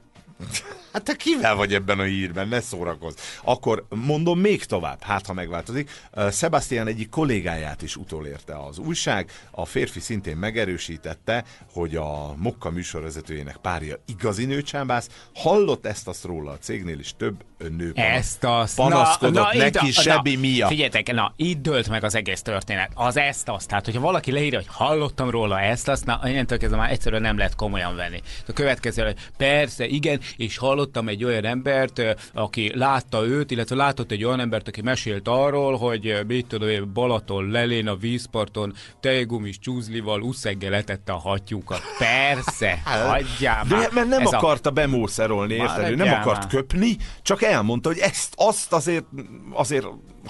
Hát te kivel vagy ebben a hírben? Ne szórakozz. Akkor mondom még tovább, hát ha megváltozik. Sebastian egyik kollégáját is utolérte az újság. A férfi szintén megerősítette, hogy a Mokka műsorvezetőjének párja igazi nőcsábász. Hallott ezt azt róla a cégnél is több nő Ezt azt. panaszkodott itt neki a- Sebi miatt. Figyeljetek, na, itt dölt meg az egész történet. Az ezt azt. Tehát, hogyha valaki leírja, hogy hallottam róla ezt azt, na, innentől kezdve már egyszerűen nem lehet komolyan venni. A következő, hogy persze, igen, és hallottam egy olyan embert, aki látta őt, illetve látott egy olyan embert, aki mesélt arról, hogy mit tudom én, Balaton lelén a vízparton tejgumis csúzlival uszeggel letette a hattyúkat. Persze, [laughs] hagyjál De már. mert nem Ez a- akarta bemószerolni, Már érted? Ő nem akart már. köpni, csak elmondta, hogy ezt, azt azért, azért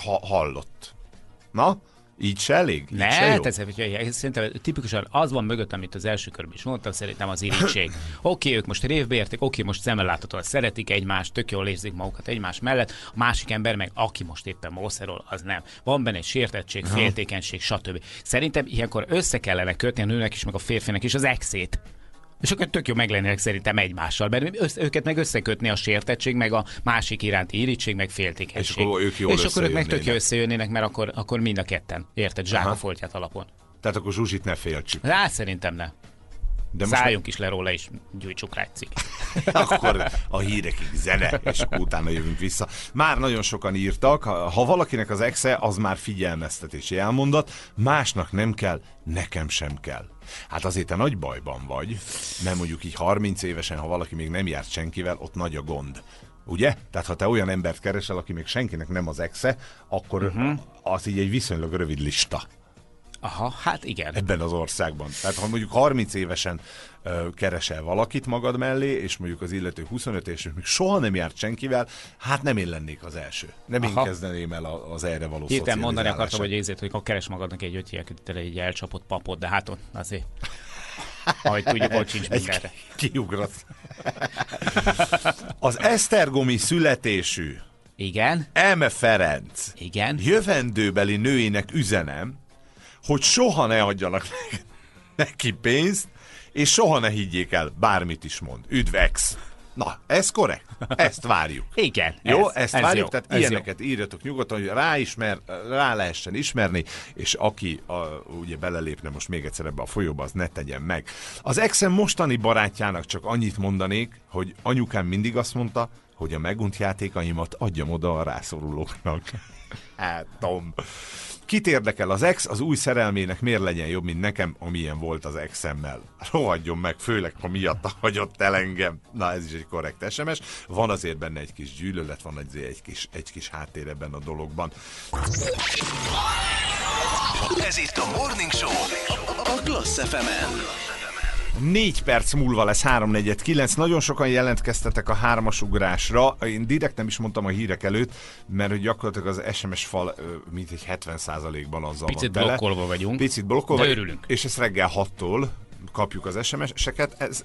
ha, hallott. Na, így se elég? Így Ne, se jó? ez, ez, szerintem tipikusan az van mögött, amit az első körben is mondtam, szerintem az irítség. [humming] Oké, ők most révbe érték, oké, most szemmel láthatóan szeretik egymást, tök jól érzik magukat egymás mellett, a másik ember meg, aki most éppen mószerol, az nem. Van benne egy sértettség, féltékenység, stb. Szerintem ilyenkor össze kellene kötni a nőnek is, meg a férfinak is az exét. És akkor tök jó meglennének szerintem egymással, mert össze, őket meg összekötni a sértettség, meg a másik iránti irítség, meg féltékenység. És akkor ők jól És akkor ők meg tök jó összejönnének. mert akkor, akkor mind a ketten, érted, zsákofoltját alapon. Tehát akkor Zsuzsit ne féltsük. Hát szerintem ne. De most Szálljunk is le róla, és gyújtsuk rá egy [laughs] akkor a hírekig zene, és utána jövünk vissza. Már nagyon sokan írtak, ha, ha valakinek az exe, az már figyelmeztetési elmondat, másnak nem kell, nekem sem kell. Hát azért te nagy bajban vagy, mert mondjuk így 30 évesen, ha valaki még nem járt senkivel, ott nagy a gond. Ugye? Tehát ha te olyan embert keresel, aki még senkinek nem az exe, akkor uh-huh. az így egy viszonylag rövid lista Aha, hát igen. ebben az országban. Tehát ha mondjuk 30 évesen ö, keresel valakit magad mellé, és mondjuk az illető 25 és még soha nem járt senkivel, hát nem én lennék az első. Nem én Aha. kezdeném el az erre való Hirtelen mondani akartam, hogy érzed, hogy akkor keres magadnak egy ötjel egy elcsapott papot, de hát azért. Ahogy tudjuk, ott sincs mindenre. Kiugrott. Az Esztergomi születésű Igen, Eme Ferenc igen. jövendőbeli nőinek üzenem, hogy soha ne adjanak [laughs] neki pénzt, és soha ne higgyék el, bármit is mond. Üdvex! Na, ez korrekt? Ezt várjuk. [laughs] Igen, Jó, ez- ezt ez várjuk, jó, tehát ez ilyeneket írjatok nyugodtan, hogy ráismer, rá lehessen ismerni, és aki a, ugye belelépne most még egyszer ebbe a folyóba, az ne tegyen meg. Az exem mostani barátjának csak annyit mondanék, hogy anyukám mindig azt mondta, hogy a megunt játékaimat adjam oda a rászorulóknak. [laughs] Hát, Tom. Kit érdekel az ex, az új szerelmének miért legyen jobb, mint nekem, amilyen volt az exemmel? Rohadjon meg, főleg, ha miatta hagyott el engem. Na, ez is egy korrekt SMS. Van azért benne egy kis gyűlölet, van azért egy kis, egy kis háttér ebben a dologban. Ez itt a Morning Show a Klassz fm Négy perc múlva lesz 349. Nagyon sokan jelentkeztetek a hármasugrásra. Én direkt nem is mondtam a hírek előtt, mert hogy gyakorlatilag az SMS fal mint egy 70%-ban azzal Picit van blokkolva vagyunk. Picit blokkolva. De örülünk. És ezt reggel 6-tól kapjuk az SMS-eket. Ez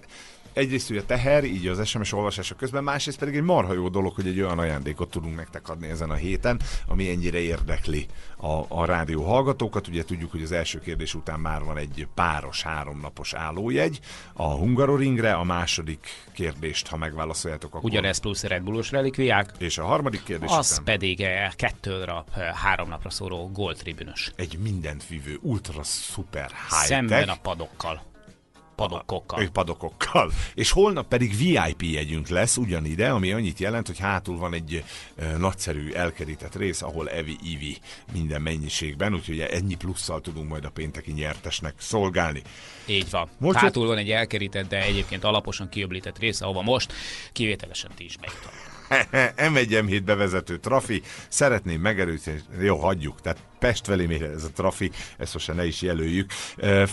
egyrészt ugye teher, így az SMS olvasása közben, másrészt pedig egy marha jó dolog, hogy egy olyan ajándékot tudunk nektek adni ezen a héten, ami ennyire érdekli a, a rádió hallgatókat. Ugye tudjuk, hogy az első kérdés után már van egy páros háromnapos állójegy a Hungaroringre, a második kérdést, ha megválaszoljátok, akkor... Ugyanez plusz Red Bullos relikviák, És a harmadik kérdés az után pedig eh, kettőre, eh, három napra szóró Gold Tribünös. egy mindent vívő, ultra szuper high-tech. Szemben a padokkal. Padokokkal. Padokokkal. És holnap pedig VIP jegyünk lesz ugyanide, ami annyit jelent, hogy hátul van egy nagyszerű elkerített rész, ahol Evi Ivi minden mennyiségben, úgyhogy ennyi plusszal tudunk majd a pénteki nyertesnek szolgálni. Így van. Most Hátul van egy elkerített, de egyébként alaposan kiöblített része, ahova most kivételesen ti is bejutott. M1 M7 bevezető trafi, szeretném megerősíteni, jó, hagyjuk, tehát Pest felé ez a trafi, ezt most ne is jelöljük.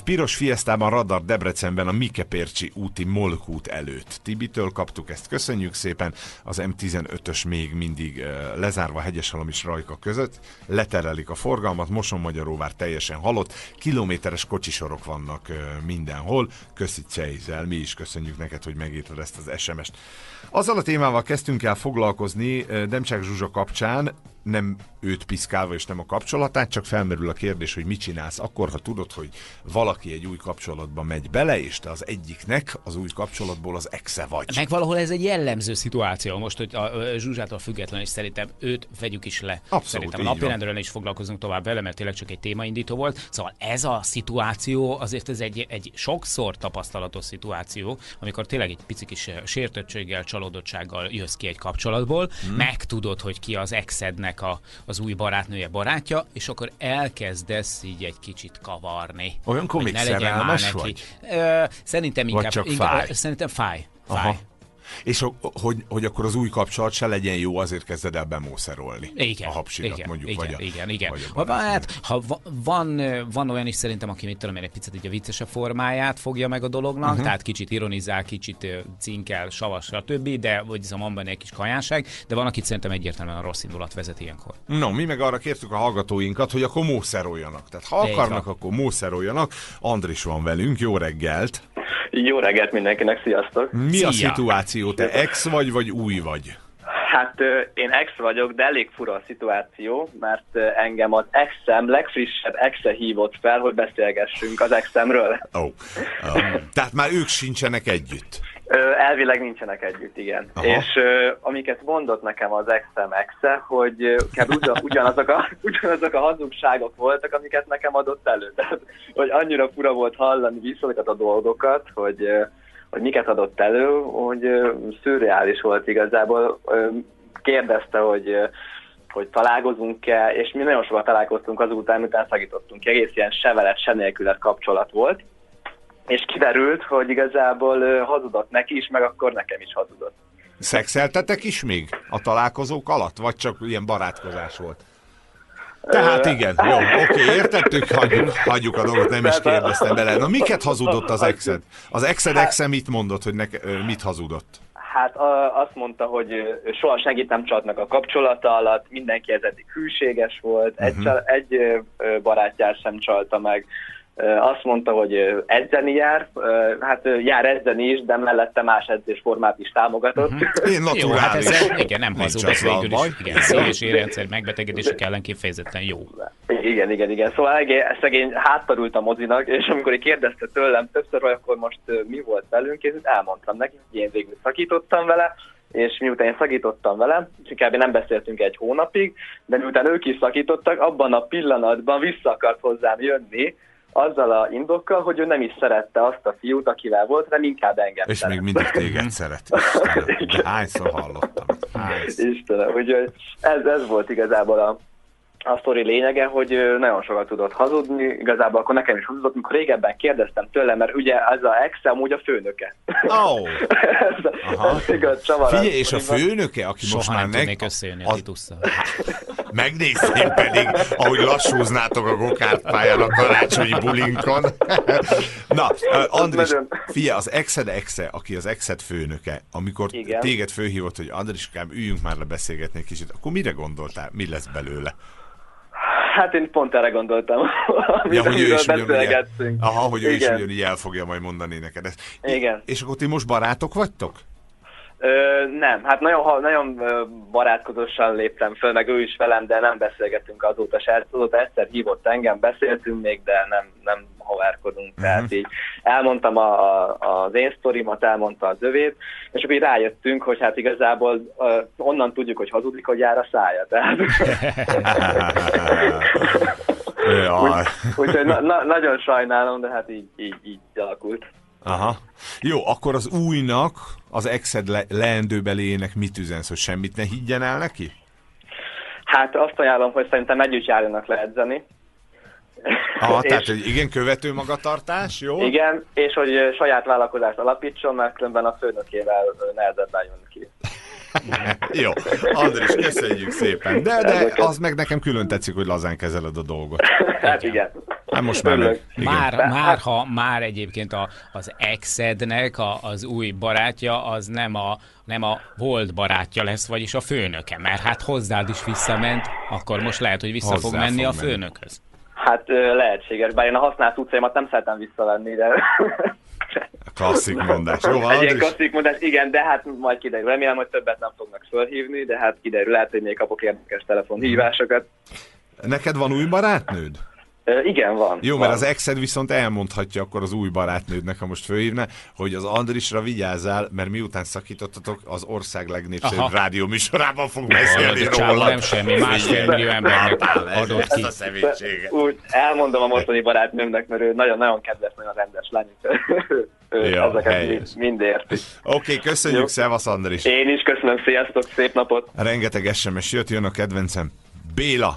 Piros Fiesztában radar Debrecenben a Mikepércsi úti Molkút előtt. Tibitől kaptuk ezt, köszönjük szépen. Az M15-ös még mindig lezárva Hegyeshalom és Rajka között. Leterelik a forgalmat, Moson-Magyaróvár teljesen halott. Kilométeres kocsisorok vannak mindenhol. Köszi Csejzel, mi is köszönjük neked, hogy megírtad ezt az SMS-t. Azzal a témával kezdtünk el foglalkozni Demcsák Zsuzsa kapcsán, nem őt piszkálva és nem a kapcsolatát, csak felmerül a kérdés, hogy mit csinálsz akkor, ha tudod, hogy valaki egy új kapcsolatba megy bele, és te az egyiknek az új kapcsolatból az exe vagy. Meg valahol ez egy jellemző szituáció. Most, hogy a Zsuzsától független, és szerintem őt vegyük is le. Abszolút, szerintem a napirendről is foglalkozunk tovább vele, mert tényleg csak egy témaindító volt. Szóval ez a szituáció, azért ez egy, egy sokszor tapasztalatos szituáció, amikor tényleg egy pici kis sértettséggel, csalódottsággal jössz ki egy kapcsolatból, Hmm. mm. megtudod, hogy ki az exednek a, az új barátnője, barátja, és akkor elkezdesz így egy kicsit kavarni. Olyankor még ne legyen már szerelmes vagy? Ö, szerintem inkább, csak inkább fáj? szerintem fáj. Fáj. Aha. És ho- hogy, hogy akkor az új kapcsolat se legyen jó, azért kezded el bemószerolni. Igen, A hapsidat igen, mondjuk, igen, vagy a, igen, igen. Vagy a Ha, barátnőt. hát, ha va- van, van olyan is szerintem, aki mit tudom én, egy picit így a viccesebb formáját fogja meg a dolognak, uh-huh. tehát kicsit ironizál, kicsit cinkel, savas, stb., de vagy ez van benne egy kis kajánság, de van, akit szerintem egyértelműen a rossz indulat vezet ilyenkor. No, mi meg arra kértük a hallgatóinkat, hogy akkor mószeroljanak. Tehát ha Így akarnak, akkor mószeroljanak. Andris van velünk, jó reggelt. Jó reggelt mindenkinek, sziasztok! Mi a Szia. szituáció? Te ex vagy, vagy új vagy? Hát én ex vagyok, de elég fura a szituáció, mert engem az exem, legfrissebb exe hívott fel, hogy beszélgessünk az exemről. Ó. Oh. Tehát már ők sincsenek együtt. Elvileg nincsenek együtt, igen. Aha. És amiket mondott nekem az exem exe, hogy ugyan, ugyanazok, a, [laughs] ugyanazok a hazugságok voltak, amiket nekem adott elő. Tehát, hogy annyira fura volt hallani visszazokat a dolgokat, hogy hogy miket adott elő, hogy ö, szürreális volt igazából. Kérdezte, hogy hogy találkozunk-e, és mi nagyon sokat találkoztunk azután, miután szakítottunk. Egész ilyen se veled, se nélkület kapcsolat volt. És kiderült, hogy igazából hazudott neki is, meg akkor nekem is hazudott. Szexeltetek is még a találkozók alatt? Vagy csak ilyen barátkozás volt? Tehát igen, jó, oké, értettük, hagyjuk, hagyjuk a dolgot, nem is kérdeztem bele. Na miket hazudott az exed? Az exed exe mit mondott, hogy neke, ö, mit hazudott? Hát a, azt mondta, hogy soha senkit nem csalt meg a kapcsolata alatt, mindenki ez eddig hűséges volt, egy, uh-huh. egy ö, ö, barátját sem csalta meg. Azt mondta, hogy edzeni jár, hát jár edzeni is, de mellette más edzésformát is támogatott. Uh-huh. Én Jó, hát naturális. ez igen, nem hazud, ez végül is. Igen, szív- és érrendszer megbetegedések ellen kifejezetten jó. Igen, igen, igen. Szóval szegény háttarult a mozinak, és amikor így kérdezte tőlem többször, hogy akkor most mi volt velünk, és elmondtam neki, hogy én végül szakítottam vele, és miután én szakítottam vele, kb. nem beszéltünk egy hónapig, de miután ők is szakítottak, abban a pillanatban vissza akart hozzám jönni, azzal a indokkal, hogy ő nem is szerette azt a fiút, akivel volt, hanem inkább engem És szeret. még mindig téged [laughs] szeret. Istenem, De hányszor hallottam? Hányszor? Istenem, úgyhogy ez, ez volt igazából a, a sztori lényege, hogy nagyon sokat tudott hazudni, igazából akkor nekem is hazudott, amikor régebben kérdeztem tőle, mert ugye ez a ex amúgy a főnöke. Ó, ez, Aha. ez igaz, csavar. figyelj, és a főnöke, aki most Soha már nem meg... összejönni a Titusszal. Megnézném pedig, ahogy lassúznátok a gokártpályán a karácsonyi bulinkon. Na, Andris, figyelj, az exed exe, aki az exed főnöke, amikor Igen. téged főhívott, hogy Andriskám, üljünk már le beszélgetni egy kicsit, akkor mire gondoltál? Mi lesz belőle? Hát én pont erre gondoltam, [laughs] Ja, hogy ő is beszélgettünk. Aha, hogy ő is Igen. ugyanígy el fogja majd mondani neked ezt. Igen. És akkor ti most barátok vagytok? Ö, nem, hát nagyon, nagyon barátkozósan léptem föl, meg ő is velem, de nem beszélgetünk azóta se. Azóta egyszer hívott engem, beszéltünk még, de nem, nem havárkodunk. Uh-huh. Tehát így elmondtam a, a, az én sztorimat, elmondta az övét, és akkor így rájöttünk, hogy hát igazából ö, onnan tudjuk, hogy hazudik, hogy jár a szája. Tehát, [laughs] úgyhogy na, na, nagyon sajnálom, de hát így, így, így alakult. Aha. Jó, akkor az újnak, az exed le- leendőbelének mit üzensz, hogy semmit ne higgyen el neki? Hát azt ajánlom, hogy szerintem együtt járjanak le edzeni. Aha, [laughs] És- tehát hogy igen, követő magatartás, jó? Igen, és hogy saját vállalkozást alapítson, mert különben a főnökével ö, nehezebben jön ki. [laughs] Jó, Andris, köszönjük szépen. De, de az meg nekem külön tetszik, hogy lazán kezeled a dolgot. Hát igen. Hát most már meg. Igen. Már, már, ha már egyébként a, az exednek a, az új barátja, az nem a, nem a volt barátja lesz, vagyis a főnöke, mert hát hozzád is visszament, akkor most lehet, hogy vissza Hozzá fog menni fog a menni. főnökhöz. Hát ö, lehetséges, bár én a használt utcaimat nem szeretem visszavenni, de Klasszik mondás. Jó, egy ilyen klasszik mondás, igen, de hát majd kiderül. Remélem, hogy többet nem fognak fölhívni, de hát kiderül, lehet, hogy még kapok érdekes telefonhívásokat. Neked van új barátnőd? Igen, van. Jó, van. mert az exed viszont elmondhatja akkor az új barátnődnek, ha most fölhívna, hogy az Andrisra vigyázzál, mert miután szakítottatok, az ország legnépszerűbb Aha. rádió műsorában fog beszélni róla. nem semmi, másfél millió embernek ez, adott ez ki. a személyisége. Úgy elmondom a mostani barátnőmnek, mert ő nagyon-nagyon kedves, nagyon rendes lány, [laughs] Ja, ezeket helyes. mind, mind érti. Oké, okay, köszönjük, Jó. szevasz Andris. Én is köszönöm, sziasztok, szép napot! Rengeteg SMS jött, jön a kedvencem. Béla,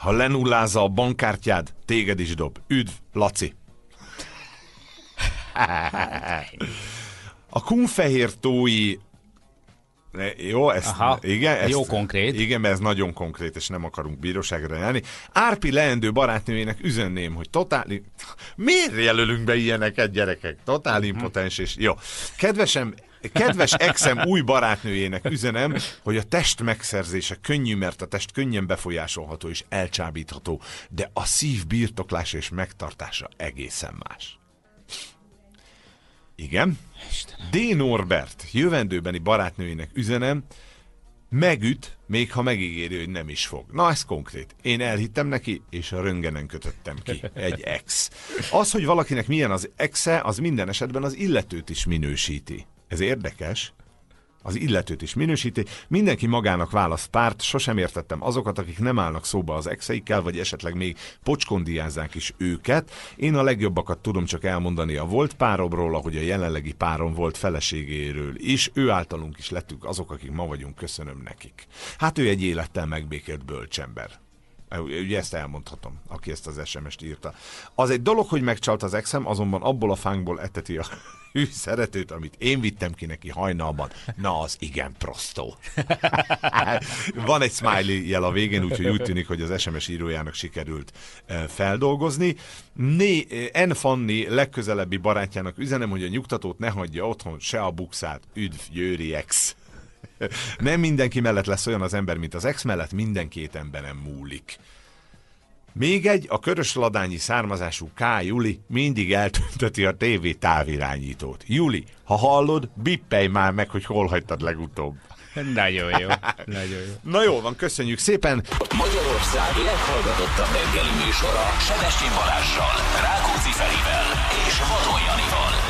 ha lenullázza a bankkártyád, téged is dob. Üdv, Laci. A kunfehér tói Jó, ez, Aha, igen, ez, jó konkrét. Igen, mert ez nagyon konkrét, és nem akarunk bíróságra járni. Árpi leendő barátnőjének üzenném, hogy totáli... Miért jelölünk be ilyeneket, gyerekek? Totál impotens és... Jó. Kedvesem, Kedves exem új barátnőjének üzenem, hogy a test megszerzése könnyű, mert a test könnyen befolyásolható és elcsábítható, de a szív birtoklása és megtartása egészen más. Igen. D. Norbert, jövendőbeni barátnőjének üzenem, megüt, még ha megígéri, hogy nem is fog. Na, ez konkrét. Én elhittem neki, és a röngenen kötöttem ki. Egy ex. Az, hogy valakinek milyen az exe, az minden esetben az illetőt is minősíti. Ez érdekes. Az illetőt is minősíti. Mindenki magának választ párt, sosem értettem azokat, akik nem állnak szóba az exeikkel, vagy esetleg még pocskondiázzák is őket. Én a legjobbakat tudom csak elmondani a volt páromról, ahogy a jelenlegi párom volt feleségéről is. Ő általunk is lettük azok, akik ma vagyunk, köszönöm nekik. Hát ő egy élettel megbékélt bölcsember. Ugye ezt elmondhatom, aki ezt az SMS-t írta. Az egy dolog, hogy megcsalt az exem, azonban abból a fánkból eteti a hű szeretőt, amit én vittem ki neki hajnalban. Na, az igen prostó. [laughs] Van egy smiley jel a végén, úgyhogy úgy tűnik, hogy az SMS írójának sikerült eh, feldolgozni. Né, eh, N. Fanni legközelebbi barátjának üzenem, hogy a nyugtatót ne hagyja otthon, se a bukszát. Üdv, Győri ex. Nem mindenki mellett lesz olyan az ember, mint az ex mellett, minden két emberen múlik. Még egy, a körös-ladányi származású K. Juli mindig eltünteti a TV távirányítót. Juli, ha hallod, bippelj már meg, hogy hol hagytad legutóbb. Nagyon jó. Nagyon jó. Na jó van, köszönjük szépen. Magyarország leghallgatottabb reggeli műsora Sebestyén Balázsral, Rákóczi Ferivel és Vadon Janival.